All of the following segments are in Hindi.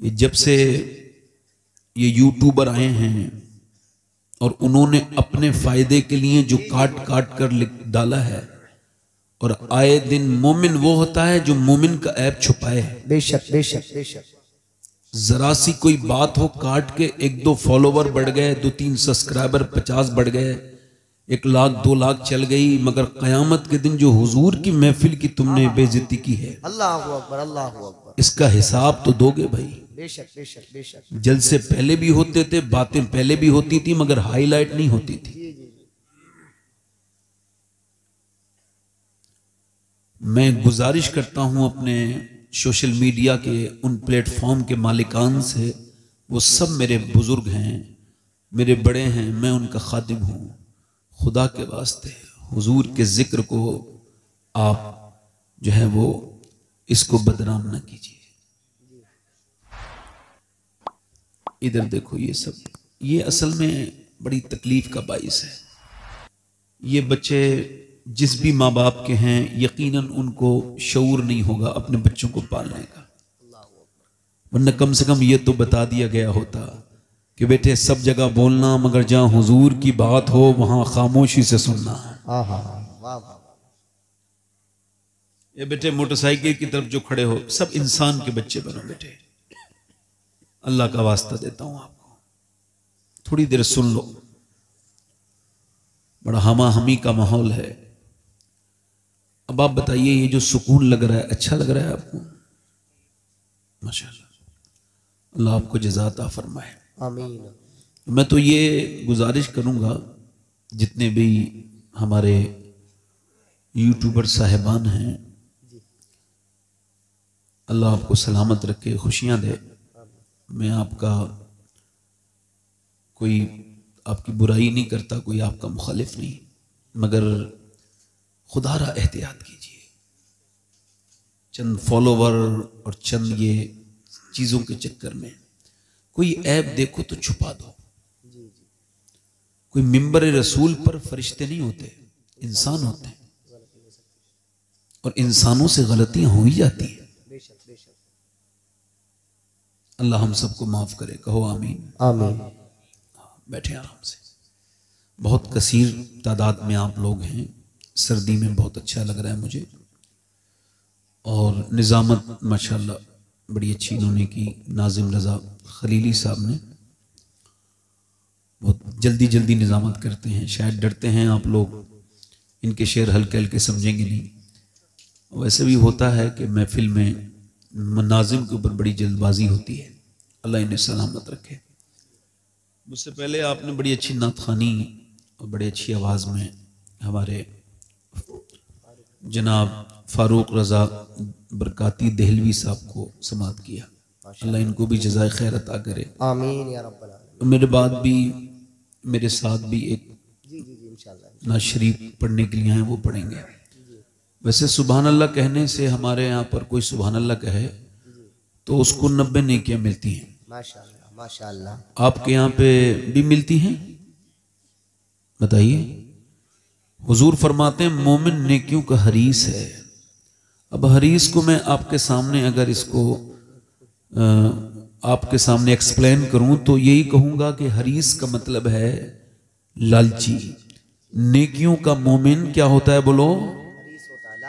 ये जब से ये यूट्यूबर आए हैं और उन्होंने अपने फ़ायदे के लिए जो काट काट कर डाला है और आए दिन मोमिन वो होता है जो मोमिन का ऐप छुपाए है। बेशक बेशक बेशक। जरा सी कोई बात हो काट के एक दो फॉलोवर बढ़ गए दो तीन सब्सक्राइबर पचास बढ़ गए एक लाख दो लाख चल गई मगर कयामत के दिन जो हुजूर की महफिल की तुमने बेजती की है अल्लाह अकबर अल्लाह अकबर। इसका हिसाब तो दोगे भाई। बेशक बेशक बेशक। जल से पहले भी होते थे बातें पहले भी होती थी मगर हाईलाइट नहीं होती थी। मैं गुजारिश करता हूँ अपने सोशल मीडिया के उन प्लेटफॉर्म के मालिकान से वो सब मेरे बुज़ुर्ग हैं मेरे बड़े हैं मैं उनका खादिम हूँ। खुदा के वास्ते हुजूर के ज़िक्र को आप जो है वो इसको बदनाम ना कीजिए। इधर देखो ये सब। ये असल में बड़ी तकलीफ़ का बाइस है। ये बच्चे जिस भी माँ बाप के हैं यकीनन उनको शऊर नहीं होगा अपने बच्चों को पालने का। वरना कम से कम ये तो बता दिया गया होता कि बेटे सब जगह बोलना मगर जहाँ हुजूर की बात हो वहाँ खामोशी से सुनना। ये बेटे मोटरसाइकिल की तरफ़ जो खड़े हो सब इंसान के बच्चे बनो बेटे। अल्लाह का वास्ता देता हूँ आपको। थोड़ी देर सुन लो। बड़ा हमा हमी का माहौल है। अब आप बताइए ये जो सुकून लग रहा है अच्छा लग रहा है आपको? माशाल्लाह। अल्लाह आपको जजाता फरमाए। आमीन। मैं तो ये गुजारिश करूँगा जितने भी हमारे यूट्यूबर साहिबान हैं अल्लाह आपको सलामत रखे खुशियाँ दे। मैं आपका कोई आपकी बुराई नहीं करता, कोई आपका मुखालिफ नहीं। मगर खुदारा एहतियात कीजिए। चंद फॉलोवर और चंद ये चीज़ों के चक्कर में कोई ऐप देखो तो छुपा दो। कोई मिंबर रसूल पर फरिश्ते नहीं होते, इंसान होते हैं। और इंसानों से गलतियाँ हो ही जाती है। अल्लाह हम सबको माफ़ करे कहो आमीन। आमीन। बैठे आराम से। बहुत कसीर तादाद में आप लोग हैं। सर्दी में बहुत अच्छा लग रहा है मुझे। और निज़ामत माशाल्लाह बड़ी अच्छी इन्होंने की नाजिम रज़ा खलीली साहब ने। बहुत जल्दी जल्दी निज़ामत करते हैं। शायद डरते हैं आप लोग। इनके शेर हल्के हल्के समझेंगे नहीं। वैसे भी होता है कि महफिल में नाजिम के ऊपर बड़ी जल्दबाजी होती है। अल्लाह इन्हें सलामत रखे। मुझसे पहले आपने बड़ी अच्छी नात खानी और बड़ी अच्छी आवाज़ में हमारे जनाब फारूक रज़ा बरकाती दहलवी साहब को समाप्त किया। अल्लाह इनको भी जजाय खैर अता करे। आमीन या मेरे बाद भी मेरे साथ भी एक ना शरीफ पढ़ने के लिए हैं वो पढ़ेंगे। वैसे सुबहान अल्लाह कहने से हमारे यहाँ पर कोई सुबहान अल्लाह कहे तो उसको नब्बे नेकियाँ मिलती हैं। माशाल्लाह माशाल्लाह। आपके यहाँ पे भी मिलती हैं? बताइए। हुजूर फरमाते हैं मोमिन नेकियों का हरीस है। अब हरीस को मैं आपके सामने अगर इसको आपके सामने एक्सप्लेन करूँ तो यही कहूँगा कि हरीस का मतलब है लालची। नेकियों का मोमिन क्या होता है बोलो?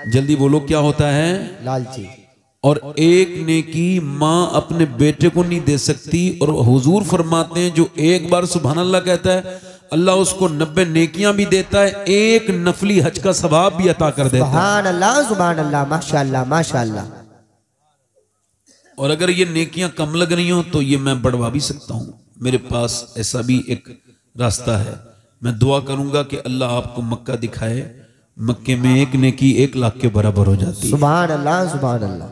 जल्दी बोलो क्या होता है? लालची। और एक नेकी माँ अपने बेटे को नहीं दे सकती और हुजूर फरमाते हैं जो एक बार सुबहान अल्लाह कहता है अल्लाह उसको नब्बे नेकियाँ भी देता है एक नफली हज का सवाब भी अता कर देता है। अल्लाह अल्लाह माशाल्लाह माशाल्लाह। और अगर ये नेकियाँ कम लग रही हो तो ये मैं बढ़वा भी सकता हूँ। मेरे पास ऐसा भी एक रास्ता है। मैं दुआ करूँगा कि अल्लाह आपको मक्का दिखाए मक्के में एक नेकी एक लाख के बराबर हो जाती है। सुभान अल्लाह सुभान अल्लाह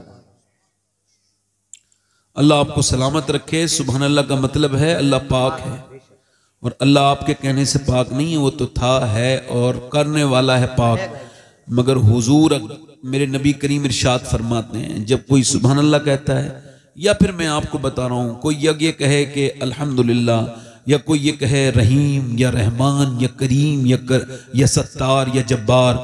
अल्लाह आपको सलामत रखे सुबह अल्लाह का मतलब है अल्लाह पाक है। और अल्लाह आपके कहने से पाक नहीं है वो तो था है और करने वाला है पाक। मगर हुजूर मेरे नबी करीम इरशाद फरमाते हैं जब कोई सुबह अल्लाह कहता है या फिर मैं आपको बता रहा हूँ कोई यज्ञ कहे कि अल्हम्दुलिल्लाह या कोई ये कहे रहीम या रहमान या करीम या कर, या सत्तार या जब्बार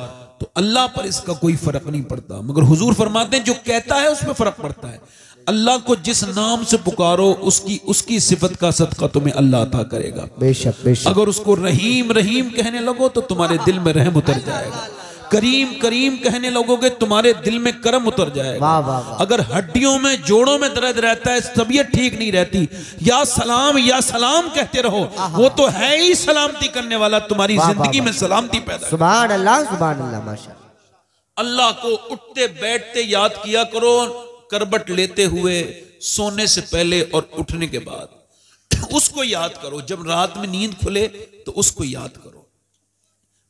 तो अल्लाह पर इसका कोई फ़र्क नहीं पड़ता। मगर हुजूर फरमाते हैं जो कहता है उसमें फ़र्क पड़ता है। अल्लाह को जिस नाम से पुकारो उसकी उसकी सिफत का सदका तुम्हें अल्लाह अता करेगा। बेशक बेशक। अगर उसको रहीम रहीम कहने लगो तो तुम्हारे दिल में रहम उतर जाएगा। करीम करीम कहने लगोगे तुम्हारे दिल में करम उतर जाएगा। वाह अगर हड्डियों में जोड़ों में दर्द रहता है तबीयत ठीक नहीं रहती या सलाम या सलाम कहते रहो वो तो है ही सलामती करने वाला तुम्हारी ज़िंदगी में सलामती पैदा सुबहान अल्लाह सुबहान अल्लाह माशा। अल्लाह को उठते बैठते याद किया करो करबट लेते हुए सोने से पहले और उठने के बाद। उसको याद करो जब रात में नींद खुले तो उसको याद करो।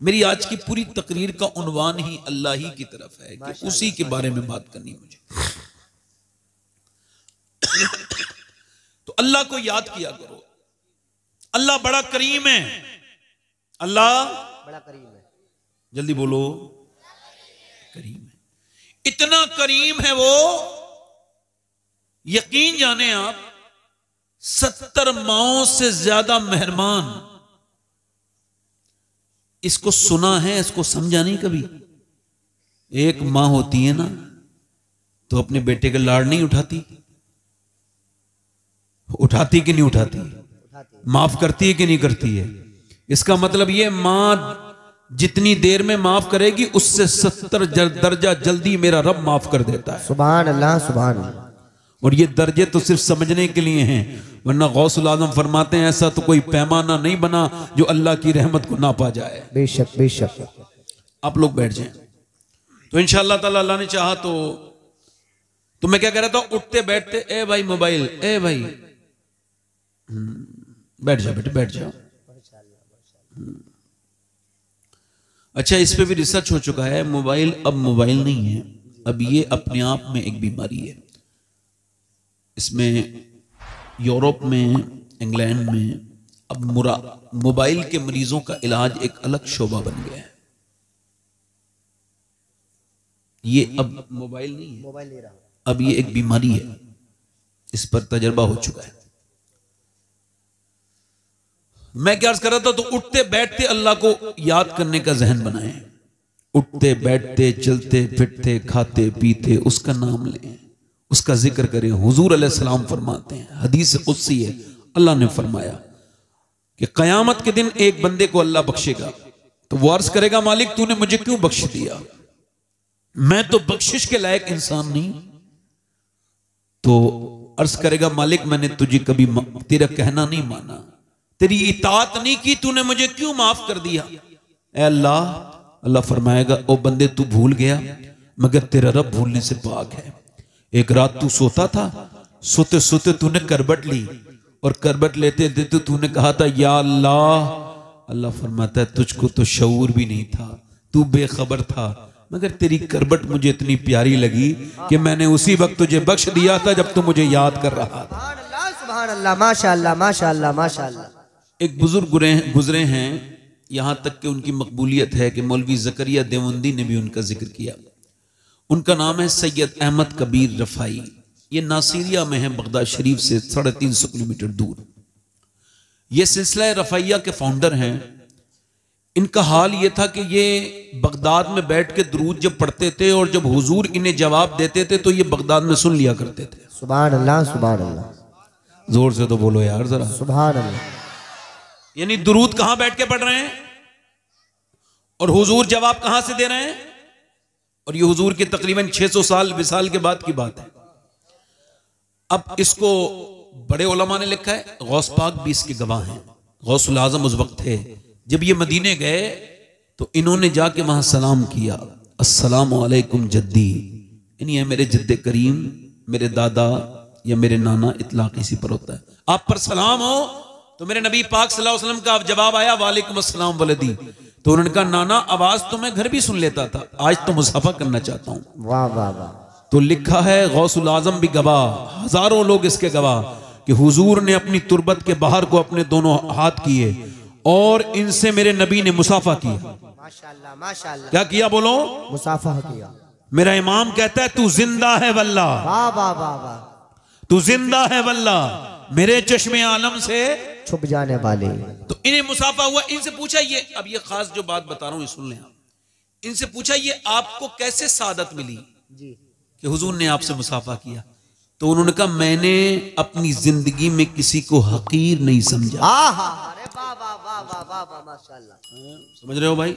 मेरी आज की पूरी तकरीर का उन्वान ही अल्लाह ही की तरफ़ है कि उसी के बारे में बात करनी मुझे। तो अल्लाह को याद किया करो। अल्लाह बड़ा करीम है। अल्लाह बड़ा करीम है। जल्दी बोलो। करीम है। इतना करीम है वो यकीन जाने आप सत्तर माओ से ज़्यादा मेहरबान इसको सुना है, इसको समझा नहीं कभी। एक माँ होती है ना तो अपने बेटे का लाड़ नहीं उठाती। उठाती कि नहीं उठाती? माफ़ करती है कि नहीं करती है? इसका मतलब ये माँ जितनी देर में माफ़ करेगी, उससे सत्तर दर्जा जल्दी मेरा रब माफ़ कर देता है। सुबह अल्लाह सुबह अल्लाह। और ये दर्जे तो सिर्फ़ समझने के लिए हैं। वरना गौसुल आज़म फरमाते हैं ऐसा तो कोई पैमाना नहीं बना जो अल्लाह की रहमत को ना पा जाए। बेशक बेशक। आप लोग बैठ जाएँ। तो इंशाअल्लाह ताला अल्लाह ने चाहा तो तो मैं क्या कह रहा था? उठते बैठते ए भाई मोबाइल ए भाई। हम्म, बैठ जाओ बेटे बैठ जाओ। हम्म। अच्छा इस पे भी रिसर्च हो चुका है मोबाइल अब मोबाइल नहीं है। अब ये अपने आप में एक बीमारी है। इसमें यूरोप में इंग्लैंड में अब मुरा मोबाइल के मरीजों का इलाज एक अलग शोबा बन गया है। ये अब मोबाइल नहीं है। मोबाइल ले रहा अब ये एक बीमारी है। इस पर तजर्बा हो चुका है। मैं क्या अर्ज़ कर रहा था? तो उठते बैठते अल्लाह को याद करने का जहन बनाए। उठते बैठते चलते फिरते खाते पीते उसका नाम लें। उसका ज़िक्र करें। हुजूर अलैहिस्सलाम फरमाते हैं, हदीस कुदसी है, अल्लाह ने फरमाया कि कयामत के दिन एक बंदे को अल्लाह बख्शेगा। तो वो अर्ज़ करेगा, मालिक, तूने मुझे क्यों बख्श दिया? मैं तो बख्शिश के लायक इंसान नहीं। तो अर्ज़ करेगा, मालिक, मैंने तुझे कभी तेरा कहना नहीं माना। तेरी इतात नहीं की, तूने मुझे क्यों माफ़ कर दिया? अल्लाह अल्लाह फरमाएगा, ओ बंदे, तू भूल गया, मगर तेरा रब भूलने से पाक है। एक रात तू सोता था? सोते सोते तूने करबट ली और करबट लेते देते तूने कहा था या अल्लाह अल्लाह फरमाता है तुझको तो शऊर भी नहीं था तू बेखबर था मगर तेरी करबट मुझे इतनी प्यारी लगी कि मैंने उसी वक्त तुझे बख्श दिया था जब तू मुझे याद कर रहा था. माशाअल्लाह माशाअल्लाह माशाअल्लाह एक बुज़ुर्ग गुजरे हैं यहाँ तक कि उनकी मकबूलियत है कि मौलवी जकरिया देवंदी ने भी उनका ज़िक्र किया। उनका नाम है सैयद अहमद कबीर रफाई। ये नासिरिया में है बगदाद शरीफ से साढ़े तीन सौ किलोमीटर दूर। ये सिलसिला रफाइया के फाउंडर हैं। इनका हाल ये था कि ये बगदाद में बैठ के दरूद जब पढ़ते थे और जब हुजूर इन्हें जवाब देते थे तो ये बगदाद में सुन लिया करते थे। सुबहान अल्लाह सुबहान अल्लाह ज़ोर से तो बोलो यार जरा। सुबहान अल्लाह यानी दुरूद कहाँ बैठ के पढ़ रहे हैं? और हुजूर जवाब कहाँ से दे रहे हैं? और ये हुजूर के तकरीबन 600 साल विसाल के बाद की बात है। अब इसको बड़े उलमा ने लिखा है, गौस पाक भी इसके गवाह हैं। गौसुल आज़म उस वक्त थे। जब ये मदीने गए तो इन्होंने जाके वहाँ सलाम किया। वालेकुम जद्दी। यानी है मेरे जद्द करीम, मेरे दादा या मेरे नाना इतलाक इसी पर होता है। आप पर सलाम हो तो मेरे नबी पाक सल्लल्लाहु अलैहि वसल्लम का जवाब आया, वालेकुम अस्सलाम वलदी। तो उन्होंने कहा नाना आवाज़ तो मैं घर भी सुन लेता था। आज तो मुसाफा करना चाहता हूँ। वाह वाह वाह। तो लिखा है गौसुल आज़म भी गवाह। हज़ारों लोग इसके गवाह कि हुजूर ने अपनी तुरबत के बाहर को अपने दोनों हाथ किए और इनसे मेरे नबी ने मुसाफा किया। माशाअल्लाह माशाअल्लाह क्या किया बोलो? मुसाफा किया। मेरा इमाम कहता है तू ज़िंदा है वल्ला वाह वाह वाह वाह। तू ज़िंदा है वल्ला मेरे चश्मे आलम से छुप जाने वाले। तो इन्हें मुसाफा हुआ इनसे पूछा ये अब ये खास जो बात बता रहा हूँ सुन लें इनसे पूछा ये आपको कैसे सादत मिली कि हुजूर ने आपसे मुसाफा किया? तो उन्होंने कहा मैंने अपनी ज़िंदगी में किसी को हकीर नहीं समझा। समझ रहे हो भाई?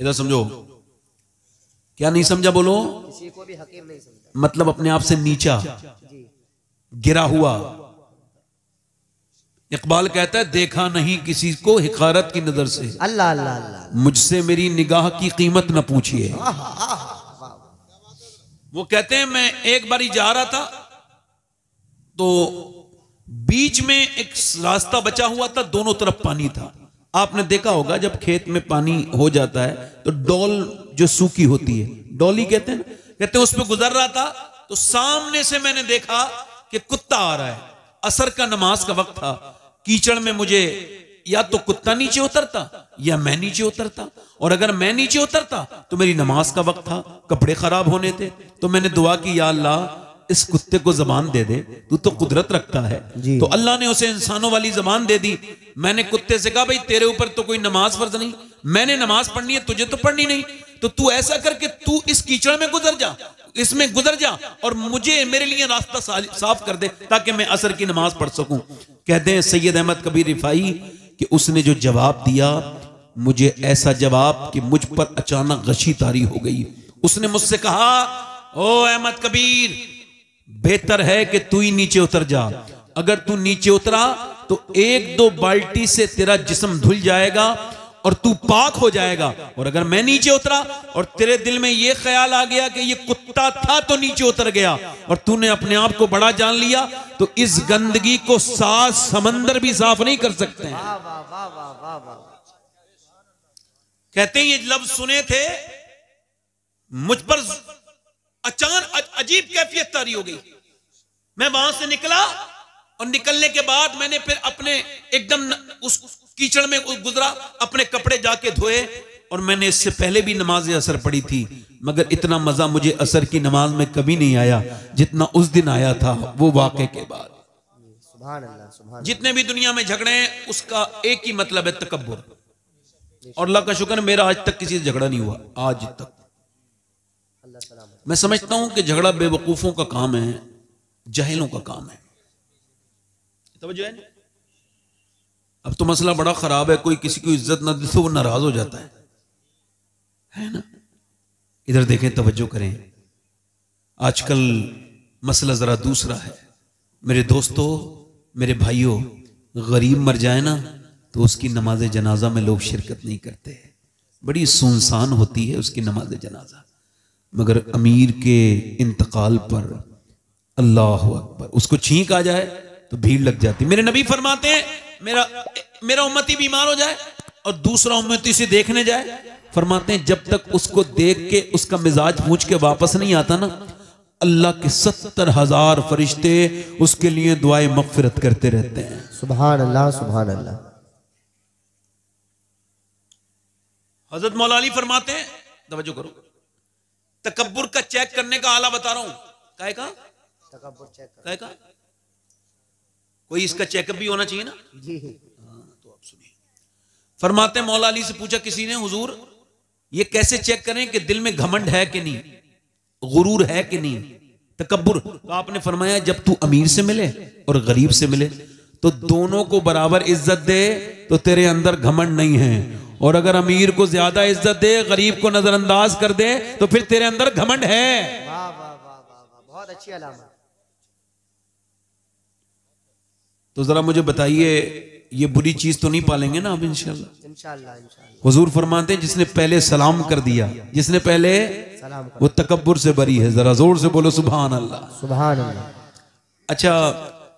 इधर समझो। क्या नहीं समझा बोलो? किसी को भी हकीम नहीं समझा। मतलब अपने आप से नीचा। गिरा हुआ। इकबाल कहता है देखा नहीं किसी को हिकारत की नज़र से। अल्लाह अल्लाह अल्लाह। मुझसे मेरी निगाह की कीमत न पूछिए। वो कहते हैं मैं एक बारी जा रहा था तो बीच में एक रास्ता बचा हुआ था दोनों तरफ़ पानी था। आपने देखा होगा जब खेत में पानी हो जाता है तो डोल जो सूखी होती है डोली कहते हैं कहते हैं उस पर गुजर रहा था तो सामने से मैंने देखा कि कुत्ता आ रहा है असर का नमाज़ का वक्त था। कीचड़ में मुझे या तो कुत्ता नीचे उतरता या मैं नीचे उतरता। और अगर मैं नीचे उतरता तो मेरी नमाज़ का वक्त था कपड़े खराब होने थे तो मैंने दुआ की या अल्लाह इस कुत्ते को जबान दे दे तू तो कुदरत रखता है। तो अल्लाह ने उसे इंसानों वाली जबान दे दी। मैंने कुत्ते से कहा भाई तेरे ऊपर तो कोई नमाज़ फ़र्ज़ नहीं। मैंने नमाज़ पढ़नी है तुझे तो पढ़नी नहीं। तो तू ऐसा करके तू इस कीचड़ में गुजर जा, इसमें गुजर जा और मुझे, मेरे लिए रास्ता साफ़ कर दे ताकि मैं असर की नमाज़ पढ़ सकूँ। कहते हैं सैयद अहमद कबीर रिफाई कि उसने जो जवाब दिया, मुझे ऐसा जवाब कि मुझ पर अचानक गशी तारी हो गई। उसने मुझसे कहा, ओ अहमद कबीर, बेहतर है कि तू ही नीचे उतर जा। अगर तू नीचे उतरा तो एक दो बाल्टी से तेरा जिस्म धुल जाएगा और तू पाक हो जाएगा। और अगर मैं नीचे उतरा और तेरे दिल में यह ख्याल आ गया कि ये कुत्ता था तो नीचे उतर गया और तूने अपने आप को बड़ा जान लिया तो इस गंदगी को सात समंदर भी साफ़ नहीं कर सकते हैं। वाह वाह वाह वाह वाह वाह कहते हैं ये लफ्ज सुने थे मुझ पर अचानक अजीब कैफियत तारी हो गई। मैं वहाँ से निकला और निकलने के बाद मैंने फिर अपने एकदम उस कीचड़ में गुजरा अपने कपड़े जाके धोए और मैंने इससे पहले भी नमाज़ असर पढ़ी थी मगर इतना मज़ा मुझे असर की नमाज़ में कभी नहीं आया जितना उस दिन आया था वो वाक़े के बाद। सुभान अल्लाह सुभान जितने भी दुनिया में झगड़े हैं उसका एक ही मतलब है तकब्बुर। और अल्लाह का शुक्र मेरा आज तक किसी से झगड़ा नहीं हुआ आज तक। मैं समझता हूँ कि झगड़ा बेवकूफों का काम है जहलों का काम है। तवज्जो है? अब तो मसला बड़ा खराब है, कोई किसी को इज़्ज़त ना दे तो वो नाराज़ हो जाता है। है ना? इधर देखें, तवज्जो करें। आजकल मसला जरा दूसरा है। मेरे दोस्तों, मेरे भाइयों, गरीब मर जाए ना तो उसकी नमाज़ जनाजा में लोग शिरकत नहीं करते बड़ी सुनसान होती है उसकी नमाज़ जनाजा। मगर अमीर के इंतकाल पर, अल्लाह अकबर, उसको छींक आ जाए तो भीड़ लग जाती। मेरे नबी फरमाते हैं मेरा मेरा उम्मती बीमार हो जाए और दूसरा उम्मती से देखने जाए। फरमाते हैं जब तक उसको देख के उसका मिजाज पूछ के वापस नहीं आता ना अल्लाह के सत्तर हज़ार फरिश्ते उसके लिए दुआएँ मगफिरत करते रहते हैं। सुबह अल्लाह सुबह अल्लाह हज़रत मौला अली फरमाते हैं तवज्जो करो। तकब्बुर का चेक करने का आला बता रहा हूँ। काहे का? तकब्बुर चेक काहे का? कोई इसका चेकअप भी होना चाहिए ना? जी तो आप सुनिए। फरमाते मौला अली से पूछा किसी ने, हुजूर, ये कैसे चेक करें कि दिल में घमंड है कि नहीं? गुरूर है कि नहीं? तकब्बुर। तो आपने फरमाया, जब तू अमीर से मिले और गरीब से मिले तो दोनों को बराबर इज़्ज़त दे तो तेरे अंदर घमंड नहीं है। और अगर अमीर को ज़्यादा इज़्ज़त दे, गरीब को नजरअंदाज कर दे तो फिर तेरे अंदर घमंड है। वाह वाह वाह वाह, बहुत अच्छी अलामत। तो जरा मुझे बताइए ये बुरी चीज़ तो नहीं पालेंगे ना इंशाल्लाह इंशाल्लाह? हुजूर फरमाते हैं जिसने पहले सलाम कर दिया जिसने पहले वो तकबर से बरी है जरा ज़ोर से बोलो सुभान अल्लाह अल्लाह अच्छा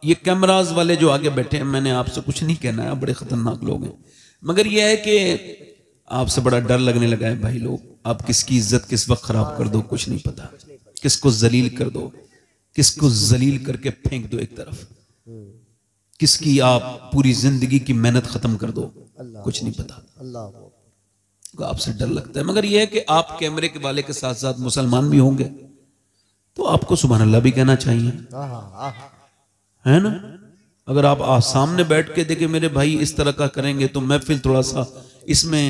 ये कैमराज वाले जो आगे बैठे हैं मैंने आपसे कुछ नहीं कहना है बड़े खतरनाक लोग हैं। मगर यह है कि आपसे बड़ा डर लगने लगा है भाई लोग आप किसकी इज़्ज़त किस वक्त खराब कर दो कुछ नहीं पता। किसको जलील कर दो किसको जलील करके फेंक दो एक तरफ़। किसकी आप पूरी ज़िंदगी की मेहनत खत्म कर दो? कुछ नहीं पता। अल्लाह आपसे डर लगता है। मगर यह है कि आप कैमरे के वाले के साथ साथ मुसलमान भी होंगे तो आपको सुबह अल्लाह भी कहना चाहिए। आहा आहा है ना? अगर आप आ, सामने बैठ के देखे मेरे भाई इस तरह का करेंगे तो महफिल थोड़ा सा इसमें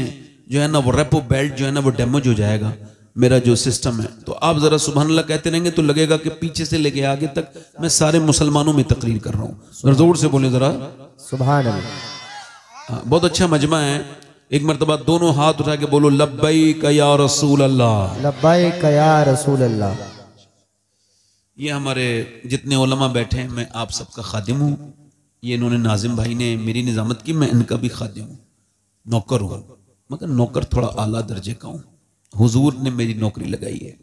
जो है ना वो रेपो बेल्ट जो है ना वो डैमेज हो जाएगा। मेरा जो सिस्टम है तो आप जरा सुबह अल्लाह कहते रहेंगे तो लगेगा कि पीछे से लेके आगे तक मैं सारे मुसलमानों में तकरीर कर रहा हूँ। जरा ज़ोर से बोले जरा। सुबह हाँ, बहुत अच्छा मजमा है। एक मरतबा दोनों हाथ उठा के बोलो लब्बई या रसूल अल्लाह लब्बाइक या रसूल अल्लाह ये हमारे जितने उलमा बैठे हैं मैं आप सबका खादिम हूँ। ये इन्होंने नाजिम भाई ने मेरी निजामत की मैं इनका भी खादिम हूँ। नौकर हूँ। मगर नौकर थोड़ा आला दर्जे का हूँ। हुजूर ने मेरी नौकरी लगाई है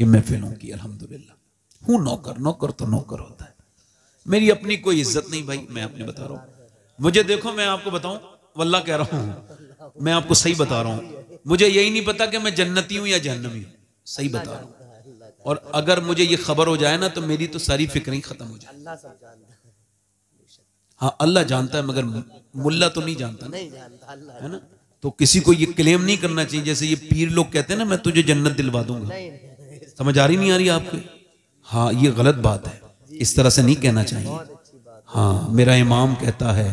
ये महफिलों की अल्हम्दुलिल्लाह। हूँ नौकर नौकर तो नौकर होता है। मेरी अपनी कोई इज़्ज़त नहीं भाई मैं अपने बता रहा हूँ। मुझे देखो मैं आपको बताऊँ वल्ला कह रहा हूँ मैं आपको सही बता रहा हूँ। मुझे यही नहीं पता कि मैं जन्नती हूँ या जहन्नमी हूँ सही बता रहा हूँ। और अगर मुझे ये खबर हो जाए ना तो मेरी तो सारी फ़िक्र खत्म हो जाए हाँ। अल्लाह जानता है। मगर मुल्ला तो नहीं जानता ना। है ना? तो किसी को ये क्लेम नहीं करना चाहिए जैसे ये पीर लोग कहते हैं ना मैं तुझे जन्नत दिलवा दूँगा। समझ आ रही नहीं आ रही आपके? हाँ ये गलत बात है। इस तरह से नहीं कहना चाहिए। हाँ। मेरा इमाम कहता है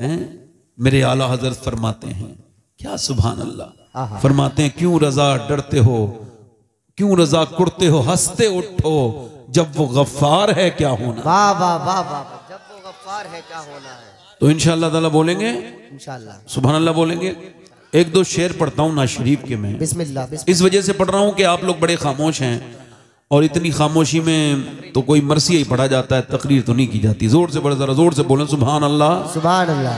हैं? मेरे आला हज़रत फरमाते हैं क्या सुभान अल्लाह फरमाते हैं क्यों रजा डरते हो? क्यों रजा कुड़ते हो? हँसते उठो। जब वो गफ्फार है क्या होना? वाह वाह वाह वाह वाह। जब वो गफ्फार है क्या होना है? तो इंशाअल्लाह तला बोलेंगे? सुबह अल्लाह बोलेंगे। एक दो शेर पढ़ता हूँ ना शरीफ के मैं। इस वजह से पढ़ रहा हूँ कि आप लोग बड़े खामोश हैं और इतनी खामोशी में तो कोई मरसी ही पढ़ा जाता है तकरीर तो नहीं की जाती। ज़ोर से बड़े जरा ज़ोर से बोले सुभान अल्लाह सुभान अल्लाह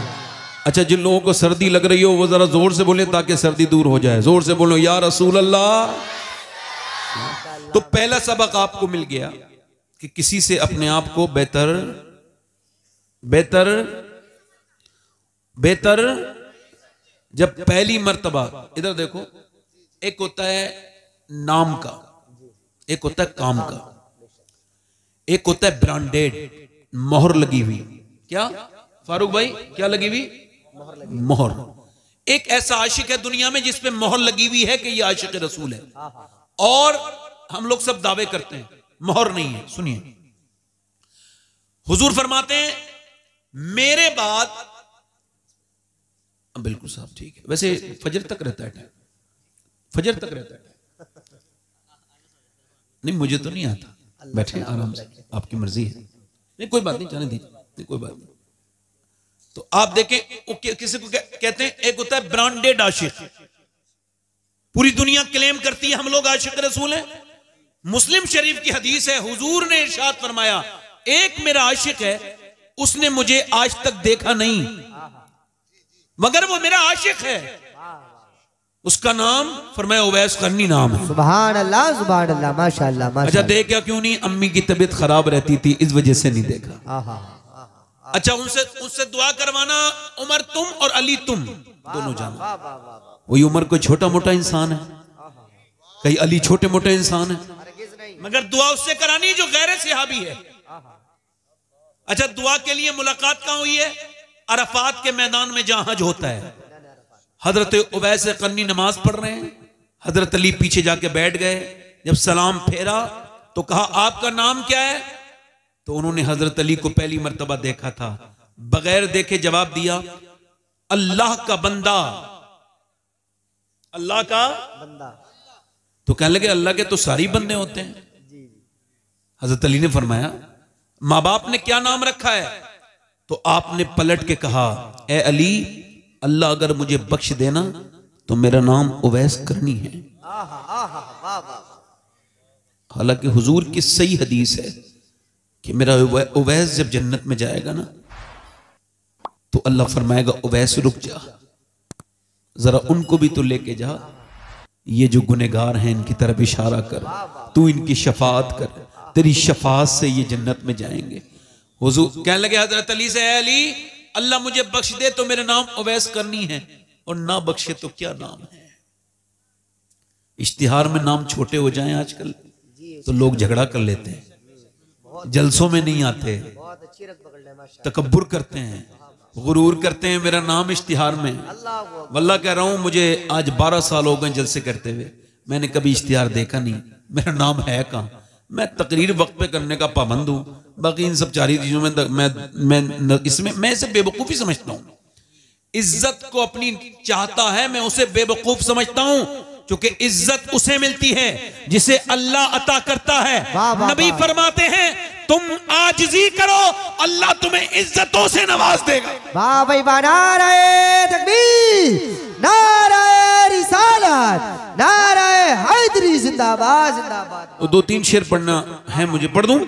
अच्छा जिन लोगों को सर्दी लग रही हो वो जरा ज़ोर से बोले ताकि सर्दी दूर हो जाए। ज़ोर से बोलो या रसूल अल्लाह तो पहला सबक आपको मिल गया कि किसी से अपने आप को बेहतर बेहतर बेहतर जब पहली मर्तबा, इधर देखो, एक होता है नाम का, एक होता है काम का, एक होता है ब्रांडेड, मोहर लगी हुई, क्या? फारूक भाई, क्या लगी हुई? मोहर। एक ऐसा आशिक है दुनिया में जिसपे मोहर लगी हुई है कि ये आशिक रसूल है। और हम लोग सब दावे करते हैं, मोहर नहीं है, सुनिए। हुजूर फरमाते हैं, मेरे बाद बिल्कुल साहब, ठीक है। वैसे फजर तक रहता है टाइम फजर तक रहता है नहीं, मुझे तो नहीं आता। बैठे आराम से। आपकी मर्ज़ी है। नहीं, कोई बात नहीं, जाने दीजिए। कोई बात नहीं। तो आप देखें किसी को कहते हैं, एक होता है ब्रांडेड आशिक। पूरी दुनिया क्लेम करती है, हम लोग आशिक रसूल हैं। मुस्लिम शरीफ की हदीस है, हुजूर ने इरशाद फरमाया, एक मेरा आशिक है, उसने मुझे आज तक देखा नहीं। मगर वो मेरा आशिक है। उसका नाम फरमाया उवैस करनी नाम है। सुभान अल्लाह सुभान अल्लाह माशाल्लाह। अच्छा देखा क्यों नहीं? अम्मी की तबीयत खराब रहती थी इस वजह से नहीं देखा। अच्छा उनसे उनसे दुआ करवाना उमर तुम और अली तुम दोनों जाना। वही उमर कोई छोटा मोटा इंसान है। कहीं अली छोटे मोटे इंसान है। मगर दुआ उससे करानी जो गैर सिहाबी है अच्छा दुआ के लिए मुलाकात कहाँ हुई है? अरफात के मैदान में जहाँ हज होता है। हज़रत उवैस कन्नी नमाज़ पढ़ रहे हैं। हज़रत अली पीछे जाके बैठ गए। जब सलाम फेरा तो कहा आपका नाम क्या है? तो उन्होंने हज़रत अली को पहली मर्तबा देखा था। बगैर देखे जवाब दिया अल्लाह का बंदा। अल्लाह का बंदा। तो कहने लगे अल्लाह के तो सारी बंदे होते हैं। हज़रत अली ने फरमाया माँ बाप ने क्या नाम रखा है? तो आपने पलट के कहा ए अली अल्लाह अगर मुझे बख्श देना तो मेरा नाम उवैस करनी है। हालाँकि हुजूर की सही हदीस है कि मेरा उवैस जब जन्नत में जाएगा ना तो अल्लाह फरमाएगा उवैस रुक जा। जरा उनको भी तो लेके जा। ये जो गुनेगार हैं इनकी तरफ़ इशारा कर। तू इनकी शफात कर। तेरी शफात से ये जन्नत में जाएँगे। हुजूर कहने लगे, हज़रत अली से, "ऐ अली, अल्लाह मुझे बख्श दे तो मेरे नाम अवैस करनी है, और ना बख्शे तो क्या नाम है? इश्तिहार में नाम छोटे हो जाएँ आजकल तो लोग झगड़ा कर लेते हैं। जलसों में नहीं आते, तकब्बुर करते हैं, गुरूर करते हैं, मेरा नाम इश्तिहार में। वल्ला कह रहा हूँ, मुझे आज 12 साल हो गए जलसे करते हुए, मैंने कभी इश्तिहार देखा नहीं, मेरा नाम है कहा? मैं तकरीर वक्त पे करने का पाबंद हूँ बाकी इन सब चारी चीज़ों में मैं मैं इसमें मैं इसे बेवकूफ़ी समझता हूँ। इज़्ज़त को अपनी चाहता है मैं उसे बेवकूफ़ समझता हूँ क्योंकि इज़्ज़त उसे मिलती है जिसे अल्लाह अता करता है। नबी फरमाते हैं तुम आजिजी करो अल्लाह तुम्हें इज्जतों से नवाज़ देगा। वाह भाई वाह नाराए तकबीर नाराए रिसालत नाराए हैदरी जिंदाबाद जिंदाबाद। दो तीन शेर पढ़ना है मुझे पढ़ दूँ?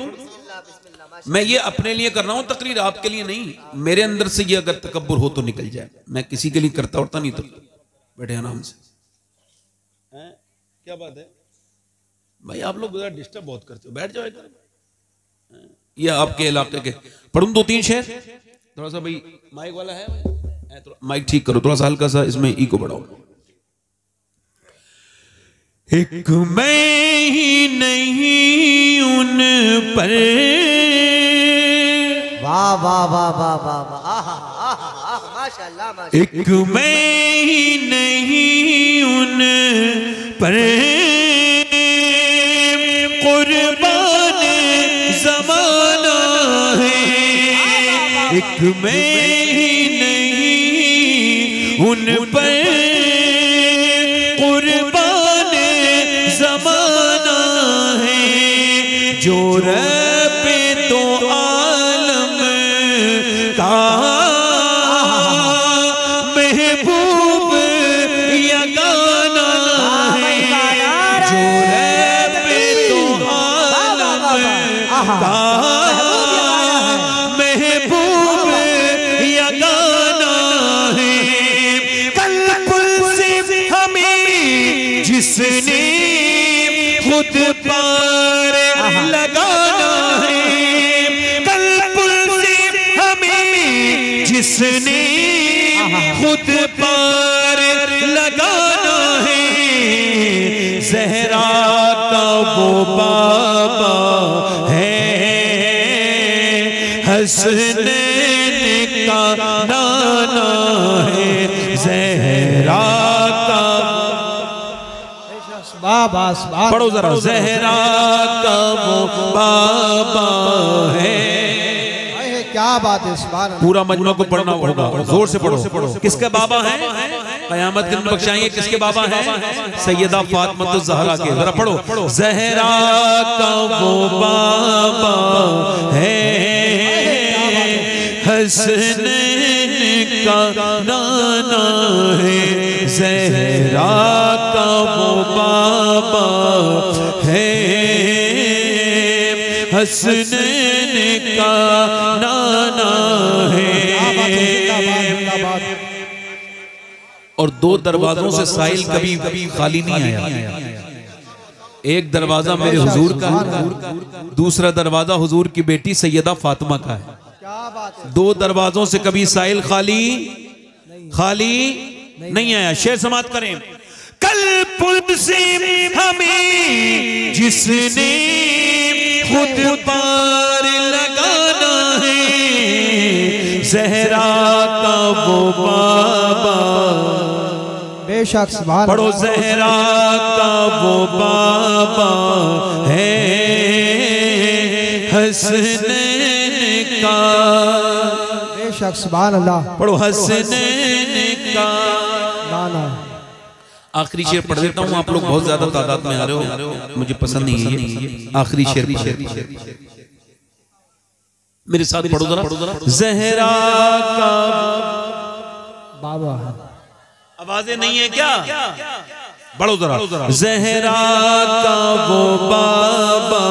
मैं ये अपने लिए कर रहा हूँ तकरीर आपके लिए नहीं। मेरे अंदर से ये अगर तकबर हो तो निकल जाए। मैं किसी के लिए करता उड़ता नहीं तो बैठे आराम से। हैं? क्या बात है? भाई आप लोग डिस्टर्ब बहुत करते हो। बैठ जाओ इधर ये आपके इलाके के। पढ़ू दो तीन शेर? थोड़ा सा भाई माइक वाला है? माइक ठीक करो थोड़ा सा हल्का सा इसमें ई को बढ़ाओ। एक मैं ही नहीं उन पर वाह वाह वाह वाह वाह वाह माशाल्लाह एक मैं ही नहीं उन पर कुर्बान जमाना है। एक मैं ही नहीं उन पर कुर्बान जमाना है। जो रब बाबा सुभान पढ़ो जरा जहरा का वो बाबा है। क्या बात है सुभान अल्लाह। पूरा मजमा को पढ़ना होगा। ज़ोर से पढ़ो। किसके बाबा हैं? कयामत दिन बख्शाएँगे किसके बाबा हैं? सैयदा फातिमा तो जहरा के। जरा पढ़ो। जहरा। का वो बाबा है। हसनैन का नाना है। जहरा वो बाबा है। हसनैन का नाना है। और दो दरवाजों से साहिल कभी कभी खाली नहीं आया। एक दरवाज़ा मेरे हुजूर का है दूसरा दरवाज़ा हुजूर की बेटी सैयदा फातिमा का है। दो दरवाजों से कभी साहिल खाली खाली नहीं आया। शेर समाप्त करें। पुल से हमें जिसने खुद पार लगाना है। जहरा का वो बाबा। बेशक पढ़ो जहरा का वो बाबा है। हसनैन का। बेशक सुभान अल्लाह। पढ़ो हसनैन का। नाना। आखिरी शेर पढ़ देता हूँ आप लोग बहुत ज़्यादा तादाद में आ रहे हो। मुझे पसंद नहीं है आखिरी शेर शेर मेरे साथ पढ़ो जरा। जहरा का बाबा। आवाज़ें नहीं है क्या? बढ़ो जरा। जहरा का वो बाबा।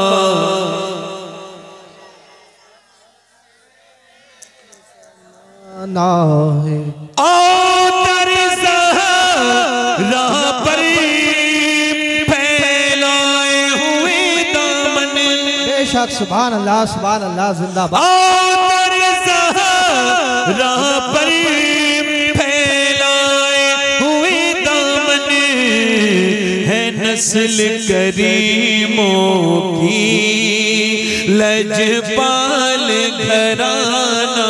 ना है। बेशक सुभान अल्लाह सुभान अल्लाह जिंदाबाद पर फैलाए हुए दामन है नस्ल करीमों की। लजपाल घराना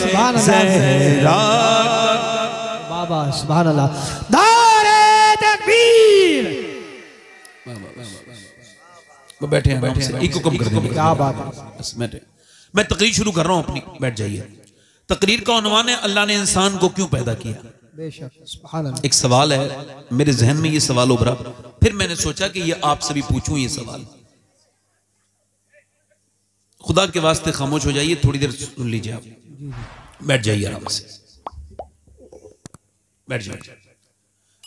सुभान बाबा सुभान अल्लाह वो बैठे हैं बैठे हैं। इको कम कर देंगे। क्या बात है। बस बैठे। मैं तकरीर शुरू कर रहा हूँ अपनी। बैठ जाइए। तकरीर का उन्वान है अल्लाह ने इंसान को क्यों पैदा किया? बेशक सुभान अल्लाह एक सवाल है मेरे जहन में ये सवाल उभरा। फिर मैंने सोचा कि ये आपसे भी पूछूँ ये सवाल। खुदा के वास्ते खामोश हो जाइए थोड़ी देर सुन लीजिए आप। बैठ जाइए आराम से। बैठ जाइए।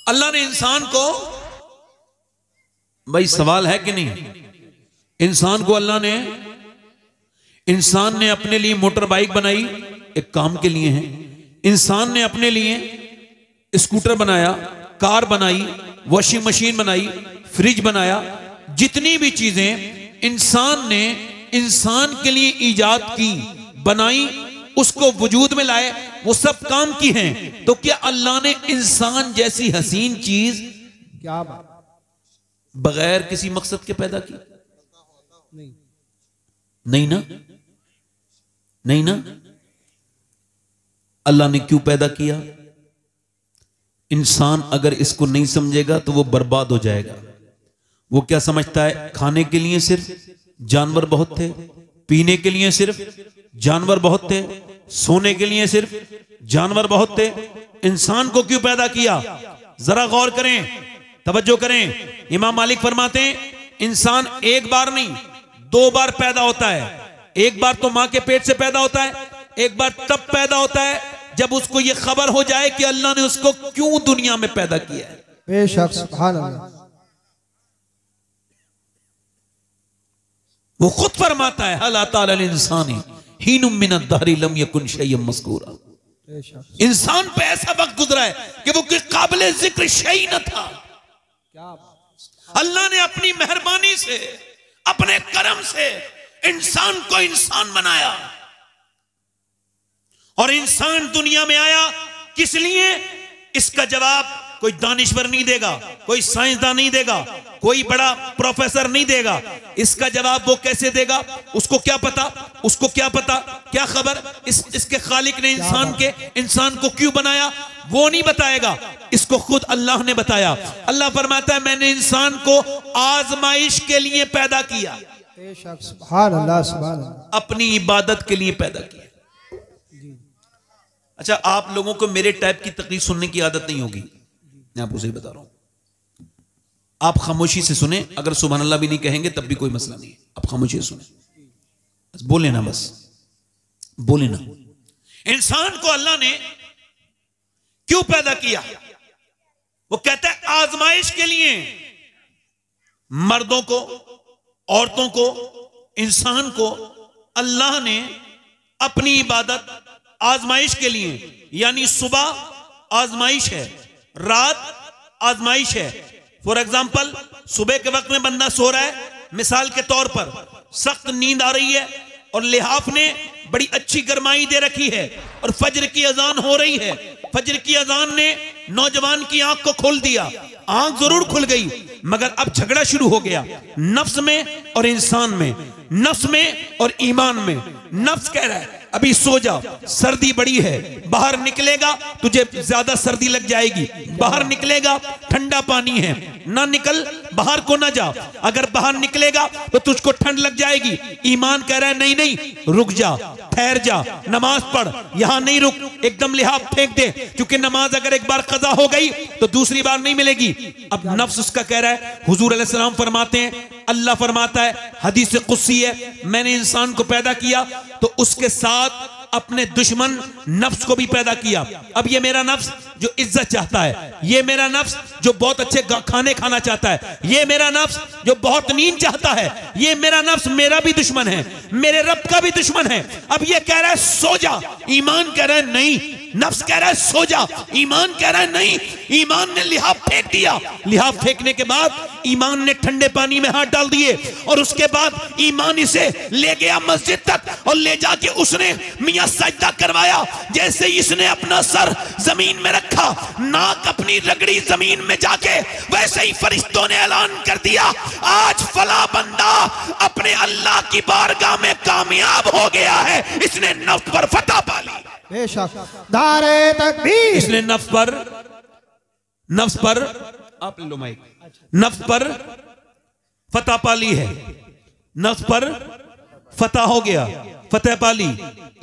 अल्लाह ने इंसान को भाई सवाल है कि नहीं? इंसान को अल्लाह ने इंसान ने अपने लिए मोटर बाइक बनाई एक काम के लिए है। इंसान ने अपने लिए स्कूटर बनाया कार बनाई वॉशिंग मशीन बनाई फ्रिज बनाया जितनी भी चीज़ें इंसान ने इंसान के लिए ईजाद की बनाई उसको वजूद में लाए वो सब काम की हैं। तो क्या अल्लाह ने इंसान जैसी हसीन चीज़ क्या बात? बगैर किसी मकसद के पैदा की? नहीं ना? नहीं ना? अल्लाह ने क्यों पैदा किया? इंसान अगर इसको नहीं समझेगा तो वो बर्बाद हो जाएगा। वो क्या समझता है? खाने के लिए सिर्फ़ जानवर बहुत थे, पीने के लिए सिर्फ़ जानवर बहुत थे, सोने के लिए सिर्फ़ जानवर बहुत थे। इंसान को क्यों पैदा किया? जरा गौर करें, तवज्जो करें। इमाम मालिक फरमाते हैं, इंसान एक बार नहीं दो बार पैदा होता है। एक बार तो माँ के पेट से पैदा होता है एक बार तब पैदा होता है जब उसको यह खबर हो जाए कि अल्लाह ने उसको क्यों दुनिया में पैदा किया है। बेशक सुभान अल्लाह वो खुद फरमाता है हला इंसानी मस्कूरा इंसान पे ऐसा वक्त गुजरा है कि वो कोई काबिल ज़िक्र शई न था। क्या अल्लाह ने अपनी मेहरबानी से अपने कर्म से इंसान को इंसान बनाया। और इंसान दुनिया में आया, किस लिए? इसका जवाब कोई दानिश्वर नहीं देगा कोई साइंसदान नहीं देगा कोई बड़ा प्रोफेसर नहीं देगा। इसका जवाब वो कैसे देगा? उसको क्या पता? उसको क्या पता? क्या खबर? इस इसके खालिक ने इंसान के इंसान को क्यों बनाया? वो नहीं बताएगा। इसको खुद अल्लाह ने बताया। अल्लाह फरमाता है मैंने इंसान को आजमाइश के लिए पैदा किया। अपनी इबादत के लिए पैदा किया। अच्छा आप लोगों को मेरे टाइप की तकलीफ़ सुनने की आदत नहीं होगी। मैं आपको सही बता रहा हूँ। आप खामोशी से सुने, अगर सुबह अल्लाह भी नहीं कहेंगे, तब भी कोई मसला नहीं आप खामोशी से सुने। बोले ना बस। बोले ना इंसान को अल्लाह ने क्यों पैदा किया? वो कहता है, आजमाइश के लिए। मर्दों को, औरतों को, इंसान को अल्लाह ने अपनी इबादत आजमाइश के लिए, यानी सुबह आजमाइश है। रात आजमाइश है। फॉर एग्ज़ाम्पल सुबह के वक्त में बंदा सो रहा है, मिसाल के तौर पर, सख्त नींद आ रही है, और लिहाफ ने बड़ी अच्छी गरमाई दे रखी है, और फजर की अजान हो रही है। फजर की अजान ने नौजवान की आँख को खोल दिया, आँख ज़रूर खुल गई, मगर अब झगड़ा शुरू हो गया, नफ्स में और इंसान में, नफ्स में और ईमान में। नफ्स कह रहा है अभी सो जा, सर्दी बड़ी है, बाहर निकलेगा, तुझे ज़्यादा सर्दी लग जाएगी, बाहर निकलेगा, ठंडा पानी है, ना निकल बाहर को ना जा अगर बाहर निकलेगा तो तुझको ठंड लग जाएगी। ईमान कह रहा है, नहीं नहीं, रुक जा, ठहर जा, नमाज़ पढ़, यहाँ नहीं रुक, एकदम लिहाफ फेंक दे। क्योंकि नमाज़ अगर एक बार कजा हो गई तो दूसरी बार नहीं मिलेगी। अब नफ्स उसका कह रहा है, हुजूर अलैहिस्सलाम फरमाते हैं, अल्लाह फरमाता है, हदीस कुस्सी है, मैंने इंसान को पैदा किया तो उसके साथ अपने दुश्मन नफ्स को भी पैदा किया। अब ये मेरा नफ्स जो इज़्ज़त चाहता है, ये मेरा नफ्स जो बहुत अच्छे खाने खाना चाहता है, ये मेरा नफ्स जो बहुत नींद चाहता है, ये मेरा नफ्स मेरा भी दुश्मन है, मेरे रब का भी दुश्मन है। अब ये कह रहा है, सो जा। ईमान कह रहा है, नहीं। नफ्स कह रहा है, सो जा। ईमान कह रहा है, नहीं। ईमान ने लिहाफ फेंक दिया। लिहाफ फेंकने के बाद ईमान ने ठंडे पानी में हाथ डाल दिए और उसके बाद ईमान इसे ले गया मस्जिद तक और ले जाके उसने सजदा करवाया जैसे इसने अपना सर ज़मीन में रखा नाक अपनी रगड़ी ज़मीन में जाके वैसे ही फरिश्तों ने ऐलान कर दिया आज फला बंदा अपने अल्लाह की बारगाह में कामयाब हो गया है। इसने नफ्स पर फतह पा ली। बेशक। दारे तकबीर। इसने नफ्स पर नफ्स पर आप ले लो माइक। नफ्स पर फतह पा ली है। नफ्स पर फतह हो गया। फतेह पाली।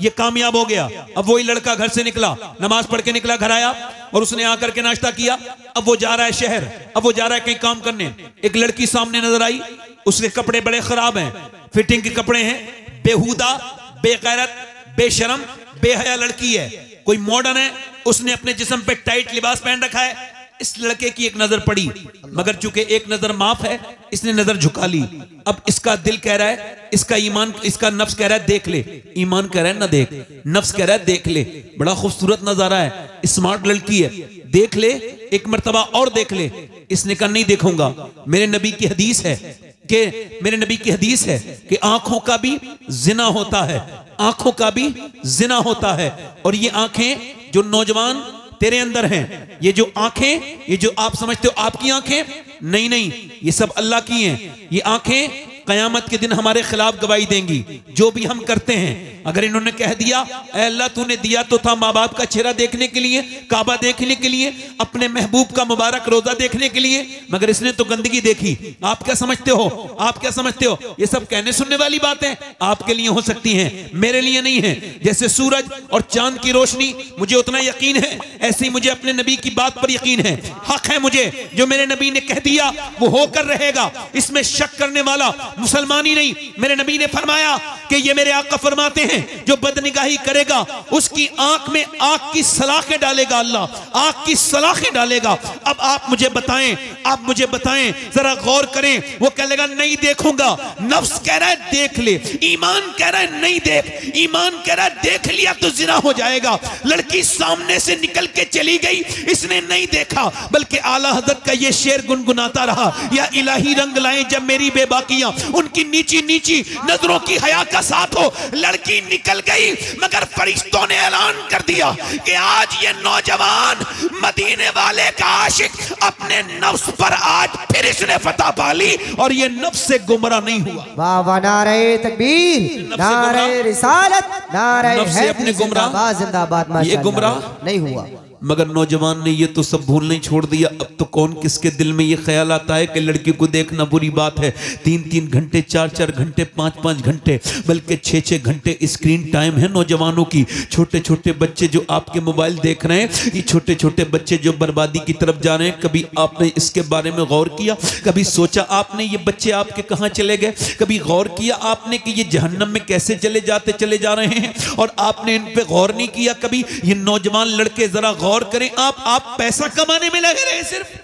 ये कामयाब हो गया। अब वही लड़का घर से निकला। नमाज़ पढ़ के निकला, घर आया और उसने आकर के नाश्ता किया। अब वो जा रहा है शहर। अब वो जा रहा है कहीं काम करने। एक लड़की सामने नज़र आई। उसके कपड़े बड़े खराब हैं। फिटिंग के कपड़े हैं। बेहुदा, बेगैरत, बेशरम, बेहया लड़की है। कोई मॉडर्न है। उसने अपने जिसम पे टाइट लिबास पहन रखा है। इस लड़के की एक नज़र पड़ी, मगर चूँकि एक नज़र माफ़ है, इसने नज़र झुका ली। अब इसका दिल कह रहा है, इसका ईमान, इसका नफ्स कह रहा है, देख ले। ईमान कह रहा है, ना देख। नफ्स कह रहा है, देख ले। बड़ा खूबसूरत नज़ारा है, स्मार्ट लड़की है। देख ले, एक मरतबा और देख ले। इसने कहा, नहीं देखूँगा। मेरे नबी की हदीस है कि, मेरे नबी की हदीस है कि आँखों का भी जिना होता है। आँखों का भी जिना होता है। और ये आँखें जो नौजवान तेरे अंदर हैं। ये जो आँखें, ये जो आप समझते हो आपकी आँखें, नहीं नहीं, ये सब अल्लाह की हैं। ये आँखें कयामत के दिन हमारे खिलाफ गवाही देंगी। जो भी हम करते हैं। अगर इन्होंने कह दिया अल्लाह, तूने दिया तो था माँ बाप का चेहरा देखने के लिए, काबा देखने के लिए, अपने महबूब का मुबारक रोजा देखने के लिए, मगर इसने तो गंदगी देखी। आप क्या समझते हो? आप क्या समझते हो? ये सब कहने सुनने वाली बातें आपके लिए हो सकती हैं, मेरे लिए नहीं है। जैसे सूरज और चाँद की रोशनी, मुझे उतना यकीन है। ऐसे ही मुझे अपने नबी की बात पर यकीन है। हक है मुझे, जो मेरे नबी ने कह दिया, वो होकर रहेगा। इसमें शक करने वाला मुसलमान ही नहीं। मेरे नबी ने फरमाया कि ये मेरे आका फरमाते हैं, जो बदनिगाही करेगा, उसकी आँख में आँख की सलाखें डालेगा अल्लाह आँख की सलाखें डालेगा। अब आप मुझे बताएँ, आप मुझे बताएँ, जरा गौर करें। वो कह लेगा नहीं देखूँगा। नफ्स कह रहा है, देख ले। ईमान कह रहा है, नहीं देख। ईमान कह रहा है, देख लिया तो जिना हो जाएगा। लड़की सामने से निकल के चली गई, इसने नहीं देखा, बल्कि आला हज़रत का ये शेर गुनगुनाता रहा, या इलाही रंग लाए जब मेरी बेबाकियाँ उनकी नीची नीची नज़रों की हया का साथ हो। लड़की निकल गई मगर फरिश्तों ने ऐलान कर दिया कि आज ये नौजवान मदीने वाले का आशिक अपने नफ्स पर आज फिर इसने फतह पा ली और ये नफ्स से गुमराह नहीं हुआ। वाह वाह नारे तकबीर नारे रिसालत नारे अपने गुमराह। जिंदाबाद ये गुमराह। नहीं हुआ। मगर नौजवान ने ये तो सब भूलना ही छोड़ दिया। अब तो कौन किसके दिल में ये ख्याल आता है कि लड़की को देखना बुरी बात है? तीन तीन घंटे चार चार घंटे पाँच पाँच घंटे, बल्कि छः छः घंटे स्क्रीन टाइम है नौजवानों की। छोटे छोटे बच्चे जो आपके मोबाइल देख रहे हैं, ये छोटे छोटे बच्चे जो बर्बादी की तरफ़ जा रहे हैं, कभी आपने इसके बारे में गौर किया? कभी सोचा आपने ये बच्चे आपके कहाँ चले गए? कभी गौर किया आपने कि ये जहन्नम में कैसे चले जाते, चले जा रहे हैं? और आपने इन पर गौर नहीं किया कभी? ये नौजवान लड़के जरा गौर करें, आप आप पैसा कमाने में लगे रहे सिर्फ़।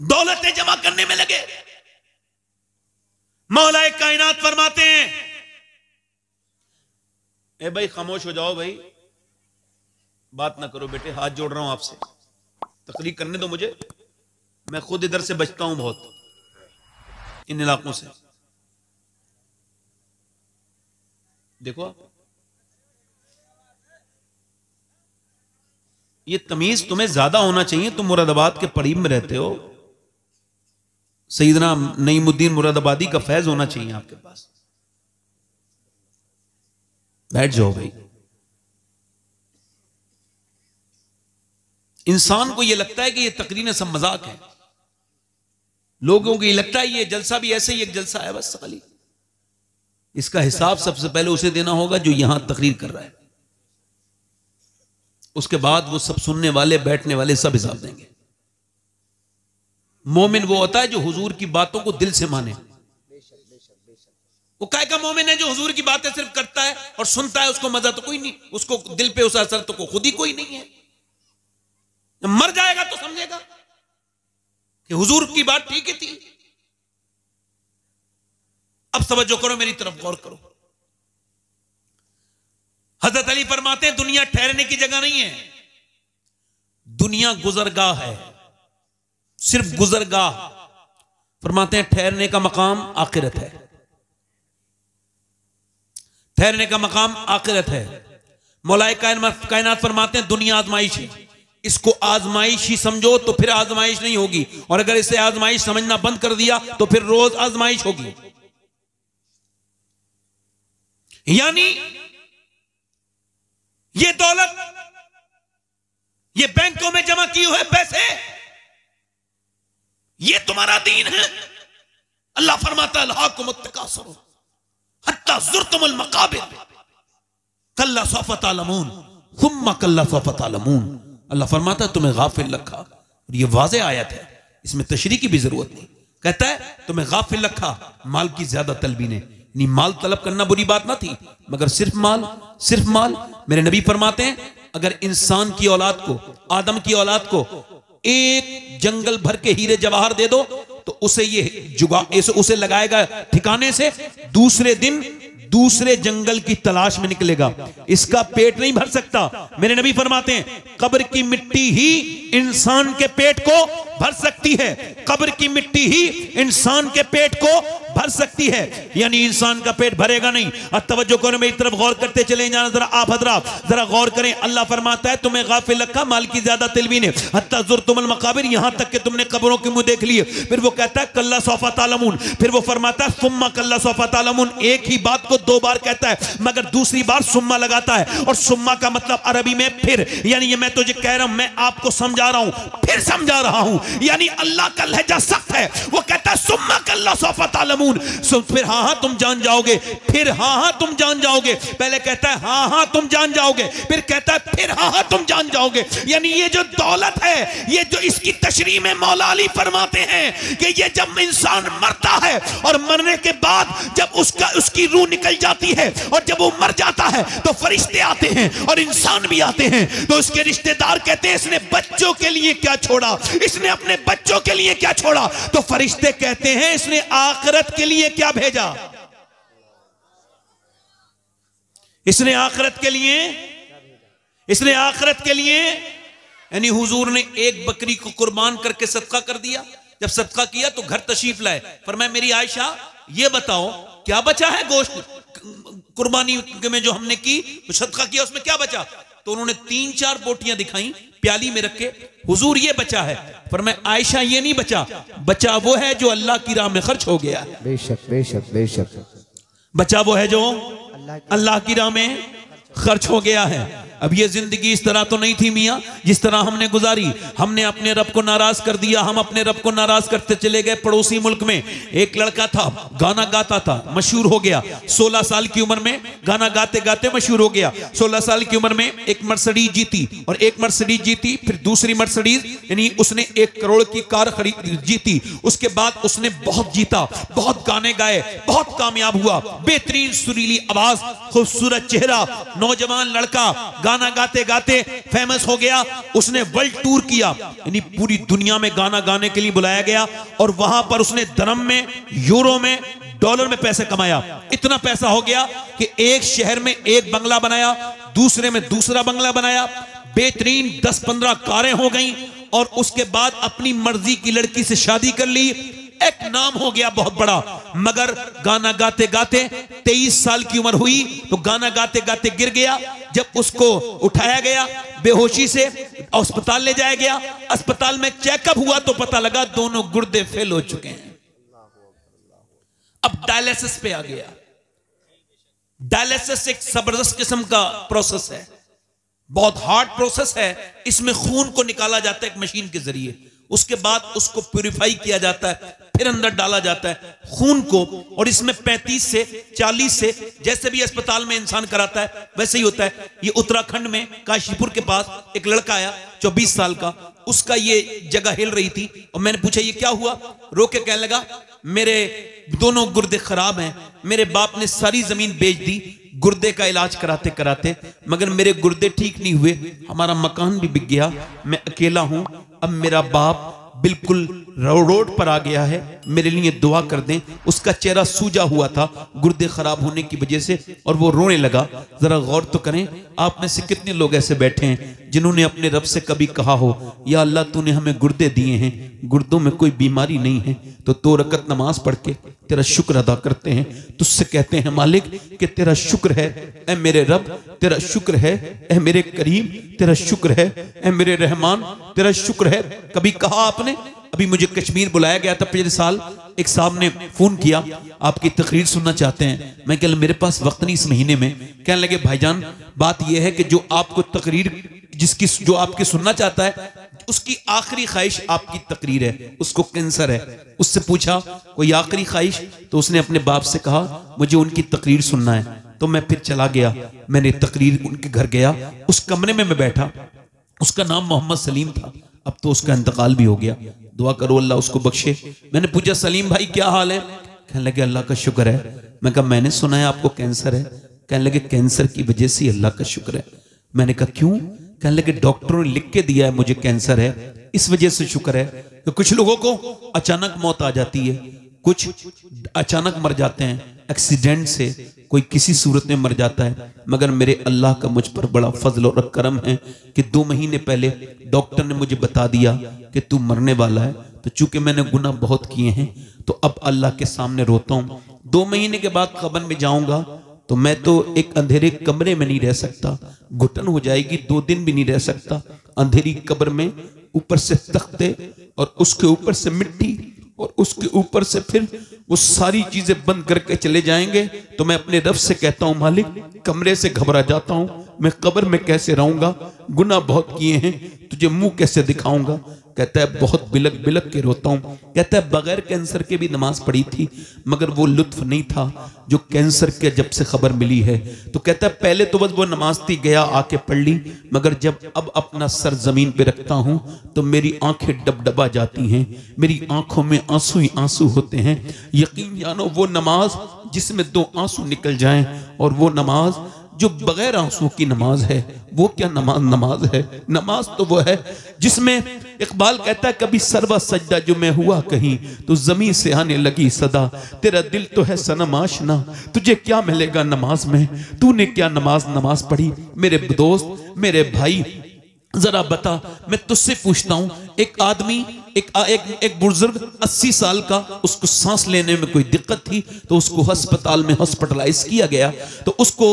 दौलतें जमा करने में लगे। मौलाए कायनात फरमाते हैं, ए भाई, खामोश हो जाओ भाई। बात ना करो बेटे, हाथ जोड़ रहा हूँ आपसे। तकलीफ़ करने दो मुझे। मैं खुद इधर से बचता हूँ बहुत, इन इलाकों से। देखो आप ये तमीज तुम्हें ज़्यादा होना चाहिए, तुम मुरादाबाद के करीब में रहते हो। सईदना नईमुद्दीन मुरादाबादी का फैज होना चाहिए आपके पास। बैठ जाओ भाई। इंसान को यह लगता है कि ये तकरीरें सब मज़ाक है। लोगों को ये लगता है ये जलसा भी ऐसे ही एक जलसा है, बस खाली। इसका हिसाब सबसे पहले उसे देना होगा जो यहाँ तकरीर कर रहा है। उसके बाद वो सब सुनने वाले, बैठने वाले सब हिसाब देंगे। मोमिन वो होता है जो हुजूर की बातों को दिल से माने। वो काय का मोमिन है जो हुजूर की बातें सिर्फ़ करता है और सुनता है, उसको मज़ा तो कोई नहीं, उसको दिल पे उस असर तो को खुद ही कोई नहीं है। मर जाएगा तो समझेगा कि हुजूर की बात ठीक ही थी। अब समझो करो, मेरी तरफ़ गौर करो। हज़रत अली फरमाते हैं, दुनिया ठहरने की जगह नहीं है। दुनिया गुजरगाह है। सिर्फ़ गुजरगाह। फरमाते हैं, ठहरने का मकाम आखिरत है। ठहरने का मकाम आखिरत है। मौलाए कायनात फरमाते हैं, दुनिया आजमाइश है। इसको आजमाइश ही समझो तो फिर आजमाइश नहीं होगी। और अगर इसे आजमाइश समझना बंद कर दिया तो फिर रोज आजमाइश होगी। यानी ये दौलत, ये बैंकों में जमा किए हुए पैसे, ये तुम्हारा दीन है। अल्लाह फरमाता है हत्ता जुर्तुमुल मकाबिर कल्ला सौफत आलमून हुम्मा कल्ला सौफत आलमून अल्लाह फरमाता है, तुम्हें गाफिल रखा। और ये वाज आयत है, इसमें तशरी की भी ज़रूरत नहीं। कहता है, तुम्हें गाफिल रखा, माल की ज़्यादा तलबी ने नहीं माल तलब करना बुरी बात ना थी, मगर सिर्फ़ माल सिर्फ़ माल। मेरे नबी फरमाते हैं, अगर इंसान की औलाद को, आदम की औलाद को एक जंगल भर के हीरे जवाहर दे दो तो उसे ये जुगा उसे लगाएगा ठिकाने से, दूसरे दिन दूसरे जंगल की तलाश में निकलेगा। इसका पेट नहीं भर सकता। मेरे नबी फरमाते हैं, कब्र की मिट्टी ही इंसान के पेट को भर सकती है। कब्र की मिट्टी ही इंसान के पेट को भर सकती है। यानी इंसान का पेट भरेगा नहीं। अब तवज्जो करो, मेरी तरफ़ गौर करते चले, जाना जरा आप हजरात। जरा गौर करें, अल्लाह फरमाता है, तुम्हें गाफिल रखा, माल की ज़्यादा तिलवी ने हत्ता तुमल मकाबिर, यहाँ तक कि तुमने कब्रों के मुँह देख लिए। फिर वो कहता है, कल्ला सोफा तालमून। फिर वो फरमाता है, सुम्मा कल्ला सोफा तालमून। एक ही बात को दो बार कहता है, मगर दूसरी बार सुम्मा लगाता है। और सुम्मा का मतलब अरबी में फिर, यानी ये मैं तुझे कह रहा हूँ, मैं आपको समझा रहा हूँ, फिर समझा रहा हूँ। यानी अल्लाह का लहजा सख्त है। वो कहता है, सुम्मा कल्ला सोफा तालमून। फिर हाँ हाँ तुम जान जाओगे, फिर हाँ हाँ तुम जान जाओगे। पहले कहता है हाँ हाँ तुम जान जाओगे, फिर कहता है, फिर हाँ हाँ तुम जान जाओगे। यानी ये जो दौलत है, ये जो इसकी तशरी में मौला अली फरमाते हैं कि ये जब इंसान मरता है, और मरने के बाद जब उसका, उसकी रूह निकल जाती है और जब वो मर जाता है तो फरिश्ते आते हैं और इंसान भी आते हैं। तो उसके रिश्तेदार कहते हैं, इसने बच्चों के लिए क्या छोड़ा? इसने अपने बच्चों के लिए क्या छोड़ा? तो फरिश्ते कहते हैं, इसने आखरत के लिए क्या भेजा? इसने आखरत के लिए, इसने आखरत के लिए, यानी हुजूर ने एक बकरी को कुर्बान करके सदका कर दिया। जब सदका किया तो घर तशरीफ़ लाए। पर मैं मेरी आयशा, ये बताओ क्या बचा है गोश्त? कुर्बानी में जो हमने की सदका किया उसमें क्या बचा? तो उन्होंने तीन चार बोटियाँ दिखाई प्याली में रखे हुजूर ये बचा है। पर मैं आयशा ये नहीं बचा। बचा वो है जो अल्लाह की राह में खर्च हो गया। बेशक बेशक बेशक। बचा वो है जो अल्लाह की राह में खर्च हो गया है। अब ये ज़िंदगी इस तरह तो नहीं थी, मियाँ, जिस तरह हमने गुजारी। हमने अपने रब को नाराज़ कर दिया, हम अपने रब को नाराज़ करते चले गए पड़ोसी मुल्क में। एक लड़का था, गाना गाता था, मशहूर हो गया। 16 साल की उम्र में गाना गाते गाते मशहूर हो गया। 16 साल की उम्र में एक मर्सडीज जीती और एक मर्सडीज जीती, फिर दूसरी मर्सडीज, यानी उसने एक करोड़ की कार खरीद जीती। उसके बाद उसने बहुत जीता, बहुत गाने गाए, बहुत कामयाब हुआ। बेहतरीन सुरीली आवाज़, खूबसूरत चेहरा, नौजवान लड़का गाना गाते गाते फ़ेमस हो गया, उसने वर्ल्ड टूर किया। यानी पूरी दुनिया में गाना गाने के लिए बुलाया गया और वहाँ पर उसने धर्म में, यूरो में, डॉलर में पैसे कमाया। इतना पैसा हो गया कि एक शहर में एक बंगला बनाया, दूसरे में दूसरा बंगला बनाया। बेहतरीन दस पंद्रह कारें हो गई और उसके बाद अपनी मर्ज़ी की लड़की से शादी कर ली। एक नाम हो गया बहुत बड़ा। मगर गाना गाते गाते तेईस साल की उम्र हुई तो गाना गाते गाते गिर गया। जब उसको उठाया गया, बेहोशी से अस्पताल ले जाया गया। अस्पताल में चेकअप हुआ तो पता लगा दोनों गुर्दे फेल हो चुके हैं। अब डायलिसिस पे आ गया। डायलिसिस एक ज़बरदस्त किस्म का प्रोसेस है। बहुत हार्ड प्रोसेस है। इसमें खून को निकाला जाता है एक मशीन के ज़रिए। उसके बाद उसको प्योरीफाई किया जाता है, फिर अंदर डाला जाता है। खून को, और इसमें 35 से 40 से, जैसे भी अस्पताल में इंसान कराता है, वैसे ही होता है। ये उत्तराखंड में काशीपुर के पास एक लड़का आया 24 साल का। उसका ये जगह हिल रही थी, और मैंने पूछा, ये क्या हुआ? रो के कहने लगा, मेरे दोनों गुर्दे खराब हैं। मेरे बाप ने सारी ज़मीन बेच दी, गुर्दे का इलाज कराते कराते, मगर मेरे गुर्दे ठीक नहीं हुए। हमारा मकान भी बिक गया, मैं अकेला हूँ अब मेरा बाप बिल्कुल रोड पर आ गया है। मेरे लिए दुआ कर दें। उसका चेहरा सूजा हुआ था। गुर्दे खराब होने की वजह से और वो रोने लगा। जरा गौर तो करें, आप में से कितने लोग ऐसे बैठे हैं जिन्होंने अपने रब से कभी कहा हो, या अल्लाह, तूने हमें गुर्दे दिए हैं। गुर्दों में कोई बीमारी नहीं है। तो तो रकत नमाज़ पढ़ के तेरा शुक्र अदा करते हैं। तुझसे कहते हैं, मालिक, कि तेरा शुक्र है ए मेरे रब, तेरा शुक्र है ए मेरे करीम, तेरा शुक्र है ए मेरे रहमान, तेरा शुक्र है। कभी कहा आपने? अभी मुझे कश्मीर बुलाया गया था पिछले साल। एक साहब ने फ़ोन किया, आपकी तकरीर सुनना चाहते हैं। मैं कह मेरे पास वक्त नहीं इस महीने में। कहने लगे, भाईजान, बात यह है कि जो आपको तकरीर, जिसकी जो आपकी सुनना चाहता है, उसकी आखिरी ख्वाहिश आपकी तकरीर है। उसको कैंसर है। उससे पूछा, कोई आखिरी ख्वाहिश? तो उसने अपने बाप से कहा, मुझे उनकी तकरीर सुनना है। तो मैं फिर चला गया। मैंने तकरीर उनके घर गया। उस कमरे में मैं बैठा। उसका नाम मोहम्मद सलीम था। अब तो उसका इंतकाल भी हो गया। दुआ करो अल्लाह उसको बख्शे। मैंने पूछा, सलीम भाई, क्या हाल है? कहने लगे, अल्लाह का शुक्र है। मैं कहा, मैंने सुना है आपको कैंसर है। कहने लगे, कैंसर की वजह से अल्लाह का शुक्र है। मैंने कहा, क्यों? कहने लगे, डॉक्टरों ने लिख के दिया है, मुझे कैंसर है। इस वजह से शुक्र है। तो कुछ लोगों को अचानक मौत आ जाती है। कुछ अचानक मर जाते हैं। एक्सीडेंट से कोई किसी सूरत में मर जाता है, मगर मेरे अल्लाह का मुझ पर बड़ा फजल और करम है कि दो महीने पहले डॉक्टर ने मुझे बता दिया कि तू मरने वाला है। तो चूँकि मैंने गुना बहुत किए हैं तो अब अल्लाह के सामने रोता हूँ। दो महीने के बाद खबर में जाऊँगा तो मैं तो एक अंधेरे कमरे में नहीं रह सकता, घुटन हो जाएगी, दो दिन भी नहीं रह सकता। अंधेरी कब्र में ऊपर से तख्ते और उसके ऊपर से मिट्टी और उसके ऊपर से फिर वो सारी चीज़ें बंद करके चले जाएँगे। तो मैं अपने रफ से कहता हूँ, मालिक, कमरे से घबरा जाता हूँ। मैं कब्र में कैसे रहूँगा? गुना बहुत किए हैं, तुझे मुँह कैसे दिखाऊँगा? कहता है, बहुत बिलक बिलक के रोता हूँ। कहता है, बगैर कैंसर के भी नमाज़ पढ़ी थी, मगर वो लुत्फ नहीं था, जो कैंसर के जब से खबर मिली है। तो कहता है, पहले तो बस वो नमाज़ थी, गया, आके पढ़ ली, मगर जब अब अपना सर ज़मीन पे रखता हूँ तो मेरी आँखें डबडबा जाती हैं, मेरी आँखों में आँसू ही आँसू होते हैं। यकीन जानो, वो नमाज़ जिसमें दो आँसू निकल जाए और वो नमाज़ जो बगैर आँसू की नमाज़ है, वो क्या नमाज़ नमाज़ है? नमाज़ तो वो है जिसमें इकबाल कहता है, कभी सरवा सजदा जो मैं हुआ कहीं तो ज़मीन से आने लगी सदा। तेरा दिल तो है सनम आशना तुझे क्या मिलेगा नमाज़ में? तूने क्या नमाज़ नमाज़ पढ़ी? मेरे दोस्त, मेरे भाई जरा बता, मैं तुझसे पूछता हूँ, एक आदमी, एक एक एक बुज़ुर्ग 80 साल का, उसको सांस लेने में कोई दिक्कत थी तो उसको अस्पताल में हॉस्पिटलाइज किया गया तो उसको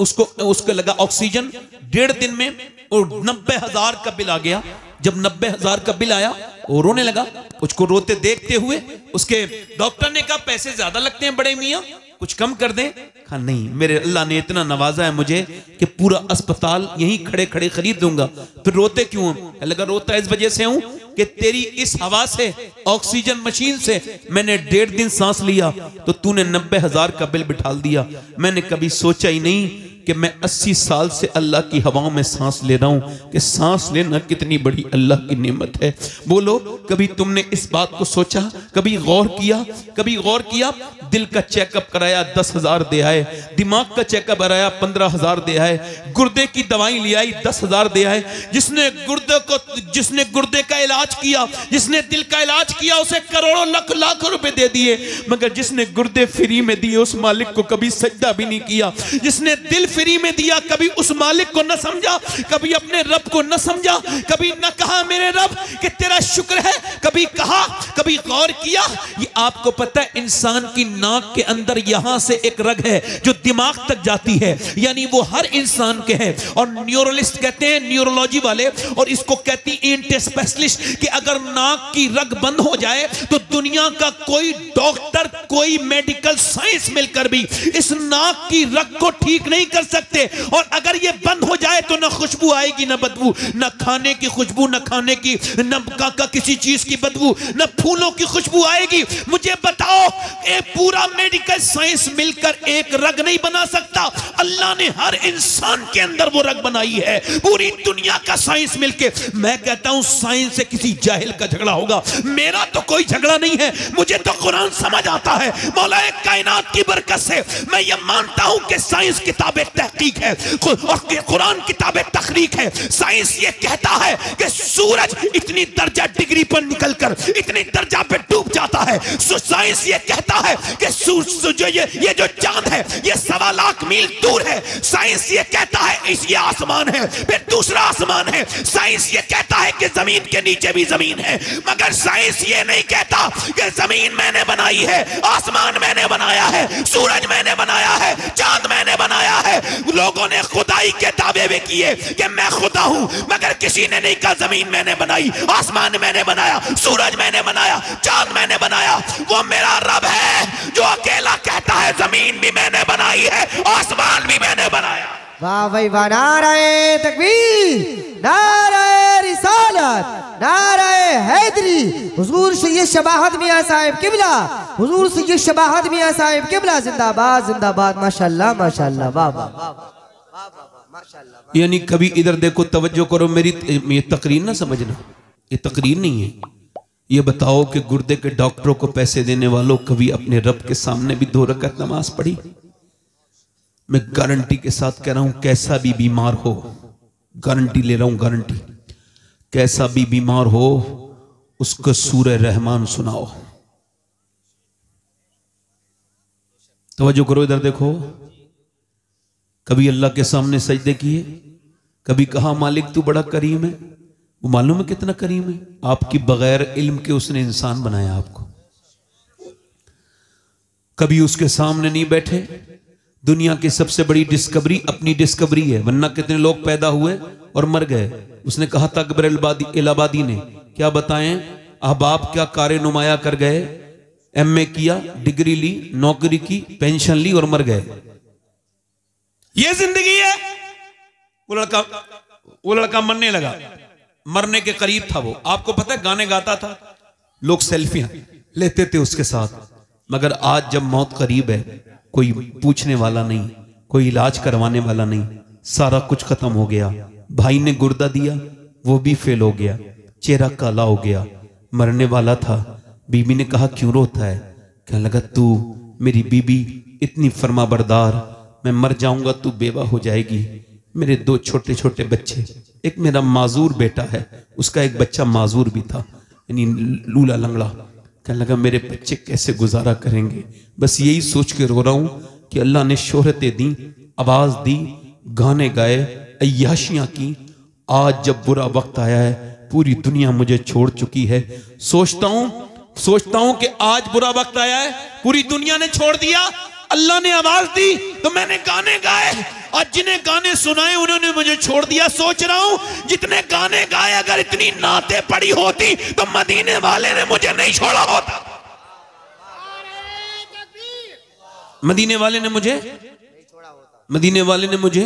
उसको उसको लगा ऑक्सीजन डेढ़ दिन में, और नब्बे हज़ार का बिल आ गया। जब नब्बे हज़ार का बिल आया, वो रोने लगा, उसको रोते देखते हुए, उसके डॉक्टर ने कहा, पैसे ज़्यादा लगते हैं बड़े मियाँ कुछ कम कर दें? कहा, नहीं, मेरे अल्लाह ने इतना नवाजा है मुझे कि पूरा अस्पताल यहीं खड़े खड़े खरीद दूँगा। फिर रोते क्यों लगा रोता इस वजह से हूँ कि तेरी इस हवा से, ऑक्सीजन मशीन से मैंने डेढ़ दिन सांस लिया तो तूने नब्बे हज़ार का बिल बिठाल दिया। मैंने कभी सोचा ही नहीं कि मैं 80 साल से अल्लाह की हवाओं में सांस ले रहा हूँ, कि सांस लेना कितनी बड़ी अल्लाह की नेमत है। बोलो, कभी तुमने इस बात को सोचा? कभी गौर किया? कभी गौर किया? दिल का चेकअप कराया, दस हज़ार दे आए। दिमाग का चेकअप कराया, पंद्रह हज़ार दे आए। गुर्दे की दवाई ले आई, दस हज़ार दे आए। जिसने गुर्दे को, जिसने गुर्दे का इलाज किया, जिसने दिल का इलाज किया, उसे करोड़ों लाख लाख रुपए दे दिए। मगर जिसने गुर्दे फ्री में दिए, उस मालिक को कभी सजदा भी नहीं किया। जिसने दिल फ्री में दिया, कभी उस मालिक को न समझा, कभी अपने रब को न समझा, कभी न कहा, मेरे रब, कि तेरा शुक्र है। कभी कहा, कभी गौर किया। ये आपको पता है, इंसान की नाक के अंदर यहाँ से एक रग है जो दिमाग तक जाती है। यानी वो हर इंसान के है। और न्यूरोलिस्ट कहते हैं न्यूरोलॉजी वाले और इसको कहती है स्पेशलिस्ट कि अगर नाक की रग बंद हो जाए तो दुनिया का कोई डॉक्टर कोई मेडिकल साइंस मिलकर भी इस नाक की रग को ठीक नहीं कर सकते। और अगर ये बंद हो जाए तो ना खुशबू आएगी ना बदबू ना खाने की खुशबू ना खाने की न का, किसी चीज़ की बदबू न फूलों की खुशबू आएगी। मुझे बताओ ये पूरा मेडिकल साइंस मिलकर एक रग नहीं बना सकता। अल्लाह ने हर इंसान के अंदर वो रग बनाई है। पूरी दुनिया का साइंस मिलके। मैं कहता हूँ साइंस से किसी जाहिल का झगड़ा होगा। मेरा तो कोई झगड़ा नहीं है। मुझे तो कुरान समझ आता है। मौला कायनात की बरकत से मैं ये मानता हूँ कि साइंस किताबें तहकीक है। और कुरान किताब तखलीक है। साइंस ये कहता है कि सूरज इतनी दर्जा डिग्री पर निकलकर, इतनी दर्जा पे डूब जाता है। साइंस ये कहता है कि जो ये ये जो चाँद है, ये सवा लाख मील दूर है। साइंस ये कहता है, इस ये आसमान है। फिर दूसरा आसमान है। साइंस ये कहता है कि ज़मीन के नीचे भी ज़मीन है। मगर साइंस ये नहीं कहता कि ज़मीन मैंने बनाई है, आसमान मैंने बनाया है, सूरज मैंने बनाया है, चाँद मैंने बनाया है। लोगों ने खुदाई के दावे भी किए कि मैं खुदा हूँ, मगर किसी ने नहीं कहा, ज़मीन मैंने बनाई, आसमान मैंने बनाया, सूरज मैंने बनाया, चाँद मैंने बनाया। वो मेरा रब है। जो अकेला कहता है ज़मीन भी मैंने बनाई है आसमान भी मैंने बनाया। वाह भाई वाह। नाराए तकबीर नाराए रिसालत नाराए हैदरी। हुजूर सैयद शबाहत मियाँ साहिब किबला हुजूर सैयद शबाहत मियाँ साहिब किबला जिंदाबाद जिंदाबाद। माशाल्लाह माशाल्लाह वाह वाह वाह वाह वाह माशाल्लाह। यानी कभी इधर देखो तवज्जो करो मेरी ये तकरीर ना समझना। ये तकरीर नहीं है। ये बताओ कि गुर्दे के डॉक्टरों को पैसे देने वालों कभी अपने रब के सामने भी दो रकत नमाज़ पढ़ी? मैं गारंटी के साथ कह रहा हूँ, कैसा भी बीमार हो, गारंटी ले रहा हूँ, गारंटी। कैसा भी बीमार हो, उसको सूर्य रहमान सुनाओ। तवज्जो करो इधर देखो। कभी अल्लाह के सामने सजदे किए, कभी कहा, मालिक तू बड़ा करीम है। वो मालूम है कितना करीम है? आपकी बगैर इल्म के उसने इंसान बनाया आपको। कभी उसके सामने नहीं बैठे? दुनिया की सबसे बड़ी डिस्कवरी अपनी डिस्कवरी है, वरना कितने लोग पैदा हुए और मर गए? उसने कहा था अकबर इलाबादी ने, क्या बताएँ? अहबाब क्या कार्य नुमाया कर गए? एमए किया, डिग्री ली, नौकरी की पेंशन ली और मर गए। ये ज़िंदगी है। वो लड़का वो लड़का मरने लगा। मरने के करीब था वो। आपको पता है गाने गाता था? लोग सेल्फियाँ लेते थे उसके साथ। मगर आज जब मौत करीब है, कोई पूछने वाला नहीं, कोई इलाज करवाने वाला नहीं, सारा कुछ खत्म हो गया। भाई ने गुर्दा दिया, वो भी फेल हो गया, चेहरा काला हो गया। मरने वाला था। बीबी ने कहा, क्यों रोता है? कहने लगा, तू, मेरी बीबी, इतनी फर्मा बरदार मैं मर जाऊँगा, तू बेवा हो जाएगी। मेरे दो छोटे छोटे बच्चे एक मेरा माजूर बेटा है, उसका एक बच्चा माजूर भी था, यानी लूला लंगड़ा। कहने लगा, मेरे बच्चे कैसे गुजारा करेंगे? बस यही सोच के रो रहा हूँ कि अल्लाह ने शोहरतें दी, आवाज़ दी, गाने गाए अयाशियाँ की। आज जब बुरा वक्त आया है, पूरी दुनिया मुझे छोड़ चुकी है। सोचता हूँ सोचता हूँ कि आज बुरा वक्त आया है, पूरी दुनिया ने छोड़ दिया अल्लाह ने आवाज़ दी तो मैंने गाने गाए। और जिन्हें गाने सुनाए, उन्होंने मुझे छोड़ दिया। सोच रहा हूँ, जितने गाने गाए, अगर इतनी नाते पड़ी होती तो मदीने वाले ने मुझे नहीं छोड़ा होता। मदीने वाले ने मुझे मदीने वाले ने मुझे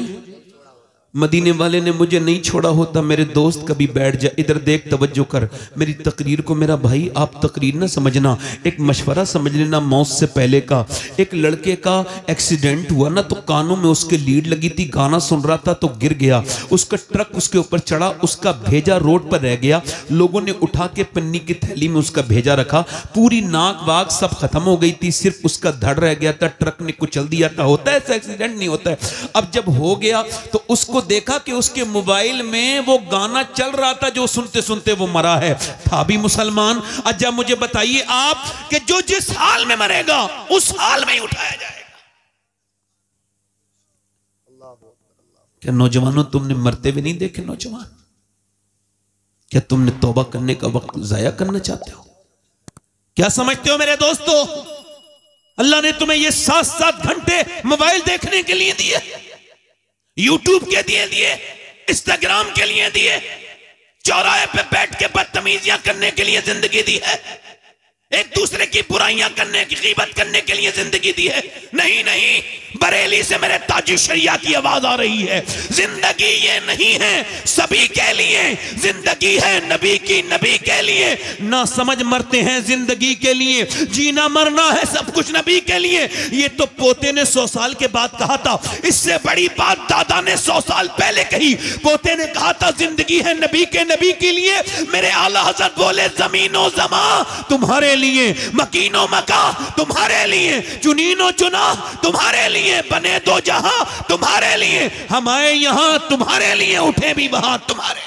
मदीने वाले ने मुझे नहीं छोड़ा होता, मेरे दोस्त कभी बैठ जा। इधर देख तवज्जो कर, मेरी तकरीर को मेरा भाई, आप तकरीर ना समझना, एक मशवरा समझ लेना मौत से पहले का। एक लड़के का एक्सीडेंट हुआ ना तो कानों में उसके लीड लगी थी, गाना सुन रहा था तो गिर गया। उसका ट्रक उसके ऊपर चढ़ा, उसका भेजा रोड पर रह गया। लोगों ने उठा के पन्नी की थैली में उसका भेजा रखा। पूरी नाक वाक सब खत्म हो गई थी, सिर्फ़ उसका धड़ रह गया था, ट्रक ने कुचल दिया था। होता है ऐसा, एक्सीडेंट नहीं होता है। अब जब हो गया तो उसको उसको देखा कि उसके मोबाइल में वो गाना चल रहा था जो सुनते सुनते वो मरा है। था भी मुसलमान। अच्छा मुझे बताइए आप कि जो जिस हाल में मरेगा, उस हाल में ही उठाया जाएगा। क्या नौजवानों, तुमने मरते भी नहीं देखे नौजवान? क्या तुमने तोबा करने का वक्त जाया करना चाहते हो? क्या समझते हो मेरे दोस्तों? अल्लाह ने तुम्हें ये सात सात घंटे मोबाइल देखने के लिए दिए। यूट्यूब के दिए दिए इंस्टाग्राम के लिए दिए, चौराहे पे बैठ के बदतमीजियाँ करने के लिए ज़िंदगी दी है। एक दूसरे की बुराइयाँ करने की कीमत करने के लिए ज़िंदगी दी है। नहीं नहीं, बरेली से मेरे ताजु शरिया की आवाज़ आ रही है। ज़िंदगी ये नहीं है सभी के लिए, ज़िंदगी है नबी की नबी के लिए। ना समझ मरते हैं ज़िंदगी के लिए, जीना मरना है सब कुछ नबी के लिए। ये तो पोते ने सौ साल के बाद कहा था, इससे बड़ी बात दादा ने सौ साल पहले कही। पोते ने कहा था, ज़िंदगी है नबी के नबी के लिए। मेरे आला हज़रत बोले, जमीनो जमा, तुम्हारे लिए। मकीनो मका, तुम्हारे लिए। चुनीनो चुना, तुम्हारे लिए। बने दो जहाँ, तुम्हारे लिए। हम आए यहाँ, तुम्हारे लिए। उठे भी वहाँ, तुम्हारे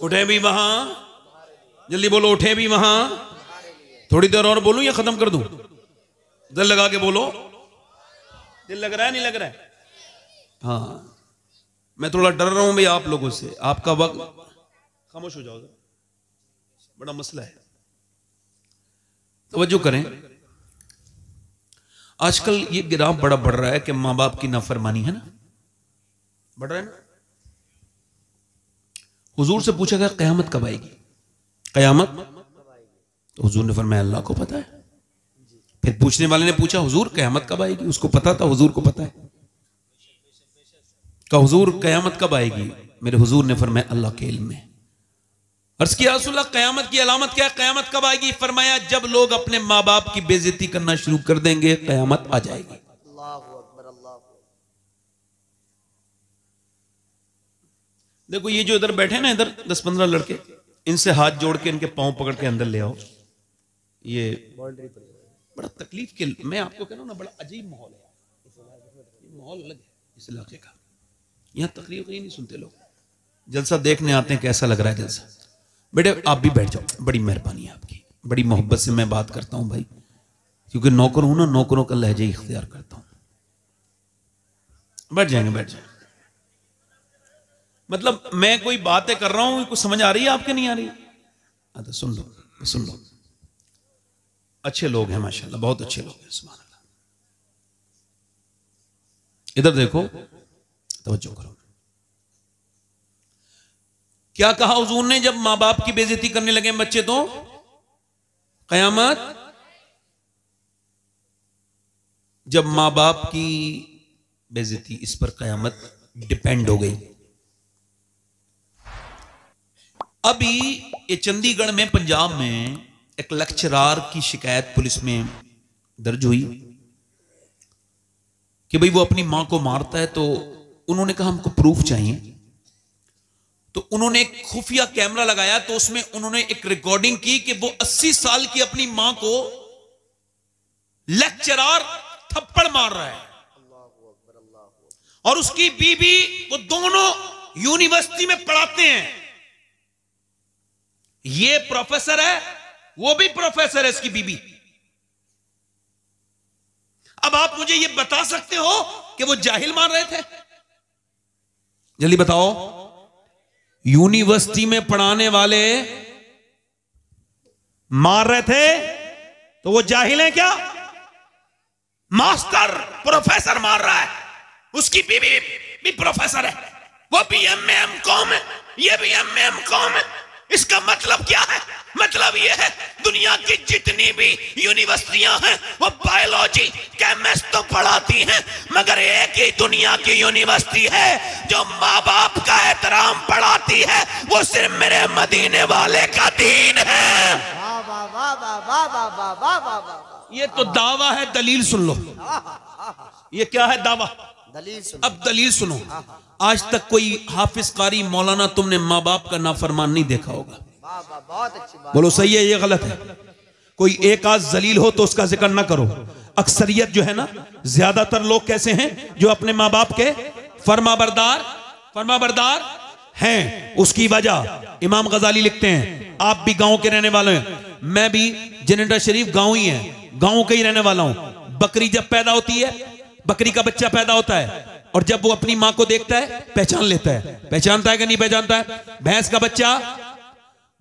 उठे भी वहाँ। जल्दी बोलो, उठे भी वहाँ। थोड़ी देर और बोलूँ या खत्म कर दूँ? दिल लगा के बोलो। दिल लग रहा है, नहीं लग रहा है? हाँ। मैं थोड़ा डर रहा हूँ भाई आप लोगों से। आपका वक्त खामोश हो जाओ। बड़ा मसला है। तवज्जो करें। आजकल ये गिराफ बड़ा बढ़ रहा है कि माँ बाप की नाफरमानी, है ना? बढ़ रहा है। ना हुजूर से पूछा गया, कयामत कब आएगी? कयामत? तो हुजूर ने फरमाया, अल्लाह को पता है। फिर पूछने वाले ने पूछा, हुजूर, कयामत कब आएगी? उसको पता था, हुजूर को पता है। का हुजूर, कयामत कब आएगी? मेरे हुजूर ने फरमाया, अल्लाह के इल्म में। अर्ज़ किया रसूलुल्लाह कयामत की अलामत क्या कयामत कब आएगी? फरमाया जब लोग अपने माँ बाप की बेजती करना शुरू कर देंगे कयामत आ जाएगी। देखो ये जो इधर बैठे ना इधर दस पंद्रह लड़के इनसे हाथ जोड़ के इनके पाँव पकड़ के अंदर ले आओ। ये बड़ा तकलीफ़ के मैं आपको कह रहा हूँ ना बड़ा अजीब माहौल है। माहौल अलग है इस इलाके का। यहाँ तकलीफ़ नहीं सुनते लोग। जलसा देखने आते हैं कैसा लग रहा है जलसा? बेटे, आप भी बैठ जाओ। बड़ी मेहरबानी है आपकी। बड़ी मोहब्बत से मैं बात करता हूँ भाई। क्योंकि नौकर हूँ ना, नौकरों का लहजे इख्तियार करता हूँ। बैठ जाएँगे बैठ जाएँगे। मतलब मैं कोई बातें कर रहा हूँ, कुछ समझ आ रही है आपके, नहीं आ रही? तो सुन लो सुन लो। अच्छे लोग हैं, माशाल्लाह, बहुत अच्छे लोग हैं सुबह इधर देखो, तवज्जो करो। क्या कहा हुजूर ने जब माँ बाप की बेजती करने लगे बच्चे तो? कयामत? जब माँ बाप की बेजती इस पर कयामत डिपेंड हो गई। अभी ये चंडीगढ़ में, पंजाब में एक लेक्चरार की शिकायत पुलिस में दर्ज हुई कि भाई वो अपनी माँ को मारता है तो उन्होंने कहा हमको प्रूफ चाहिए। तो उन्होंने एक खुफिया कैमरा लगाया तो उसमें उन्होंने एक रिकॉर्डिंग की कि वो 80 साल की अपनी माँ को लेक्चरार थप्पड़ मार रहा है। और उसकी बीबी वो दोनों यूनिवर्सिटी में पढ़ाते हैं। ये प्रोफेसर है, वो भी प्रोफेसर है इसकी बीबी। अब आप मुझे ये बता सकते हो कि वो जाहिल मान रहे थे? जल्दी बताओ। यूनिवर्सिटी में पढ़ाने वाले मार रहे थे तो वो जाहिल है क्या? मास्टर, प्रोफेसर मार रहा है। उसकी बीबी भी प्रोफेसर है। वो भी एम एम कॉम है। ये भी एम एम कॉम है। इसका मतलब क्या है मतलब ये है दुनिया की जितनी भी यूनिवर्सिटियाँ हैं वो बायोलॉजी केमिस्ट तो पढ़ाती हैं मगर एक ही दुनिया की यूनिवर्सिटी है जो माँ बाप का एहतराम पढ़ाती है वो सिर्फ़ मेरे मदीने वाले का दीन है ये तो दावा है दलील सुन लो ये क्या है दावा दलील सुन अब दलील सुनो आज तक कोई हाफिज कारी मौलाना तुमने माँ बाप का नाफरमान नहीं देखा होगा। बोलो, सही है, ये गलत है। कोई एक आज जलील हो तो उसका ज़िक्र ना करो। अक्सरियत जो है ना, ज़्यादातर लोग कैसे हैं जो अपने माँ बाप के फर्मा बरदार फर्मा बरदार हैं। उसकी वजह इमाम गजाली लिखते हैं, आप भी गाँव के रहने वाले हैं। मैं भी जनेटा शरीफ गाँव ही है, गाँव के ही रहने वाला हूँ। बकरी जब पैदा होती है, बकरी का बच्चा पैदा होता है और जब वो अपनी माँ को देखता है पहचान लेता है। पहचानता है कि नहीं पहचानता है? भैंस का बच्चा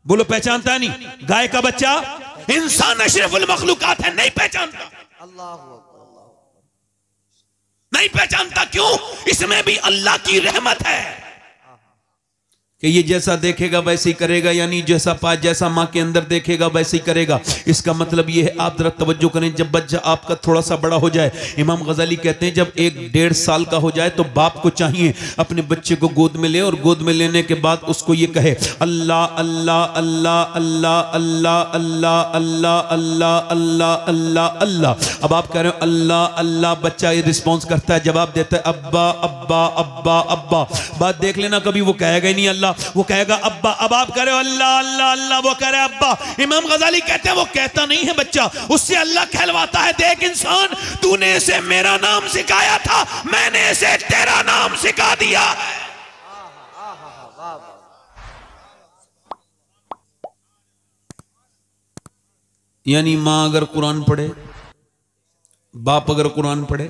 बोलो पहचानता है नहीं। गाय का बच्चा इंसान अशरफुल मखलूकात है नहीं पहचानता। अल्लाह अल्लाह नहीं पहचानता क्यों? इसमें भी अल्लाह की रहमत है। कि ये जैसा देखेगा वैसे ही करेगा यानी जैसा पा जैसा माँ के अंदर देखेगा वैसे ही करेगा इसका मतलब ये है आप जरा तवज्जो करें जब बच्चा आपका थोड़ा सा बड़ा हो जाए इमाम गजाली कहते हैं जब एक डेढ़ साल का हो जाए तो बाप को चाहिए अपने बच्चे को गोद में ले और गोद में लेने के बाद उसको ये कहे अल्लाह अल्लाह अल्लाह अल्लाह अल्लाह अल्लाह अल्लाह अल्लाह अल्लाह अल्लाह अल्लाह अब आप कह रहे हो अल्लाह अल्लाह बच्चा ये रिस्पॉन्स करता है जवाब देता है अब्बा अब्बा अब्बा अब्बा बात देख लेना कभी वो कहेगा ही नहीं अल्लाह वो कहेगा, अब्बा, अब आप हो, अल्लाह अल्लाह अल्लाह। वो कह रहे अब्बा, इमाम गजाली कहते हैं, वो कहता नहीं है बच्चा। उससे अल्लाह कहलवाता है, देख इंसान, तूने इसे मेरा नाम सिखाया था, मैंने इसे तेरा नाम सिखा दिया। यानी माँ अगर कुरान पढ़े, बाप अगर कुरान पढ़े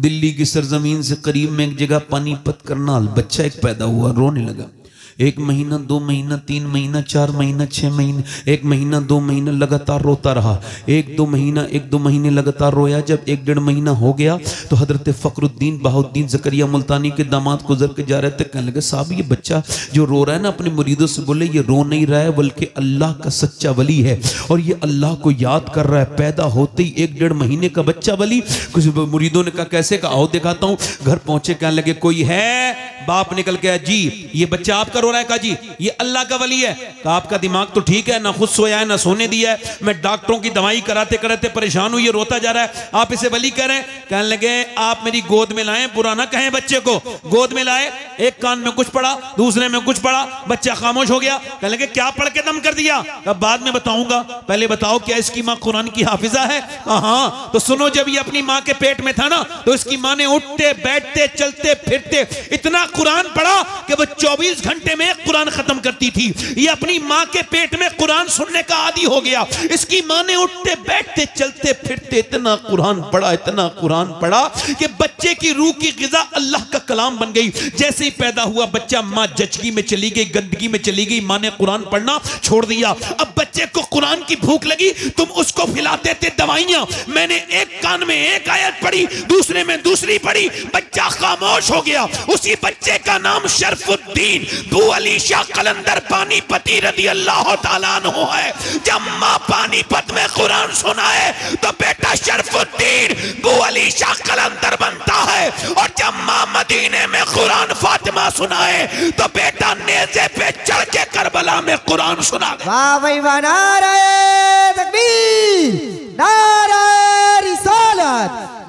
दिल्ली की सरजमीन से करीब में एक जगह पानीपत करनाल, बच्चा एक पैदा हुआ, रोने लगा। एक महीना, दो महीना, तीन महीना, चार महीना, छह महीने, एक महीना, दो महीना लगातार रोता रहा। एक दो महीना, एक दो महीने लगातार रोया। जब एक डेढ़ महीना हो गया तो हज़रत फखरुद्दीन बहाउद्दीन जकरिया मुल्तानी के दामाद गुजर के जा रहे थे। कहने लगे, साहब, ये बच्चा जो रो रहा है ना, अपने मुरीदों से बोले, ये रो नहीं रहा है, बल्कि अल्लाह का सच्चा वली है। और ये अल्लाह को याद कर रहा है, पैदा होते ही एक डेढ़ महीने का बच्चा वली। कुछ मुरीदों ने कहा, कैसे कहा? आओ दिखाता हूँ। घर पहुँचे, कहने लगे, कोई है? बाप निकल के जी, ये बच्चा आपका रो रहा है कहा जी ये अल्लाह का वली है। कहा, आपका दिमाग तो ठीक है, ना खुद सोया है, ना सोने दिया है। मैं डॉक्टरों की दवाई कराते कराते परेशान हुई रोता जा रहा है। आप इसे वली कह रहे हैं? कहने लगे, आप मेरी गोद में लाए, बुरा ना कहें बच्चे को। गोद में लाए, एक कान में कुछ पढ़ा दूसरे में कुछ पड़ा, बच्चा खामोश हो गया। कहने लगे, क्या पढ़ के दम कर दिया? अब बाद में बताऊँगा। पहले बताओ, क्या इसकी माँ कुरान की हाफिजा है? हाँ तो सुनो, जब ये अपनी माँ के पेट में था ना तो इसकी माँ ने उठते, बैठते, चलते, फिरते, इतना कुरान पढ़ा कि वो 24 घंटे में कुरान खत्म करती थी। ये अपनी माँ के पेट में कुरान सुनने का आदि हो गया। इसकी माँ ने उठते, बैठते, चलते, फिरते इतना कुरान पढ़ा, इतना कुरान पढ़ा कि बच्चे की रूह की गिजा अल्लाह का कलाम बन गई। जैसे ही पैदा हुआ बच्चा माँ जचगी में चली गई, गंदगी में चली गई, माँ ने कुरान पढ़ना छोड़ दिया। अब बच्चे को कुरान की भूख लगी, तुम उसको खिलाते थे दवाइयाँ। मैंने एक कान में एक आयत पढ़ी, दूसरे में दूसरी पढ़ी, बच्चा खामोश हो गया। उसी बच्चे का नाम शरफुद्दीन। बू अली शाह कलंदर पानीपति रदी अल्लाह अन्हु है। जब माँ पानीपत में कुरान सुना है तो बेटा शरफुद्दीन बू अली शाह कलंदर बनता है। और जब माँ मदीने में कुरान फातिमा सुना है तो बेटा नेजे पे चढ़ के करबला में कुरान सुना भाई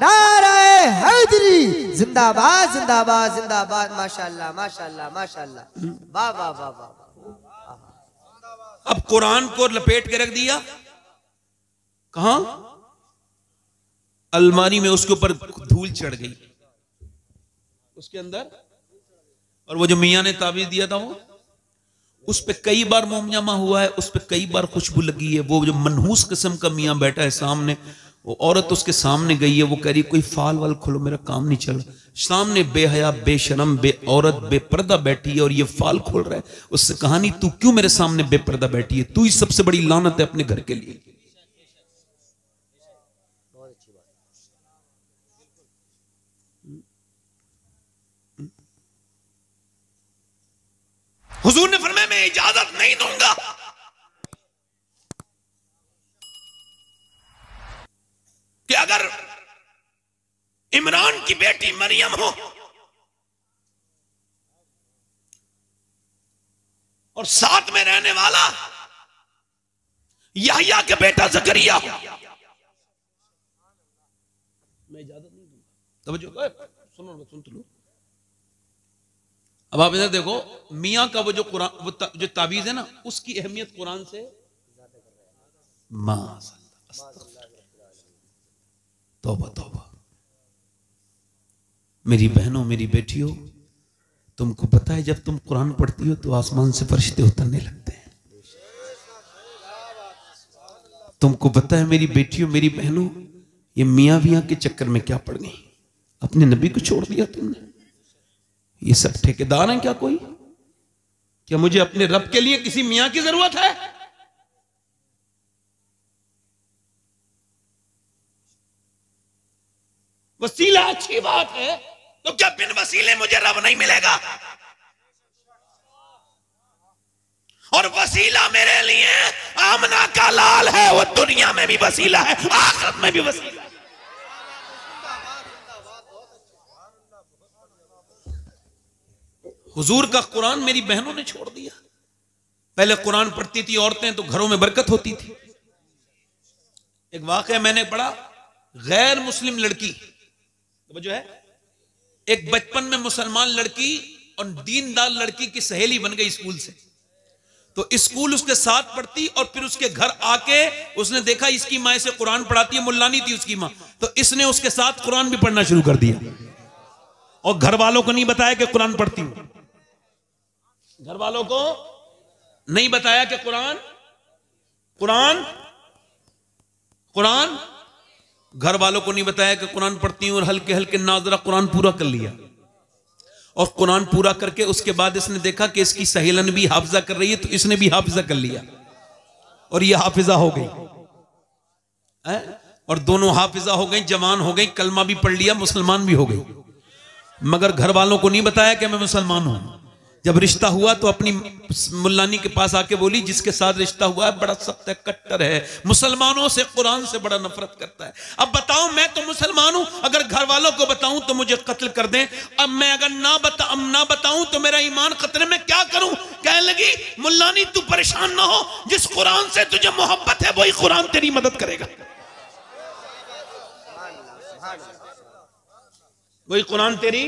नाराए हैदरी जिंदाबाद जिंदाबाद जिंदाबाद। माशाल्लाह माशाल्लाह माशाल्लाह। वाह वाह वाह वाह अब कुरान को लपेट के रख दिया। कहा? अलमारी में उसके ऊपर धूल चढ़ गई। उसके अंदर। और वो जो मियाँ ने ताबीज दिया था वो, उस पर कई बार मोमजामा हुआ है, उस पर कई बार खुशबू लगी है। वो जो मनहूस किस्म का मियाँ बैठा है सामने वो औरत उसके सामने गई है, वो कह रही कोई फाल वाल खोलो, मेरा काम नहीं चल रहा। सामने बेहया, बेशरम बे औरत बेपर्दा बैठी है और ये फाल खोल रहा है। उससे कहानी तू क्यों मेरे सामने बेपर्दा बैठी है? तू ही सबसे बड़ी लानत है अपने घर के लिए। हुजूर ने फरमाया, मैं इजाज़त नहीं दूँगा। कि अगर इमरान की बेटी मरियम हो और साथ में रहने वाला याहिया के बेटा जकरिया हो मैं इजाज़त नहीं दूँगा। तवज्जो सुनो सुन तो लो। अब आप इधर देखो मियाँ का वो जो कुरान वो ता, जो ताबीज है ना उसकी अहमियत कुरान से। तोबा तोबा। मेरी बहनों, मेरी बेटियों, तुमको पता है, जब तुम कुरान पढ़ती हो तो आसमान से फरिश्ते उतरने लगते हैं। तुमको पता है, मेरी बेटियों, मेरी बहनों, ये मियाँ वियाँ के चक्कर में क्या पड़ गई? अपने नबी को छोड़ दिया तुमने? ये सब ठेकेदार हैं क्या कोई? क्या मुझे अपने रब के लिए किसी मियाँ की ज़रूरत है? वसीला, अच्छी बात है। तो क्या बिन वसीले मुझे रब नहीं मिलेगा? और वसीला मेरे लिए आमना का लाल है, वो दुनिया में भी वसीला है, आखिरत में भी वसीला है। हुजूर का कुरान मेरी बहनों ने छोड़ दिया। पहले कुरान पढ़ती थी औरतें तो घरों में बरकत होती थी। एक वाक्य मैंने पढ़ा, गैर मुस्लिम लड़की तो जो है। एक बचपन में मुसलमान लड़की और दीनदार लड़की की सहेली बन गई स्कूल से। तो स्कूल उसके साथ पढ़ती और फिर उसके घर आके उसने देखा इसकी माँ से कुरान पढ़ाती है, मुल्लानी थी उसकी माँ। तो इसने उसके साथ कुरान भी पढ़ना शुरू कर दिया। और घर वालों को नहीं बताया कि कुरान पढ़ती हूँ। घर वालों को नहीं बताया कि कुरान कुरान कुरान घर वालों को नहीं बताया कि कुरान पढ़ती हूँ और हल्के हल्के नाजरा कुरान पूरा कर लिया। और कुरान पूरा करके उसके बाद इसने देखा कि इसकी सहेलन भी हाफजा कर रही है तो इसने भी हाफजा कर लिया। और ये हाफिजा हो गई। है? और दोनों हाफिजा हो गई, जवान हो गई, कलमा भी पढ़ लिया, मुसलमान भी हो गई। मगर घर वालों को नहीं बताया कि मैं मुसलमान हूँ। जब रिश्ता हुआ तो अपनी मुल्लानी के पास आके बोली, जिसके साथ रिश्ता हुआ है, बड़ा सख्त है, कट्टर है। मुसलमानों से कुरान से बड़ा नफरत करता है। अब बताओ, मैं तो मुसलमान हूँ। अगर घर वालों को बताऊँ तो मुझे कत्ल कर दें। अब मैं अगर ना बता ना बताऊँ तो मेरा ईमान खतरे में क्या करूँ? कहने लगी, मुल्लानी, तू परेशान ना हो। जिस कुरान से तुझे मोहब्बत है, वही कुरान तेरी मदद करेगा। वही कुरान तेरी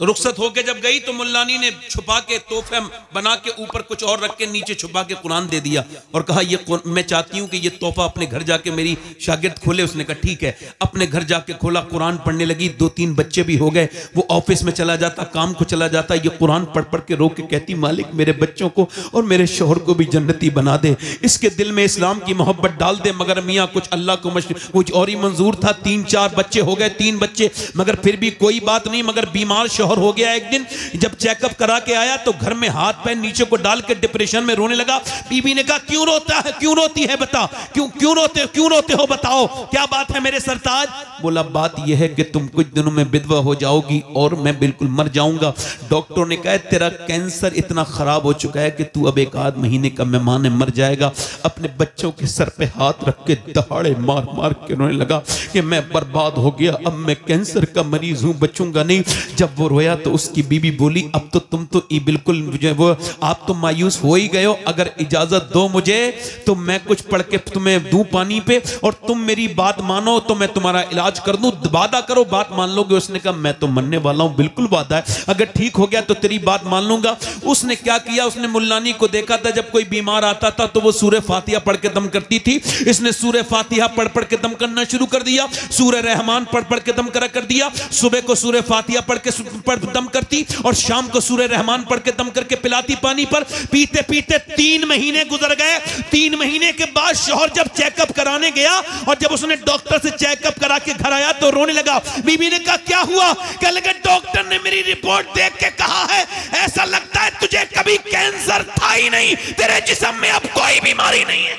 रुखसत होके जब गई तो मुल्लानी ने छुपा के तोहफे बना के ऊपर कुछ और रख के नीचे छुपा के कुरान दे दिया और कहा, ये मैं चाहती हूँ कि ये तोहफा अपने घर जाके मेरी शागिर्द खोले। उसने कहा, ठीक है। अपने घर जाके खोला, कुरान पढ़ने लगी। दो तीन बच्चे भी हो गए। वो ऑफ़िस में चला जाता, काम को चला जाता। ये कुरान पढ़ पढ़ के रो के कहती, मालिक, मेरे बच्चों को और मेरे शोहर को भी जन्नती बना दे। इसके दिल में इस्लाम की मोहब्बत डाल दे। मगर मियाँ, कुछ अल्लाह को कुछ और ही मंजूर था। तीन चार बच्चे हो गए, तीन बच्चे। मगर फिर भी कोई बात नहीं, मगर बीमार शोहर हो गया एक दिन, जब चेकअप करा के आया तो घर में हाथ पैर नीचे को डाल के डिप्रेशन में रोने लगा। बीबी ने कहा, क्यों रोता है, क्यों रोती है बता? क्यों क्यों रोते क्यों रोते हो बताओ? क्या बात है मेरे सरताज? बोला, बात यह है कि तुम कुछ दिनों में विधवा हो जाओगी और मैं बिल्कुल मर जाऊँगा। डॉक्टर ने कहा, तेरा कैंसर इतना खराब हो चुका है कि तू अब एक आध महीने का मेहमान मर जाएगा। अपने बच्चों के सर पे हाथ रख के दहाड़े मार मार के रोने लगा कि मैं बर्बाद हो गया। अब मैं कैंसर का मरीज़ हूँ, बचूँगा नहीं। जब वो रोया तो उसकी बीबी बोली, अब तो तुम तो बिल्कुल मुझे वो, आप तो मायूस हो ही गए हो। अगर इजाज़त दो मुझे तो मैं कुछ पढ़ के तुम्हें दू पानी पे। और तुम मेरी बात मानो तो मैं तुम्हारा इलाज कर दू। वादा करो, बात मान लोगे। उसने कहा, मैं तो मनने वाला हूँ, बिल्कुल वादा है। अगर ठीक हो गया तो तेरी बात मान लूँगा। उसने क्या किया, उसने मुल्लानी को देखा था, जब कोई बीमार आता था तो वो सूर्य फातिहा पढ़ के दम करती थी। इसने सूर्य फातिहा पढ़ पढ़ के दम करना शुरू कर दिया। सूर्य रहमान पढ़ पढ़ के दम करा कर दिया। सुबह को सूर्य फातिहा पढ़ के पढ़ दम करती और शाम को सूर्य रहमान पढ़ के दम करके पिलाती पानी पर। पीते पीते तीन महीने गुजर गए। तीन महीने के बाद शोहर जब चेकअप कराने गया और जब उसने डॉक्टर से चेकअप करा के घर आया तो रोने लगा, बीबी ने कहा, क्या हुआ? कह लगे डॉक्टर ने मेरी रिपोर्ट देख के कहा है, ऐसा लगता है तुझे कभी कैंसर था ही नहीं। तेरे जिसम में अब कोई बीमारी नहीं है।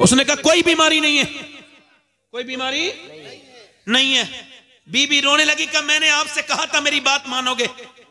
उसने कहा, कोई बीमारी नहीं है। कोई बीमारी नहीं है। बीबी रोने लगी कब मैंने आपसे कहा था मेरी बात मानोगे?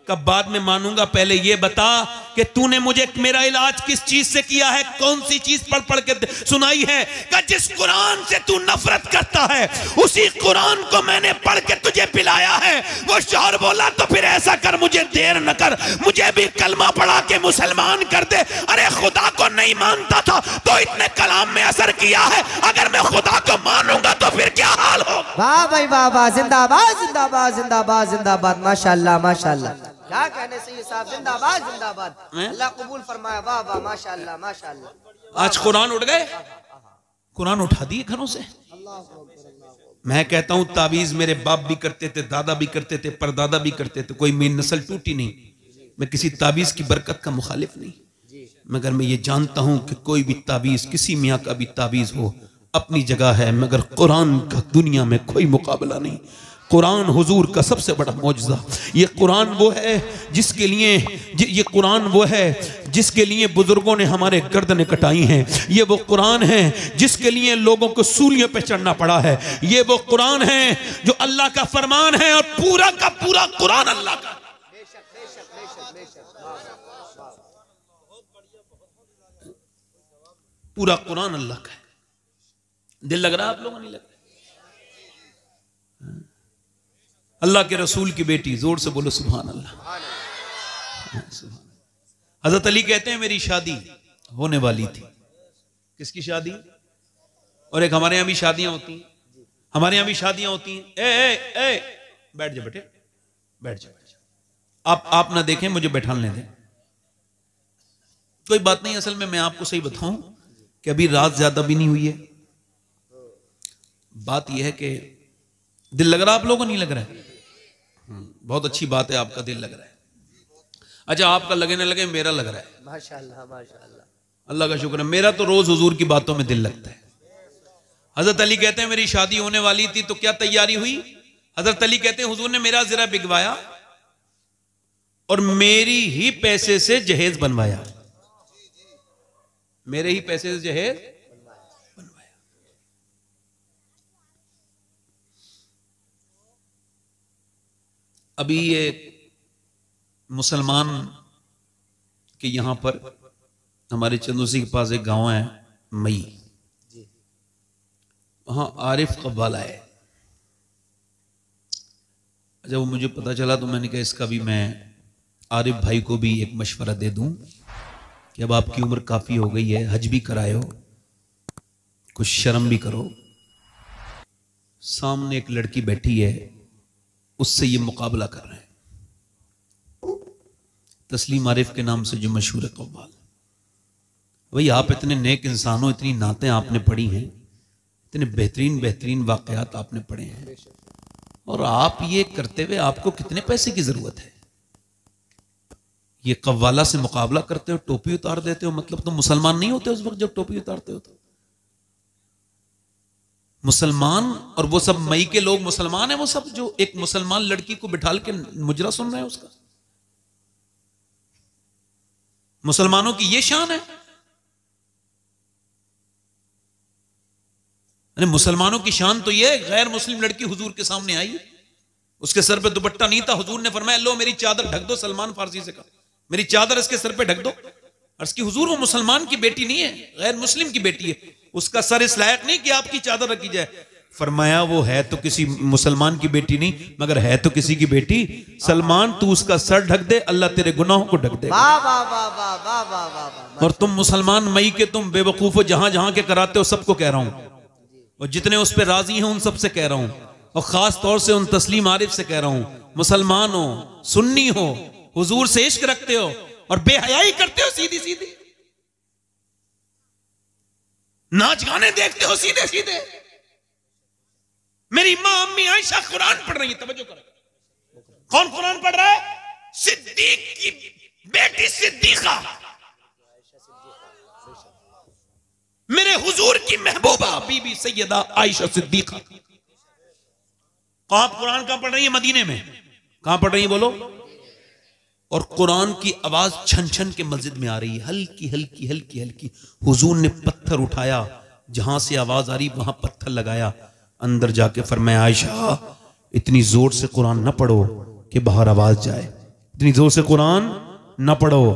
कब बाद में मानूँगा? पहले ये बता कि तूने मुझे मेरा इलाज किस चीज़ से किया है? कौन सी चीज़ पढ़ पढ़ के सुनाई है? कि जिस कुरान से तू नफरत करता है, उसी कुरान को मैंने पढ़ के तुझे पिलाया है। वो शोहर बोला तो फिर ऐसा कर, मुझे देर न कर, मुझे भी कलमा पढ़ा के मुसलमान कर दे। अरे, खुदा को नहीं मानता था तो इतने कलाम में असर किया है। अगर मैं खुदा को मानूँगा तो फिर क्या हाल हो वाह भाई, वाह वाह, जिंदाबाद जिंदाबाद जिंदाबाद जिंदाबाद। माशाल्लाह माशाल्लाह। क्या कहने से ये साहब जिंदाबाद जिंदाबाद। अल्लाह कबूल फरमाया वाह वाह माशाल्लाह माशाल्लाह। आज कुरान उठ गए? कुरान उठा दिए घरों से? मैं कहता हूँ तावीज मेरे बाप भी करते थे दादा भी करते थे परदादा भी करते थे कोई मेरी नस्ल टूटी नहीं। मैं किसी तावीज की बरकत का मुखालिफ नहीं। मगर मैं ये जानता हूँ कि कोई भी तावीज किसी मियाँ का भी तावीज हो अपनी जगह है मगर कुरान का दुनिया में कोई मुकाबला नहीं। कुरान हुजूर का सबसे बड़ा मुआजा ये कुरान वो है जिसके लिए ये कुरान वो है जिसके लिए बुज़ुर्गों ने हमारे गर्दने कटाई हैं। ये वो कुरान है जिसके लिए लोगों को सूलियों पे चढ़ना पड़ा है। ये वो कुरान है जो अल्लाह का फरमान है और पूरा का पूरा कुरान अल्लाह का। पूरा कुरान अल्लाह का है। दिल लग रहा है आप लोगों नहीं लग रहा? अल्लाह के रसूल की बेटी, ज़ोर से बोलो सुबहान अल्लाह हज़रत अली कहते हैं, मेरी शादी होने वाली थी। किसकी शादी? और एक हमारे यहाँ भी शादियाँ होती हैं। हमारे यहाँ भी शादियाँ होती हैं। ए ए ए, बैठ जा बेटे, बैठ जा, बैठ आप आप ना देखें, मुझे बैठाने दें। कोई बात नहीं, असल में मैं आपको सही बताऊँ कि अभी रात ज़्यादा भी नहीं हुई है। बात यह है कि दिल लग रहा आप लोगों को नहीं लग रहा है? बहुत अच्छी बात है आपका दिल लग रहा है। अच्छा आपका लगे ना लगे मेरा लग रहा है। माशाल्लाह माशाल्लाह। अल्लाह का शुक्र है मेरा तो रोज हुजूर की बातों में दिल लगता है। हज़रत अली कहते हैं मेरी शादी होने वाली थी तो क्या तैयारी हुई? हज़रत अली कहते हैं हुजूर ने मेरा जरा बिगवाया और मेरी ही पैसे से जहेज बनवाया। मेरे ही पैसे से जहेज अभी ये मुसलमान के यहाँ पर हमारे चंदोसी के पास एक गाँव है मई। वहाँ आरिफ कब्बाला है जब वो मुझे पता चला तो मैंने कहा इसका भी मैं आरिफ भाई को भी एक मशवरा दे दूँ कि अब आपकी उम्र काफ़ी हो गई है हज भी कराए कुछ शर्म भी करो। सामने एक लड़की बैठी है उससे ये मुकाबला कर रहे हैं। तस्लीम आरिफ के नाम से जो मशहूर है कौबाल भाई, आप इतने नेक इंसान हो इतनी नातें आपने पढ़ी हैं, इतने बेहतरीन बेहतरीन वाकयात आपने पढ़े हैं। और आप ये करते हुए आपको कितने पैसे की ज़रूरत है? ये कव्वाला से मुकाबला करते हो, टोपी उतार देते हो मतलब तो मुसलमान नहीं होते उस वक्त जब टोपी उतारते हो तो? मुसलमान और वो सब मई के लोग मुसलमान है वो सब, जो एक मुसलमान लड़की को बिठाल के मुजरा सुन रहे हैं उसका। मुसलमानों की ये शान है। अरे मुसलमानों की शान तो ये गैर मुस्लिम लड़की हुजूर के सामने आई। उसके सर पे दुपट्टा नहीं था, हुजूर ने फरमाया, लो, मेरी चादर ढक दो, सलमान फारसी से कहा। मेरी चादर इसके सर पे ढक दो। अर्ज़ की हुजूर वो मुसलमान की बेटी नहीं है, गैर मुस्लिम की बेटी है। उसका सर इस लायक नहीं कि आपकी चादर रखी जाए। फरमाया वो है तो किसी मुसलमान की बेटी नहीं मगर है तो किसी की बेटी। सलमान तू उसका सर ढक दे अल्लाह तेरे गुनाहों को ढक दे। और तुम मुसलमान मई के तुम बेवकूफ़ हो जहाँ जहाँ के कराते हो सबको कह रहा हूँ। और जितने उस पर राज़ी हैं उन सबसे कह रहा हूँ। और खास तौर से उन तस्लीम आरिफ से कह रहा हूँ। मुसलमान हो सुन्नी हो हुजूर से इश्क रखते हो और बेहयाई करते हो सीधी सीधी नाच गाने देखते हो, सीधे सीधे। मेरी माँ, अम्मी, आयशा, कुरान पढ़ रही है, तवज्जो करो। कौन कुरान पढ़ रहा है? सिद्दीक की बेटी सिद्दीका। मेरे हुजूर की महबूबा, बीबी सैयदा आयशा सिद्दीका। कहाँ कुरान कहाँ पढ़ रही है मदीने में? कहाँ पढ़ रही है, बोलो। और कुरान की आवाज़ छन छन के मस्जिद में आ रही है। हल्की हल्की हल्की हल्की। हुजूर ने पत्थर उठाया। जहाँ से आवाज़ आ रही, वहाँ पत्थर लगाया। अंदर जाके फरमाया, आयशा, इतनी ज़ोर से कुरान न पढ़ो कि बाहर आवाज़ जाए। इतनी ज़ोर से कुरान ना पढ़ो।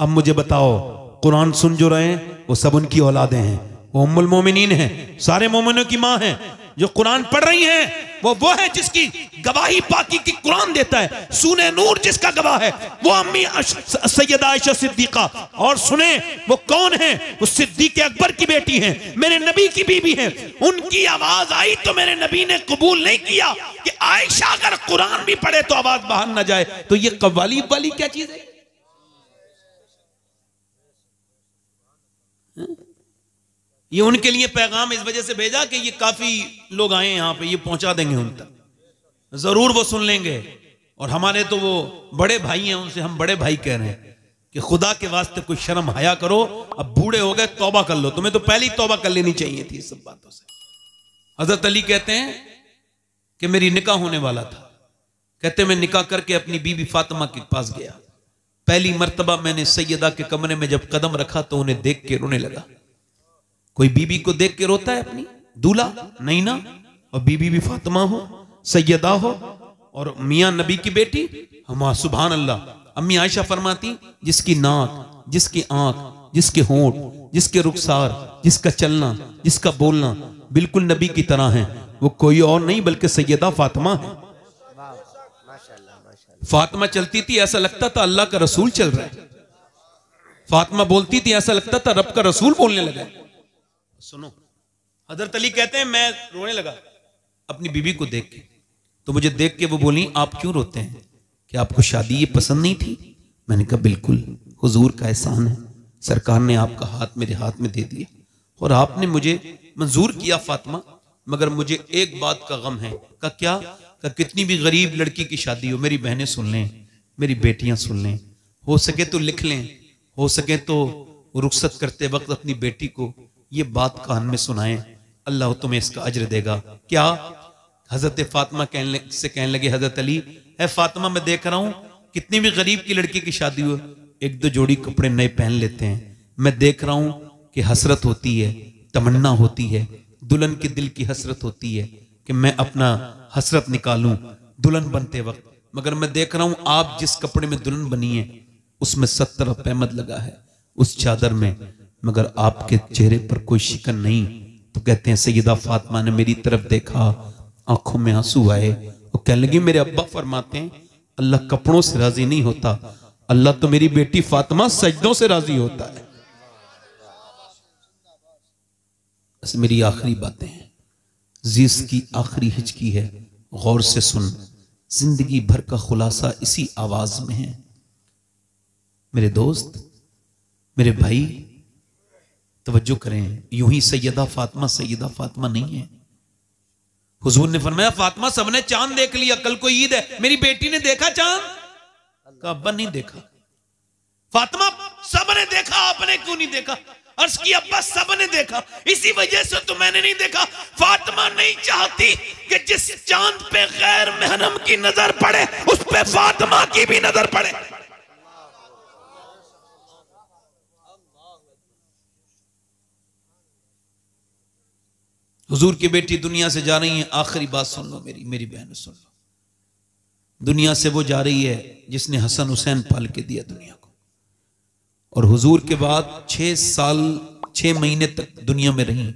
अब मुझे बताओ, कुरान सुन जो रहे वो सब उनकी औलादे हैं। वो उम्मुल मोमिनीन है। सारे मोमिनों की माँ है। जो कुरान पढ़ रही हैं, वो वो है जिसकी गवाही पाकी की कुरान देता है। सुने नूर जिसका गवाह है, वो अम्मी सैयद आयशा सिद्दीका। और सुने, वो कौन है? वो सिद्दीक अकबर की बेटी है, मेरे नबी की बीबी है। उनकी आवाज़ आई तो मेरे नबी ने कबूल नहीं किया कि आयशा अगर कुरान भी पढ़े तो आवाज़ बाहर ना जाए। तो ये कव्वाली वाली क्या चीज़ है? ये उनके लिए पैगाम इस वजह से भेजा कि ये काफ़ी लोग आए यहाँ पे, ये पहुँचा देंगे उन तक। ज़रूर वो सुन लेंगे। और हमारे तो वो बड़े भाई हैं, उनसे हम बड़े भाई कह रहे हैं कि खुदा के वास्ते कोई शर्म हया करो, अब बूढ़े हो गए, तौबा कर लो। तुम्हें तो पहली तौबा कर लेनी चाहिए थी सब बातों से। हज़रत अली कहते हैं कि मेरी निकाह होने वाला था। कहते मैं निकाह करके अपनी बीबी फातिमा के पास गया। पहली मरतबा मैंने सैयदा के कमरे में जब कदम रखा तो उन्हें देख के रोने लगा। कोई बीबी को देख के रोता है अपनी? दूल्हा? नहीं ना और बीबी भी फातिमा हो, सैयदा हो, और मियाँ नबी की बेटी? हम सुबहान अल्लाह अम्मी आयशा फरमाती, जिसकी नाक, जिसकी आँख, जिसके होंठ, जिसके रुखसार, जिसका चलना, जिसका बोलना, बिल्कुल नबी की तरह है। वो कोई और नहीं, बल्कि सैयदा फातिमा है। फातिमा चलती थी, ऐसा लगता था अल्लाह का रसूल चल रहा है। फातिमा बोलती थी, ऐसा लगता था रब का रसूल बोलने लगा सुनो। हज़रत अली कहते हैं, मैं रोने लगा। अपनी बीबी को देख के। तो मुझे देख के वो बोली, आप क्यों रोते हैं? कि आपको शादी ये पसंद नहीं थी? मैंने कहा, बिल्कुल, हुजूर का एहसान है। सरकार ने आपका हाथ मेरे हाथ में दे दिया और आपने मुझे मंजूर किया, फातिमा। मगर मुझे एक बात का गम है। का क्या? का कितनी भी गरीब लड़की की शादी हो, मेरी बहनें सुन लें, मेरी बेटियाँ सुन लें। हो सके तो लिख लें, हो सके तो रुखसत करते वक्त अपनी बेटी को ये बात कान में सुनाएँ। अल्लाह तुम्हें इसका अजर देगा। क्या? हज़रत फातिमा कहने से कहने लगे, हज़रत अली है फातिमा, मैं देख रहा हूँ, कितनी भी गरीब की लड़की की शादी हो, एक दो जोड़ी कपड़े नए पहन लेते हैं। मैं देख रहा हूँ कि हसरत होती है, तमन्ना होती है, दुल्हन के दिल की हसरत होती है कि मैं अपना हसरत निकालूं दुल्हन बनते वक्त। मगर मैं देख रहा हूँ, आप जिस कपड़े में दुल्हन बनी है, उसमें सत्तर पैमद लगा है। उस चादर में मगर आपके चेहरे पर कोई शिकन नहीं। तो कहते हैं, सैयदा फातिमा ने मेरी तरफ़ देखा, आँखों में आँसू आए और कहने लगी, मेरे अब्बा फरमाते हैं, अल्लाह कपड़ों से राज़ी नहीं होता। अल्लाह तो मेरी बेटी फातिमा सजदों से राज़ी होता है। मेरी आखिरी बातें हैं। जीस की आखिरी हिचकी है, गौर से सुन। ज़िंदगी भर का खुलासा इसी आवाज़ में है। मेरे दोस्त, मेरे भाई तवज्जो करें। यूँ ही सैयदा फातिमा सैयदा फातिमा नहीं है। हुजूर ने फरमाया, फातिमा, सबने चाँद देख लिया, कल को ईद है। मेरी बेटी ने देखा चाँद? का अब्बा नहीं देखा। फातिमा, सबने देखा, आपने क्यों नहीं देखा? अर्ज़ की अब्बा, सबने देखा। इसी वजह से तो मैंने नहीं देखा। फातिमा नहीं चाहती कि जिस चाँद पे गैर महरम की नज़र पड़े, उस पे फातिमा की भी नज़र पड़े। हुजूर की बेटी दुनिया से जा रही है, आखिरी बात सुन लो मेरी मेरी बहन सुन लो। दुनिया से वो जा रही है जिसने हसन हुसैन पाल के दिया दुनिया को। और हुजूर के बाद छह साल, छह महीने तक दुनिया में रही।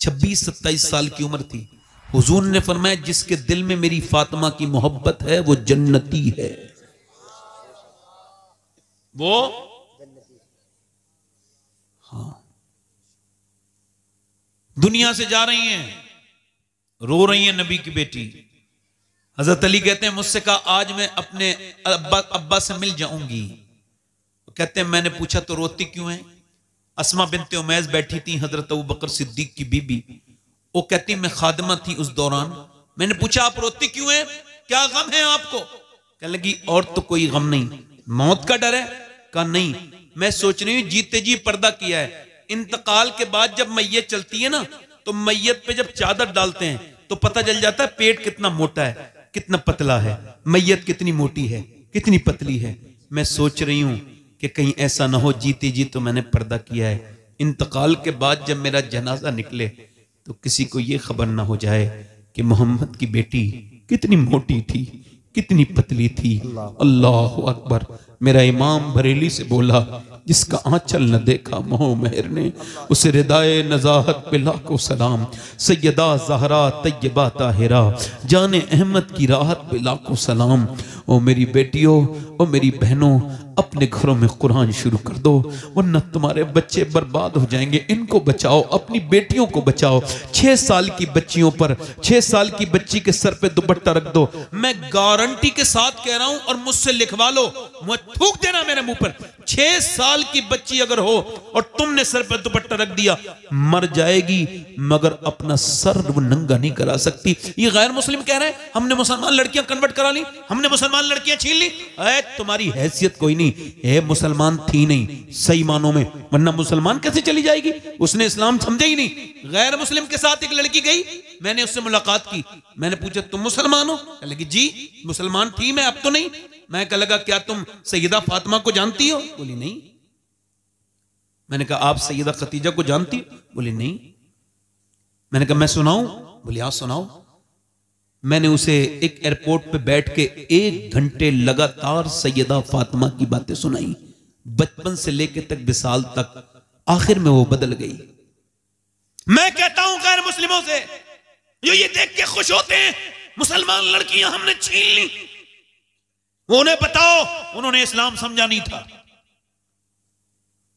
छब्बीस, सत्ताईस साल की उम्र थी। हुजूर ने फरमाया, जिसके दिल में मेरी फातिमा की मोहब्बत है, वो जन्नती है। वो दुनिया से जा रही हैं। रो रही हैं नबी की बेटी। हज़रत अली कहते हैं, मुझसे कहा, आज मैं अपने अब्बा अब्बा से मिल जाऊँगी। कहते हैं, मैंने पूछा तो रोती क्यों है? असमा बिनते उमैज बैठी थी, हज़रत अबू बकर सिद्दीक की बीबी। वो कहती, मैं खादमा थी उस दौरान। मैंने पूछा, आप रोती क्यों है? क्या गम है आपको? कह लगी, और तो कोई गम नहीं। मौत का डर है? कहा, नहीं। मैं सोच रही हूँ, जीते जी पर्दा किया है। इंतकाल के बाद जब मैयत चलती है ना तो मैयत पे जब चादर डालते हैं तो पता चल जाता है पेट कितना मोटा है कितना पतला है। मैयत कितनी मोटी है कितनी पतली है। मैं सोच रही हूँ कि कहीं ऐसा ना हो जीते जी तो मैंने पर्दा किया है। इंतकाल के बाद जब मेरा जनाजा निकले तो किसी को यह खबर ना हो जाए कि मोहम्मद की बेटी कितनी मोटी थी कितनी पतली थी। अल्लाह अकबर। मेरा इमाम बरेली से बोला जिसका आंचल न देखा, मोह मेहर ने, उस हृदय नजाहत पे लाखों सलाम। सैदा जहरा तय्यबा ताहिरा, जाने अहमद की राहत पे लाखों सलाम। ओ मेरी बेटियों, ओ मेरी बहनों, अपने घरों में कुरान शुरू कर दो, वरना तुम्हारे बच्चे बर्बाद हो जाएँगे। इनको बचाओ, अपनी बेटियों को बचाओ। छह साल की बच्चियों पर, छह साल की बच्ची के सर पे दुपट्टा रख दो। मैं गारंटी के साथ कह रहा हूँ और मुझसे लिखवा लो। मुझे थूक देना मेरे मुँह पर। छह साल की बच्ची अगर हो और तुमने सर पर दुपट्टा रख दिया, मर जाएगी, मगर अपना सर नंगा नहीं करा सकती। ये गैर मुस्लिम कह रहे हैं, हमने मुसलमान लड़कियाँ कन्वर्ट करा ली, हमने मुसलमान लड़कियाँ छीन ली? अरे, तुम्हारी हैसियत कोई नहीं। है मुसलमान थी नहीं। सही मानों में। वरना मुसलमान कैसे चली जाएगी? उसने इस्लाम समझे ही नहीं। गैर मुस्लिम के साथ एक लड़की गई। मैंने उससे मुलाकात की। मैंने पूछा, तुम मुसलमान हो? लगी जी, मुसलमान थी मैं, अब तो नहीं। मैं कह, लगा, क्या तुम सईदा फातिमा को जानती हो? बोली, नहीं। मैंने कहा, आप सईदा खतीजा को जानती बोली, नहीं। मैंने कहा, मैं सुनाऊं? बोली हाँ सुनाओ। मैंने उसे एक एयरपोर्ट पे बैठ के एक घंटे लगातार सैयदा फातिमा की बातें सुनाई। बचपन से लेके तक विशाल तक, आखिर में वो बदल गई। मैं कहता हूँ, गैर मुस्लिमों से, जो ये देख के खुश होते हैं, मुसलमान लड़कियाँ हमने छीन ली। उन्हें बताओ, उन्होंने इस्लाम समझा नहीं था।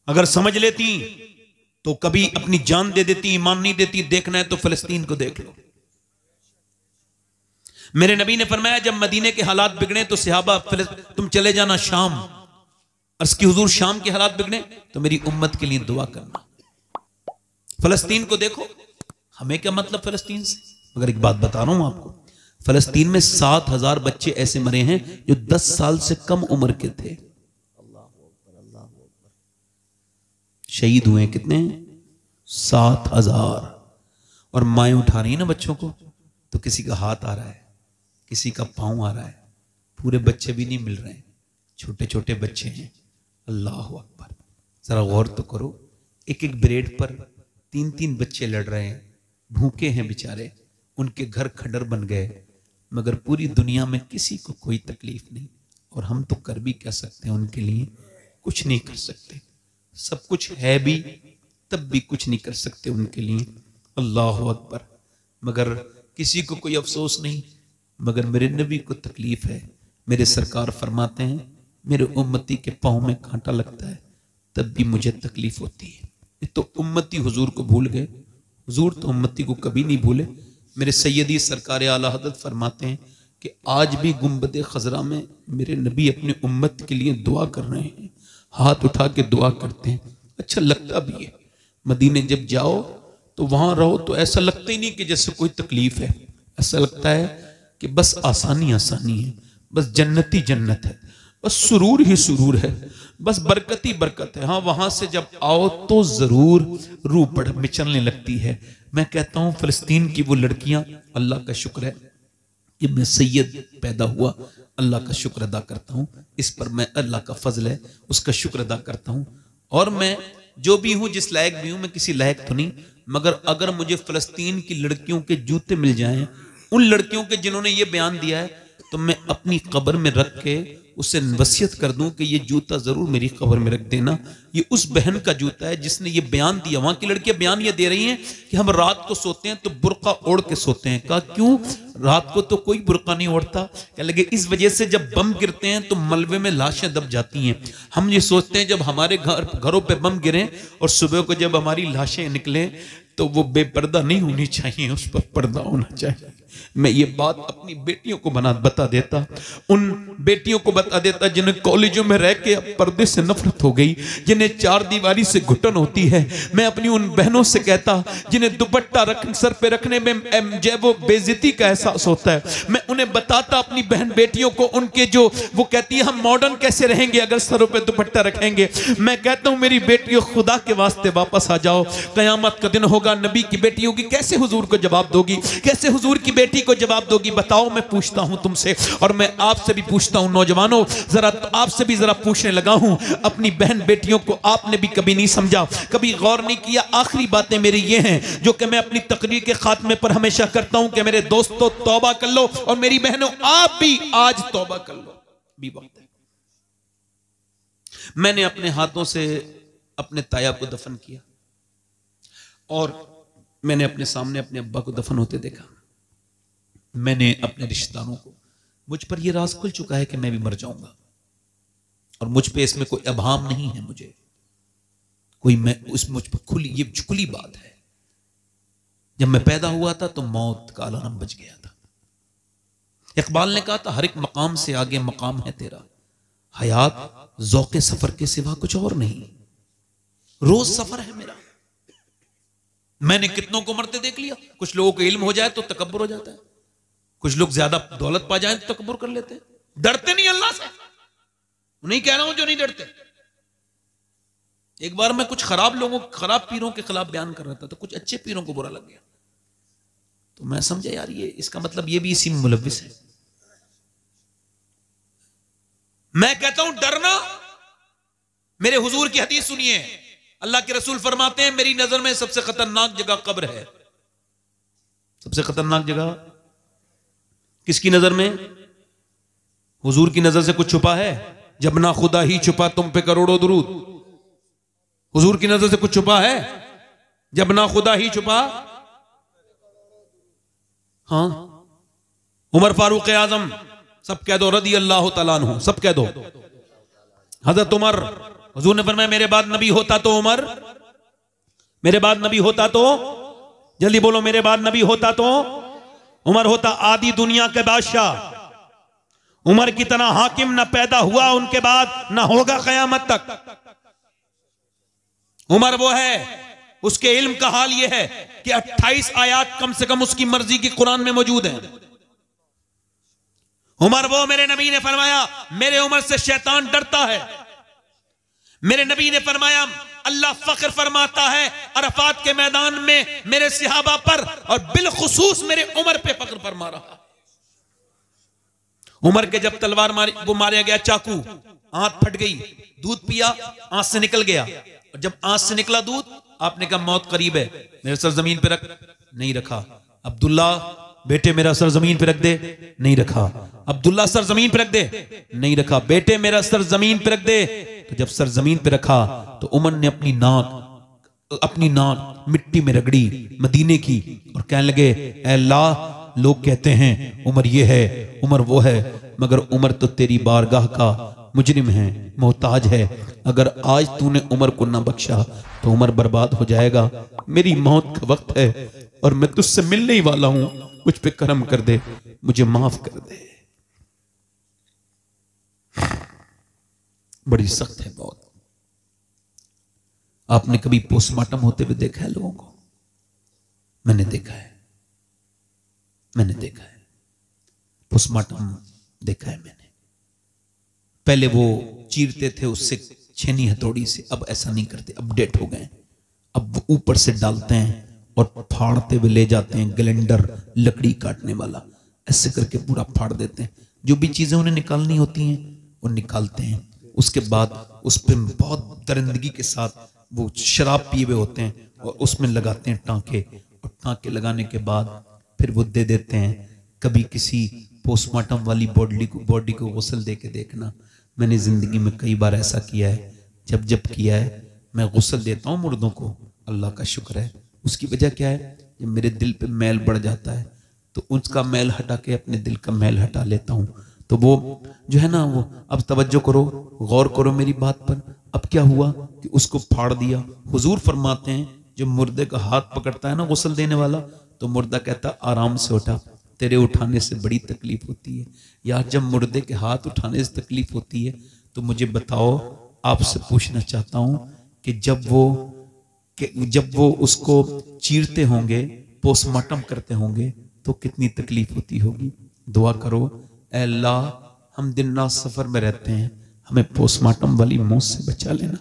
अगर समझ लेती तो कभी अपनी जान दे देती, ईमान नहीं देती, देखना है तो फिलिस्तीन को देख लो। मेरे नबी ने फरमाया, जब मदीने के हालात बिगड़े तो सिहाबा तुम चले जाना शाम। अर्ज़ की हुजूर, शाम के हालात बिगड़े तो मेरी उम्मत के लिए दुआ करना। फलस्तीन को देखो, हमें क्या मतलब फलस्तीन से? मगर एक बात बता रहा हूँ आपको, फलस्तीन में सात हज़ार बच्चे ऐसे मरे हैं जो दस साल से कम उम्र के थे। शहीद हुए कितने? सात हज़ार। और माए उठा रही ना बच्चों को तो किसी का हाथ आ रहा है। किसी का पाँव आ रहा है। पूरे बच्चे भी नहीं मिल रहे। हैं छोटे छोटे बच्चे हैं। अल्लाह अकबर। जरा गौर तो करो एक एक ब्रेड पर तीन तीन बच्चे लड़ रहे हैं। भूखे हैं बेचारे। उनके घर खंडर बन गए। मगर पूरी दुनिया में किसी को कोई तकलीफ़ नहीं। और हम तो कर भी कह सकते हैं? उनके लिए कुछ नहीं कर सकते। सब कुछ है भी, तब भी कुछ नहीं कर सकते उनके लिए। अल्लाह अकबर। मगर किसी को कोई अफसोस नहीं। मगर मेरे नबी को तकलीफ़ है। मेरे सरकार फरमाते हैं, मेरे उम्मती के पाँव में कांटा लगता है, तब भी मुझे तकलीफ़ होती है। तो उम्मती हुजूर को भूल गए। हुजूर तो उम्मती को कभी नहीं भूले। मेरे सैदी सरकार आला हज़रत फरमाते हैं कि आज भी गुंबद खजरा में मेरे नबी अपने उम्मत के लिए दुआ कर रहे हैं। हाथ उठा के दुआ करते हैं। अच्छा लगता भी है। मदीने जब जाओ तो वहाँ रहो तो ऐसा लगता ही नहीं कि जैसे कोई तकलीफ़ है। ऐसा लगता है कि बस आसानी आसानी है, बस जन्नती जन्नत है, बस सुरूर ही सुरूर है, बस बरकत ही बरकत है। हाँ वहाँ से जब आओ तो ज़रूर रूह बढ़ मिचलने लगती है। मैं कहता हूँ, फलस्तीन की वो लड़कियाँ, अल्लाह का शुक्र है कि मैं सैयद पैदा हुआ, अल्लाह का शुक्र अदा करता हूँ। इस पर मैं अल्लाह का फजल है, उसका शुक्र अदा करता हूँ। और मैं जो भी हूँ, जिस लायक भी हूँ, मैं किसी लायक तो नहीं, मगर अगर मुझे फलस्तीन की लड़कियों के जूते मिल जाएँ उन लड़कियों के जिन्होंने ये बयान दिया है तो मैं अपनी कब्र में रख के उसे वसीयत कर दूँ कि ये जूता ज़रूर मेरी कब्र में रख देना। ये उस बहन का जूता है जिसने ये बयान दिया। वहाँ की लड़कियाँ बयान ये दे रही हैं कि हम रात को सोते हैं तो बुरका ओढ़ के सोते हैं। कहा, क्यों? रात को तो कोई बुरका नहीं ओढ़ता। क्या लगे, इस वजह से जब बम गिरते हैं तो मलबे में लाशें दब जाती हैं। हम ये सोचते हैं जब हमारे घर, घरों पर बम गिरे और सुबह को जब हमारी लाशें निकले तो वो बेपर्दा नहीं होनी चाहिए, उस पर पर्दा होना चाहिए। मैं ये बात अपनी बेटियों को बना बता देता। उन बेटियों को बता देता जिन्हें कॉलेजों में रह के पर्दे से नफरत हो गई, जिन्हें चार दीवारी से घुटन होती है। मैं अपनी उन बहनों से कहता, जिन्हें दुपट्टा रख, सर पे रखने में वो बेजती का एहसास होता है, मैं उन्हें बताता अपनी बहन बेटियों को, उनके जो, वो कहती है, हम मॉडर्न कैसे रहेंगे अगर सरों पर दुपट्टा रखेंगे? मैं कहता हूँ, मेरी बेटियों, खुदा के वास्ते वापस आ जाओ। कयामत का दिन होगा, नबी की बेटियों की कैसे हुजूर को जवाब दोगी? कैसे हुजूर की बेटी को जवाब दोगी, बताओ, मैं पूछता हूँ तुमसे, और मैं आपसे भी पूछता हूँ, नौजवानों, जरा तो आपसे भी जरा पूछने लगा हूँ, अपनी बहन बेटियों को आपने भी कभी नहीं समझा, कभी गौर नहीं किया, आखिरी बातें मेरी ये हैं, जो कि मैं अपनी तकरीर के खात्मे पर हमेशा करता हूँ कि मेरे दोस्तों, तौबा कर लो, और मेरी बहनों, आप भी आज तोबा कर लो, भी वक्त है। मैंने अपने हाथों से अपने ताया को दफन किया, और मैंने अपने सामने अपने अब्बा को दफन होते देखा। मैंने अपने रिश्तेदारों को, मुझ पर यह राज खुल चुका है कि मैं भी मर जाऊँगा। और मुझ पे इसमें कोई अभाम नहीं है मुझे। कोई मैं, उस मुझ पर खुली, ये खुली बात है। जब मैं पैदा हुआ था तो मौत का अलार्म बच गया था। इकबाल ने कहा था, हर एक मकाम से आगे मकाम है तेरा। हयात, जौके सफ़र के सिवा कुछ और नहीं। रोज सफ़र है मेरा। मैंने कितनों को मरते देख लिया। कुछ लोगों को इल्म हो जाए तो तकबर हो जाता है। कुछ लोग ज़्यादा दौलत पा जाए तो तकबर कर लेते डरते नहीं अल्लाह से। नहीं कह रहा हूँ जो नहीं डरते। एक बार मैं कुछ खराब लोगों, खराब पीरों के खिलाफ बयान कर रहा था तो कुछ अच्छे पीरों को बुरा लग गया। तो मैं समझा, यार, ये इसका मतलब ये भी इसी में मुलविस है। मैं कहता हूँ, डरना। मेरे हुजूर की हदीस सुनिए। अल्लाह के रसूल फरमाते हैं, मेरी नज़र में सबसे खतरनाक जगह कब्र है। सबसे खतरनाक जगह किसकी नज़र में? हुजूर की नज़र से कुछ छुपा है? जब ना खुदा ही छुपा, तुम पे करोड़ों दरूद। हुजूर की नज़र से कुछ छुपा है? जब ना खुदा ही छुपा। हाँ। उमर फारूक आज़म, सब कह दो रदी अल्लाह तला सब कह दो। हज़रत उमर, हजूर ने फरमाया, मेरे बाद नबी होता तो उमर। मेरे बाद नबी होता तो जल्दी बोलो, मेरे बाद नबी होता तो। उमर होता आदि दुनिया के बादशाह। उमर की तरह हाकिम न पैदा हुआ, उनके बाद न होगा कयामत तक। उमर वो है, उसके इल्म का हाल यह है कि 28 आयात कम से कम उसकी मर्ज़ी की कुरान में मौजूद है। उमर वो, मेरे नबी ने फरमाया, मेरे उमर से शैतान डरता है। मेरे नबी ने फरमाया अल्लाह फख्र फरमाता है, अरफात के मैदान में मेरे सिहाबा पर और बिलखसूस मेरे उमर पे फख्र फरमा रहा। उमर के जब तलवार मारी, वो मारा गया चाकू, आंत फट गई, दूध पिया, आंत से निकल गया। और जब आंत से निकला दूध, आपने कहा मौत करीब है, मेरे सर ज़मीन पे रख, नहीं रखा। अब्दुल्ला, बेटे मेरा सर ज़मीन पे रख दे, नहीं रखा। अब्दुल्ला, सर ज़मीन पे रख दे, नहीं रखा। बेटे मेरा सर ज़मीन पे रख दे तो जब सर ज़मीन पे रखा तो उमर ने अपनी नाक अपनी नाक मिट्टी में रगड़ी मदीने की और कहने लगे अल्लाह, लोग कहते हैं, उमर ये है, उमर वो है, मगर उमर तो तेरी बारगाह का मुजरिम है, मोहताज है। अगर आज तूने उमर को ना बख्शा तो उमर बर्बाद हो जाएगा। मेरी मौत का वक्त है और मैं तुझसे मिलने ही वाला हूँ। मुझ पे करम कर दे, मुझे माफ़ कर दे। बड़ी सख्त है बहुत। आपने कभी पोस्टमार्टम होते हुए देखा है लोगों को? मैंने देखा है। मैंने देखा है। पोस्टमार्टम देखा है मैंने। पहले वो चीरते थे उससे छेनी हथौड़ी से, अब ऐसा नहीं करते अपडेट हो गए। अब ऊपर से डालते हैं और फाड़ते हुए ले जाते हैं ग्लेंडर लकड़ी काटने वाला। ऐसे करके पूरा फाड़ देते हैं। जो भी चीज़ें उन्हें निकालनी होती हैं, वो निकालते हैं। उसके बाद उस पर बहुत दरिंदगी के साथ वो शराब पिए हुए होते हैं और उसमें लगाते हैं टांके और टांके लगाने के बाद फिर वो दे देते हैं। कभी किसी पोस्टमार्टम वाली बॉडी को बॉडी को गुसल दे के देखना। मैंने ज़िंदगी में कई बार ऐसा किया है। जब जब किया है, मैं गसल देता हूँ मुर्दों को। अल्लाह का शुक्र है। उसकी वजह क्या है? जब मेरे दिल पे मैल बढ़ जाता है तो उसका मैल हटा के अपने दिल का मैल हटा लेता हूँ। तो वो जो है ना, वो अब तवज्जो करो, गौर करो मेरी बात पर। अब क्या हुआ कि उसको फाड़ दिया। हुजूर फरमाते हैं, जो मुर्दे का हाथ पकड़ता है ना गुसल देने वाला तो मुर्दा कहता, आराम से उठा, तेरे उठाने से बड़ी तकलीफ़ होती है। यार जब मुर्दे के हाथ उठाने से तकलीफ़ होती है तो मुझे बताओ, आपसे पूछना चाहता हूँ कि जब वो, कि जब वो उसको चीरते होंगे, पोस्टमार्टम करते होंगे तो कितनी तकलीफ़ होती होगी? दुआ करो "ऐ अल्लाह, हम दिन रात सफ़र में रहते हैं, हमें पोस्टमार्टम वाली मौत से बचा लेना,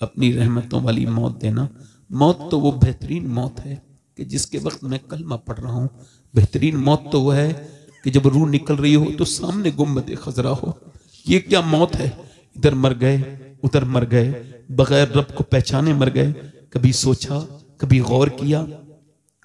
अपनी रहमतों वाली मौत देना। मौत तो वो बेहतरीन मौत है कि जिसके वक्त मैं कलमा पढ़ रहा हूँ। बेहतरीन मौत तो वह है कि जब रूह निकल रही हो तो सामने गुंबद खजरा हो। ये क्या मौत है? इधर मर गए, उधर मर गए, बगैर रब को पहचाने मर गए। कभी सोचा, कभी गौर किया,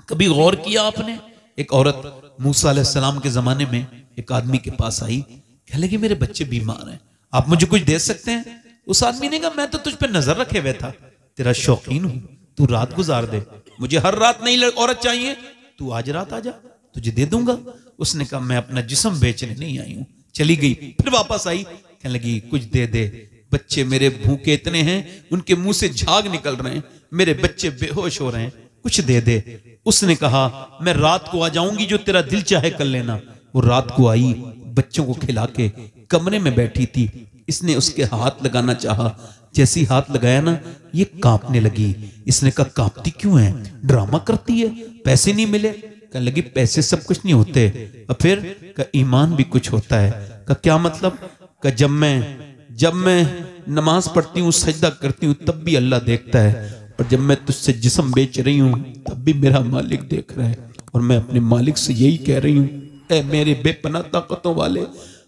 कभी गौर किया आपने। एक औरत, मूसा अलैहिस्सलाम के जमाने में एक आदमी के पास आई, कह लगी, मेरे बच्चे बीमार हैं, आप मुझे कुछ दे सकते हैं? उस आदमी ने कहा, मैं तो तुझ पे नज़र रखे हुए था, तेरा शौकीन हूँ, तू रात गुजार दे, मुझे हर रात लड़- औरत चाहिए, तू आज रात आ जा, तुझे दे दूँगा। उसने कहा, मैं अपना जिस्म बेचने नहीं आई हूँ। चली गई, फिर वापस आई कहने लगी, कुछ दे दे, बच्चे मेरे भूखे इतने हैं, उनके मुँह से झाग निकल रहे हैं, मेरे बच्चे बेहोश हो रहे हैं, कुछ दे दे। उसने कहा, मैं रात को आ जाऊँगी जो तेरा दिल चाहे कर लेना वो रात को आई, बच्चों को खिला के कमरे में बैठी थी। इसने उसके हाथ लगाना चाहा। जैसी हाथ लगाया ना, ये कांपने लगी। इसने कहा, कांपती क्यों है? ड्रामा करती है? पैसे नहीं मिले? कहने लगी, पैसे सब कुछ नहीं होते। और फिर का ईमान भी कुछ होता है। का क्या मतलब? का जब मैं जब मैं नमाज़ पढ़ती हूँ, सजदा करती हूँ, तब भी अल्लाह देखता है। और जब मैं तुझसे जिस्म बेच रही हूँ, तब भी मेरा मालिक देख रहा है। और मैं अपने मालिक से यही कह रही हूँ ए मेरे बेपना ताकतों वाले,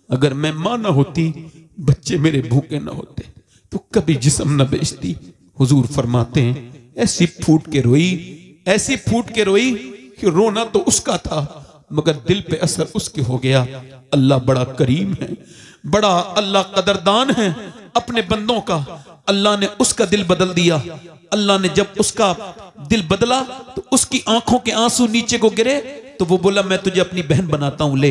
अगर मैं माँ ना होती, बच्चे मेरे भूखे ना होते तो कभी जिस्म न बेचती। हुजूर फरमाते हैं, ऐसी फूट के रोई, ऐसी फूट के रोई कि रोना तो उसका था, मगर दिल पे असर उसके हो गया। अल्लाह बड़ा करीम है, बड़ा अल्लाह कदरदान है अपने बंदों का। अल्लाह ने उसका दिल बदल दिया। अल्लाह ने जब उसका दिल बदला तो उसकी आँखों के आँसू नीचे को गिरे तो वो बोला, मैं तुझे अपनी बहन बनाता हूँ, ले,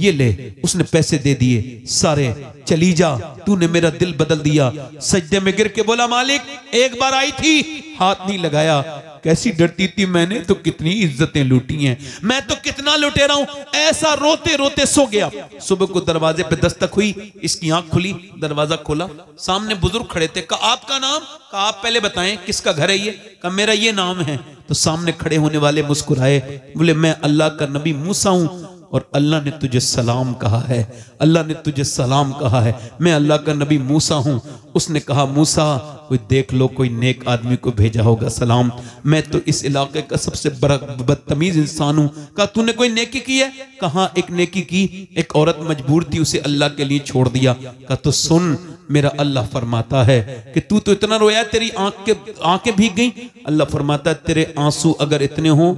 ये ले, उसने पैसे दे दिए, सारे, चली जा, तूने मेरा दिल बदल दिया। सजदे में गिर के बोला, मालिक, एक बार आई थी, हाथ नहीं लगाया, कैसी डरती थी मैंने तो कितनी इज्जतें लूटी हैं, मैं तो कितना लुटेरा हूँ, ऐसा रोते रोते सो गया। सुबह को दरवाजे पे दस्तक हुई, इसकी आँख खुली, दरवाज़ा खोला, सामने बुज़ुर्ग खड़े थे, कहा, आपका नाम? कहा, आप पहले बताएँ, किसका घर है ये? कहा, मेरा ये नाम है। तो सामने खड़े होने वाले मुस्कुराए बोले मैं अल्लाह का नबी मूसा हूँ और अल्लाह ने तुझे सलाम कहा है। अल्लाह ने तुझे सलाम कहा है। मैं अल्लाह का नबी मूसा हूँ। उसने कहा, मूसा, कोई देख लो, कोई नेक आदमी को भेजा होगा सलाम। मैं तो इस इलाके का सबसे बड़ा बदतमीज इंसान हूँ। कहा, तूने कोई नेकी की है? कहा एक नेकी की? एक औरत मजबूर थी, उसे अल्लाह के लिए छोड़ दिया। कहा तो सुन, मेरा अल्लाह फरमाता है कि तू तो इतना रोया तेरी आँख के, आँखें भीग गई? अल्लाह फरमाता है, तेरे आँसू अगर इतने हो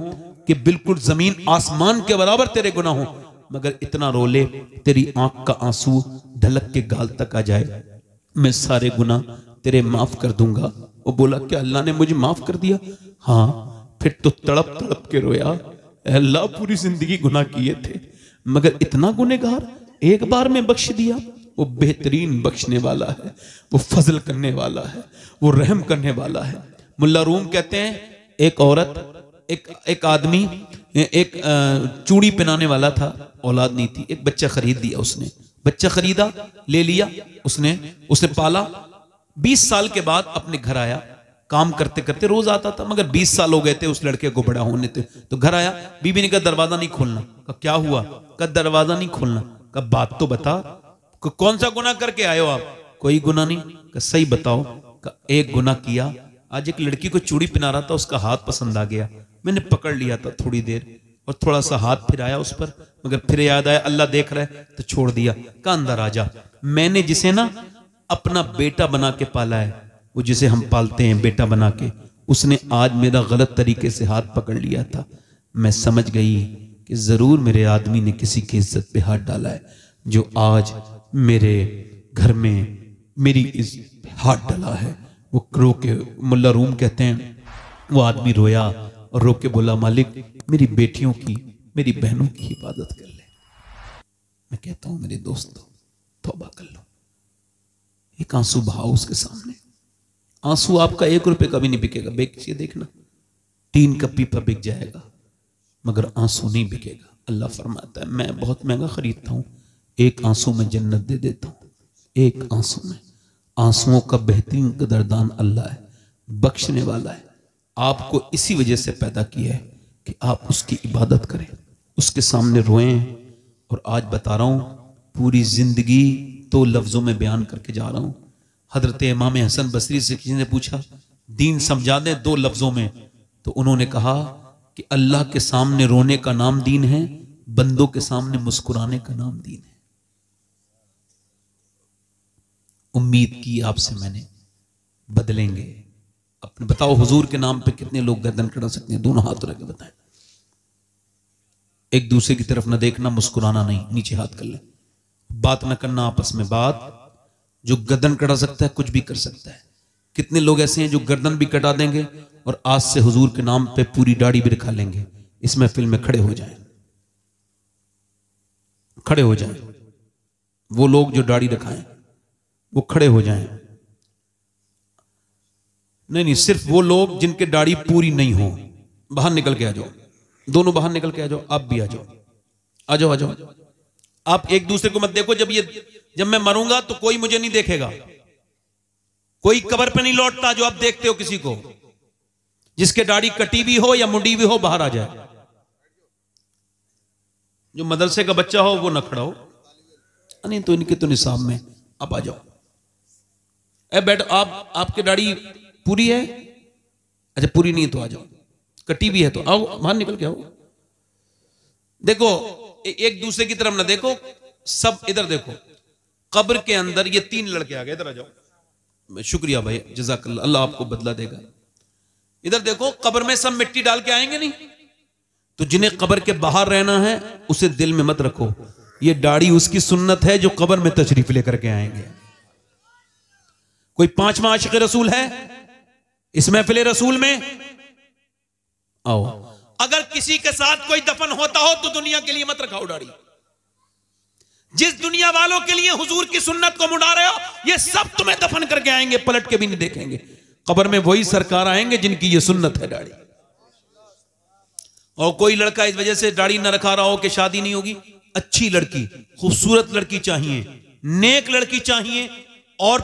कि बिल्कुल ज़मीन आसमान के बराबर तेरे गुना हो मगर इतना रोले तेरी आँख का आँसू ढलक के गाल तक आ जाए। मैं सारे गुना तेरे माफ़ कर दूँगा। वो बोला, क्या अल्लाह ने मुझे माफ़ कर दिया? हाँ फिर तो तड़प तड़प के रोया। अल्लाह पूरी ज़िंदगी गुना किए थे। मगर इतना गुनेगार एक बार में बख्श दिया। वो बेहतरीन बख्शने वाला है। वो फजल करने वाला है। वो रहम करने वाला है। मुल्ला रूम कहते हैं, एक औरत एक एक आदमी, एक चूड़ी पहनाने वाला था, औलाद नहीं थी। एक बच्चा खरीद दिया उसने। बच्चा खरीदा, ले लिया, उसने, उसे पाला। बीस साल के बाद अपने घर आया। काम करते करते रोज आता था, मगर बीस साल हो गए थे, उस लड़के को बड़ा होने थे। तो घर आया, बीबी ने कहा, दरवाज़ा नहीं खोलना। कहा, क्या हुआ? कहा, दरवाज़ा नहीं खोलना। कहा, बात तो बता। कौन सा गुना करके आयो आप? कोई गुना नहीं। कहा, सही बताओ। कहा, एक गुना किया। आज एक लड़की को चूड़ी पहना रहा था, उसका हाथ पसंद आ गया। मैंने पकड़ लिया था थोड़ी देर, और थोड़ा सा हाथ फिराया उस पर, मगर फिर याद आया, अल्लाह देख रहा है तो छोड़ दिया का अंदर आ मैंने जिसे ना अपना बेटा बना के पाला है, वो जिसे हम पालते हैं बेटा बना के, उसने आज मेरा गलत तरीके से हाथ पकड़ लिया था। मैं समझ गई कि ज़रूर मेरे आदमी ने किसी की इज़्ज़त पे हाथ डाला है, जो आज मेरे घर में मेरी इस हाथ डाला है। वो रो के मुल्ला रूम कहते हैं, वो आदमी रोया और रो के बोला, मालिक, मेरी बेटियों की, मेरी बहनों की हिफाजत कर ले। मैं कहता हूँ, मेरे दोस्तों, तोबा कर लो। एक आँसू बहाओ उसके सामने। आँसू आपका एक रुपए का भी नहीं बिकेगा। बेचिए देखना टीन का पीपा बिक जाएगा, मगर आँसू नहीं बिकेगा। अल्लाह फरमाता है, मैं बहुत महँगा खरीदता हूँ। एक आँसू में जन्नत दे देता हूँ। एक आँसू में। आंसुओं का बेहतरीन कदरदान अल्लाह है, बख्शने वाला है। आपको इसी वजह से पैदा किया है कि आप उसकी इबादत करें, उसके सामने रोएँ। और आज बता रहा हूँ, पूरी ज़िंदगी दो लफ्जों में बयान करके जा रहा हूँ। हज़रत इमाम हसन बसरी से किसी ने पूछा, दीन समझा दें दो लफ्जों में? तो उन्होंने कहा कि अल्लाह के सामने रोने का नाम दीन है, बंदों के सामने मुस्कुराने का नाम दीन है। उम्मीद की आपसे मैंने, बदलेंगे। अपने बताओ हुजूर के नाम पे कितने लोग गर्दन कड़ा सकते हैं? दोनों हाथ रख के बताएँ। एक दूसरे की तरफ़ ना देखना, मुस्कुराना नहीं, नीचे हाथ कर ले। बात ना करना, आपस में बात। जो गर्दन कटा सकता है, कुछ भी कर सकता है। कितने लोग ऐसे हैं जो गर्दन भी कटा देंगे और आज से हुजूर के नाम पे पूरी दाढ़ी भी रखा लेंगे। इस महफिल में खड़े हो जाएँ। खड़े हो जाएँ। वो लोग जो दाढ़ी रखाएँ, वो खड़े हो जाएँ। नहीं नहीं, सिर्फ़ वो लोग जिनके दाढ़ी पूरी नहीं हो। बाहर निकल के आ जाओ। दोनों बाहर निकल के आ जाओ, आप भी आ जाओ। आ जाओ आ जाओ। आप एक दूसरे को मत देखो, जब ये, जब मैं मरूँगा तो कोई मुझे नहीं देखेगा। कोई कबर पे नहीं लौटता जो आप देखते हो किसी को। जिसके दाढ़ी कटी भी हो या मुंडी भी हो, बाहर आ जाए। जो मदरसे का बच्चा हो, वो न खड़ा हो। नहीं तो इनके तो निसाब में। आप आ जाओ। ए, बैठो, आप, आपके दाढ़ी पूरी है? अच्छा पूरी नहीं तो आ जाओ। कटी भी है तो आओ, बाहर निकल के आओ। देखो एक दूसरे की तरफ़ ना देखो, सब इधर देखो। कब्र के अंदर ये तीन लड़के आ गए, इधर आ जाओ। शुक्रिया भाई जजाक अल्लाह आपको बदला देगा। इधर देखो, कब्र में सब मिट्टी डाल के आएँगे नहीं? तो जिन्हें कब्र के बाहर रहना है, उसे दिल में मत रखो। ये दाढ़ी उसकी सुन्नत है जो कब्र में तशरीफ़ लेकर के आएँगे। कोई पांचवा आशिक रसूल है? इस महफिल रसूल में? आओ। अगर किसी के साथ कोई दफन होता हो तो दुनिया के लिए मत रखाओ दाढ़ी जिस दुनिया वालों के लिए हुजूर की सुन्नत को मुड़ा रहे हो ये सब तुम्हें दफन करके आएँगे पलट के भी नहीं देखेंगे। कब्र में वही सरकार आएँगे जिनकी ये सुन्नत है दाढ़ी। और कोई लड़का इस वजह से दाढ़ी न रखा रहा हो कि शादी नहीं होगी? अच्छी लड़की खूबसूरत लड़की चाहिए नेक लड़की चाहिए। और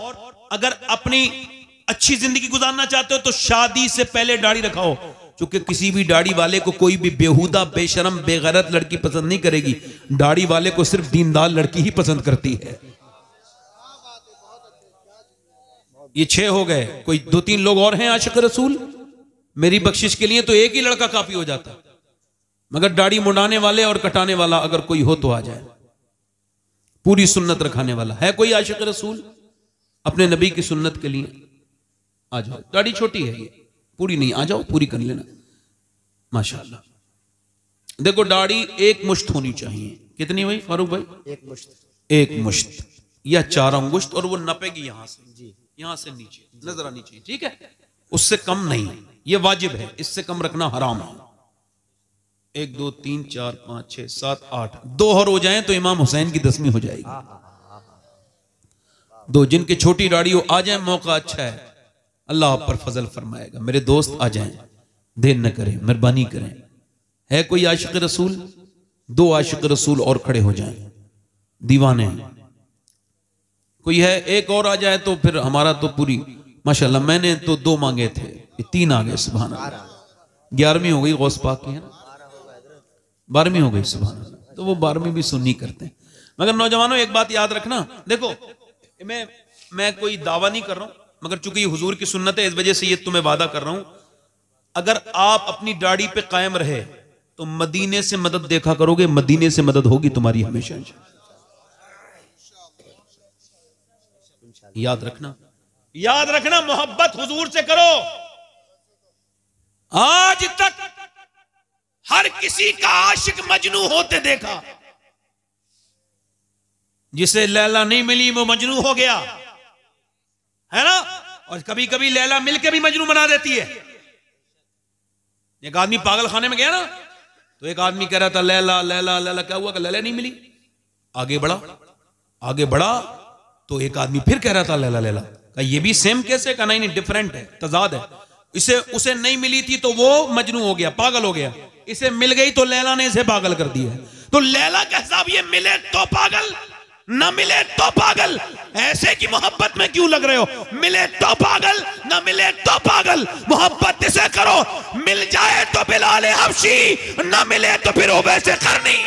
अगर अपनी अच्छी ज़िंदगी गुजारना चाहते हो तो शादी से पहले दाढ़ी रखाओ। क्योंकि किसी भी दाढ़ी वाले को कोई भी बेहुदा, बेशरम, बेगैरत लड़की पसंद नहीं करेगी। दाढ़ी वाले को सिर्फ़ दीनदार लड़की ही पसंद करती है। ये छह हो गए। कोई दो तीन लोग और हैं आशिक रसूल? मेरी बख्शिश के लिए तो एक ही लड़का काफ़ी हो जाता। मगर दाढ़ी मुड़ाने वाले और कटाने वाला अगर कोई हो तो आ जाए। पूरी सुन्नत रखाने वाला। है कोई आशिक रसूल? अपने नबी की सुन्नत के लिए। आ जाओ। दाढ़ी छोटी है ये। पूरी नहीं आ जाओ पूरी कर लेना। माशाल्लाह। देखो दाढ़ी एक मुश्त होनी चाहिए। कितनी हुई फारूक भाई? एक मुश्त। एक मुश्त। या चार अंगुश्त और वो नपेगी यहाँ से। जी। यहाँ से नीचे नज़र आनी चाहिए ठीक है? उससे कम नहीं। ये वाजिब है इससे कम रखना हराम है। एक दो तीन चार पाँच छह सात आठ। दो हर हो जाए तो इमाम हुसैन की दसवीं हो जाएगी। दो जिनके छोटी दाढ़ी हो आ जाए मौका अच्छा है। अल्लाह आप पर फजल फरमाएगा, मेरे दोस्त आ जाएँ, देर न करें, मेहरबानी करें। है कोई आशिक रसूल? दो आशिक रसूल और खड़े हो जाएँ। दीवाने। कोई है, एक और आ जाए तो फिर हमारा तो पूरी, माशाल्लाह, मैंने तो दो मांगे थे, ये तीन आ गए सुबह ग्यारहवीं हो गई, गौस पाक की, है ना? बारहवीं हो गई सुबह तो वो बारहवीं भी सुन्नी करते हैं। मगर नौजवानों, एक बात याद रखना। देखो, मैं मैं कोई दावा नहीं कर रहा हूँ। मगर चूँकि ये हुजूर की सुन्नत है, इस वजह से ये तुम्हें वादा कर रहा हूँ, अगर आप अपनी दाढ़ी पे कायम रहे तो मदीने से मदद देखा करोगे, मदीने से मदद होगी तुम्हारी हमेशा याद रखना। याद रखना, मोहब्बत हुजूर से करो। आज तक हर किसी का आशिक मजनू होते देखा। जिसे लैला नहीं मिली, वो मजनू हो गया। है ना? और कभी कभी लैला मिलके भी मजनू बना देती है। एक आदमी पागल खाने में गया ना तो एक आदमी कह रहा था, लैला लैला लैला, क्या हुआ लैला नहीं मिली? आगे बढ़ा आगे बढ़ा। तो एक आदमी फिर कह रहा था, लैला लैला। का ये भी सेम कैसे का नहीं नहीं डिफरेंट है, तजाद है। इसे, उसे नहीं मिली थी तो वो मजनू हो गया, पागल हो गया। इसे मिल गई तो लैला ने इसे पागल कर दिया। तो लैला का हिसाब ये मिले तो पागल। न मिले तो पागल। ऐसे की मोहब्बत में क्यों लग रहे हो? मिले तो पागल, न मिले तो पागल। मोहब्बत इसे करो, मिल जाए तो बिलाल हबशी, न मिले तो फिर वैसे करनी।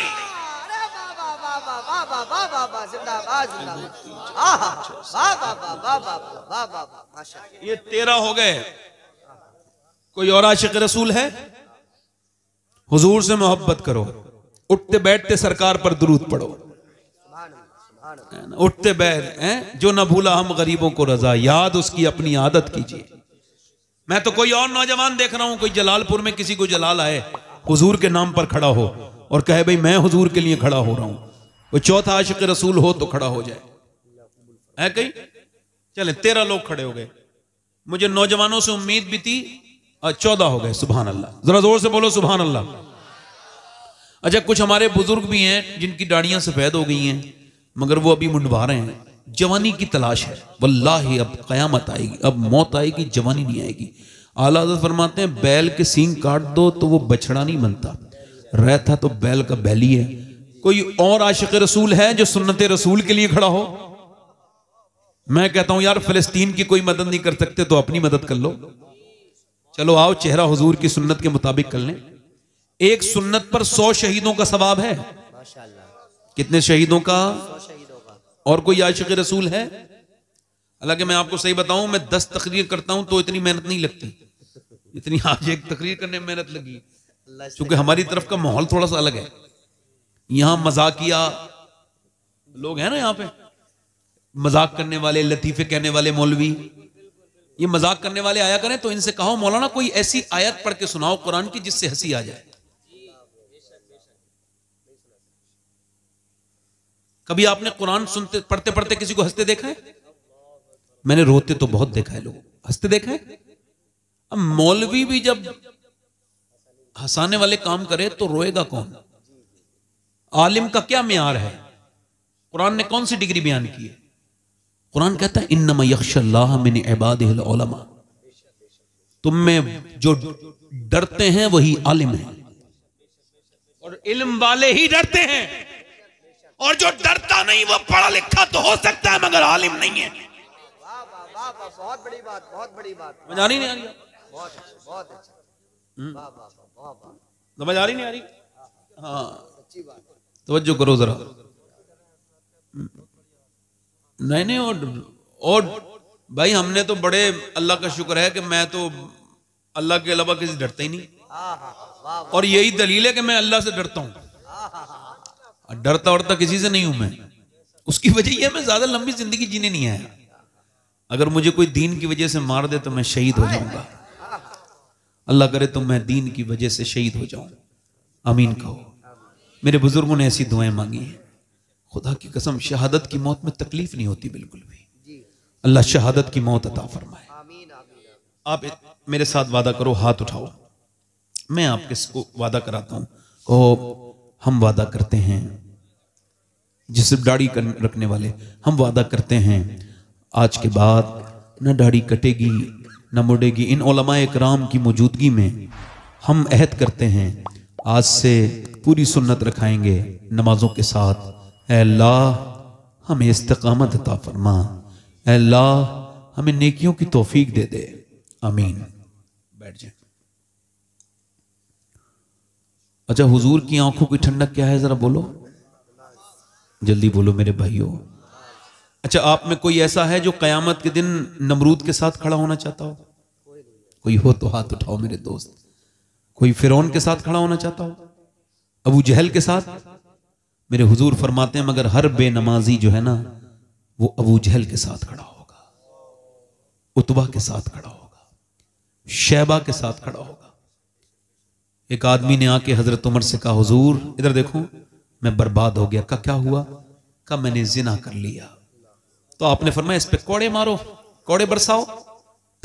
ये तेरह हो गए। कोई और आशिक रसूल है? हुजूर से मोहब्बत करो, उठते बैठते सरकार पर दुरूद पढ़ो। उठते बैठ हैं? जो ना भूला हम गरीबों को रजा, याद उसकी अपनी आदत कीजिए। मैं तो कोई और नौजवान देख रहा हूँ, कोई जलालपुर में किसी को जलाल आए, हुजूर के नाम पर खड़ा हो और कहे, भाई, मैं हुजूर के लिए खड़ा हो रहा हूँ। कोई चौथा आशिक रसूल हो तो खड़ा हो जाए। है कहीं? चले, तेरह लोग खड़े हो गए। मुझे नौजवानों से उम्मीद भी थी चौदह हो गए सुबहान अल्लाह जरा ज़ोर से बोलो सुबहान अल्लाह अच्छा कुछ हमारे बुज़ुर्ग भी हैं, जिनकी दाढ़ियाँ सफ़ेद हो गई हैं। मगर वो अभी मुंडवा रहे हैं। जवानी की तलाश है। वल्लाही, अब कयामत आएगी। अब मौत आएगी, जवानी नहीं आएगी। आला हज़रत फरमाते हैं, बैल के सींग काट दो तो वो बछड़ा नहीं बनता। रहता तो बैल का बैली है। कोई और आशिक रसूल है जो सुन्नत रसूल के लिए खड़ा हो? मैं कहता हूँ, यार, फिलिस्तीन की कोई मदद नहीं कर सकते तो अपनी मदद कर लो। चलो आओ, चेहरा हुजूर की सुन्नत के मुताबिक कर लें। एक सुन्नत पर सौ शहीदों का सवाब है। कितने शहीदों का? सौ शहीदों का और कोई आशिक रसूल है? हालाँकि मैं आपको सही बताऊँ, मैं दस तकरीर करता हूँ तो इतनी मेहनत नहीं लगती। इतनी आज एक तकरीर करने में मेहनत लगी। क्योंकि हमारी तरफ़ का माहौल थोड़ा सा अलग है। यहाँ मजाकिया लोग हैं ना यहाँ पे? मज़ाक करने वाले, लतीफे कहने वाले मौलवी। ये मज़ाक करने वाले आया करें तो इनसे कहो, मौलाना कोई ऐसी आयत पढ़ के सुनाओ कुरान की जिससे हँसी आ जाए। कभी आपने कुरान सुनते, पढ़ते पढ़ते किसी को हँसते देखा है? मैंने रोते तो बहुत देखा है लोग हँसते देखा है? अब मौलवी भी जब हंसाने वाले काम करे तो रोएगा कौन? आलिम का क्या म्यार है? कुरान ने कौन सी डिग्री बयान की है? कुरान कहता है मिन इबादिहिल तुम में जो डरते हैं, वही आलिम है। और इल्म वाले ही डरते हैं। और जो डरता नहीं वो पढ़ा लिखा तो हो सकता है मगर आलिम नहीं है। वाह वाह वाह वाह बहुत बड़ी बात बहुत बड़ी बात समझ आ रही नहीं आ रही? बहुत अच्छा बहुत अच्छा वाह वाह वाह वाह वाह समझ आ रही नहीं आ रही? हाँ। अच्छी बात तवज्जो करो जरा। नहीं नहीं और और भाई हमने तो बड़े अल्लाह का शुक्र है कि मैं तो अल्लाह के अलावा किसी डरता ही नहीं। हाँ हाँ वाह और यही दलील है कि मैं अल्लाह से डरता हूँ। डरता वरता किसी से नहीं हूँ मैं। उसकी वजह यह मैं ज़्यादा लंबी ज़िंदगी जीने नहीं आया। अगर मुझे कोई दीन की वजह से मार दे तो मैं शहीद हो जाऊँगा। अल्लाह करे तो मैं दीन की वजह से शहीद हो जाऊँ। आमीन कहो। मेरे बुज़ुर्गों ने ऐसी दुआएँ मांगी हैं। खुदा की कसम, शहादत की मौत में तकलीफ़ नहीं होती बिल्कुल भी। अल्लाह शहादत की मौत अता फरमाए। आप मेरे साथ वादा करो, हाथ उठाओ। मैं आपके वादा कराता हूँ। कहो हम वादा करते हैं। जिस दाढ़ी रखने वाले। हम वादा करते हैं, आज के बाद न दाढ़ी कटेगी, न मुड़ेगी। इन कराम की मौजूदगी में हम अहद करते हैं, आज से पूरी सुन्नत रखाएँगे नमाजों के साथ। अल्लाह, हमें इस्तकामत अता फरमा। अल्लाह, हमें नेकियों की तोफीक दे दे। आमीन। बैठ जाए। अच्छा हुजूर की आँखों की ठंडक क्या है? जरा बोलो। जल्दी बोलो मेरे भाइयों। अच्छा आप में कोई ऐसा है जो कयामत के दिन नमरूद के साथ खड़ा होना चाहता हो? कोई हो तो हाथ उठाओ मेरे दोस्त। कोई फिरौन के साथ खड़ा होना चाहता हो? अबू जहल के साथ? मेरे हुजूर फरमाते हैं, मगर हर बेनमाजी जो है ना, वो अबू जहल के साथ खड़ा होगा। उतबा के साथ खड़ा होगा। शैबा के साथ खड़ा होगा। एक आदमी ने आके हज़रत उमर से कहा, हुजूर, इधर देखो मैं बर्बाद हो गया। का क्या हुआ? का मैंने जिना कर लिया। तो आपने फरमाया, इस पे कोड़े मारो, कोड़े बरसाओ।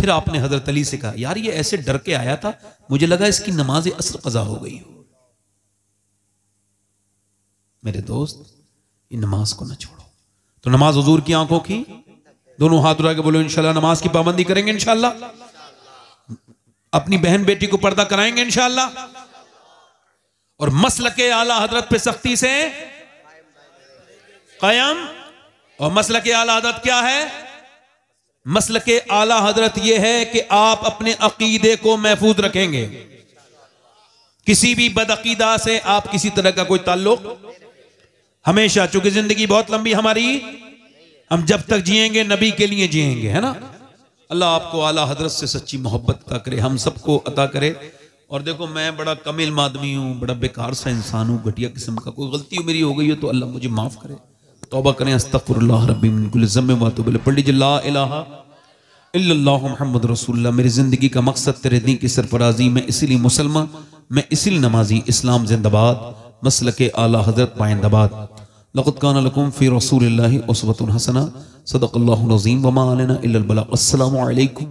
फिर आपने हज़रत अली से कहा, यार ये ऐसे डर के आया था, मुझे लगा इसकी नमाज़ असर कजा हो गई हो। मेरे दोस्त नमाज़ को ना छोड़ो। तो नमाज़ हजूर की आँखों की, दोनों हाथ उठा के बोलो, इंशाल्लाह नमाज़ की पाबंदी करेंगे, इंशाल्लाह। अपनी बहन बेटी को पर्दा कराएँगे, इंशाल्लाह। और मसल के आला हज़रत पे सख्ती से कयाम। और मसल के आला हज़रत क्या है? मसल के आला हज़रत यह है कि आप अपने अकीदे को महफूज रखेंगे। किसी भी बदअकीदा से आप किसी तरह का कोई ताल्लुक। हमेशा, चूँकि ज़िंदगी बहुत लंबी हमारी, हम जब तक जिएँगे, नबी के लिए जिएँगे, है ना? अल्लाह आपको आला हज़रत से सच्ची मोहब्बत अता करे, हम सबको अता करे। और देखो, मैं बड़ा कमिल आदमी हूँ, बड़ा बेकार सा इंसान हूँ, घटिया किस्म का, कोई गलती मेरी हो गई हो तो अल्लाह मुझे माफ़ करे। तोबा करें अस्तफ़ुल्लाह रबी पंडित जी, ला इलाहा मेरी ज़िंदगी का मकसद तेरे दी की सरफराजी, मैं इसीलिए मुसलमान, मैं इसीलिए नमाजी, इस्लाम जिंदाबाद मसल के आला हज़रत पाइंदाबाद लक़ुतकान लकुम फ़ी रसूल उसवत हसना सदक़ल्लाज़ीम वमा अलैना अलैकुम।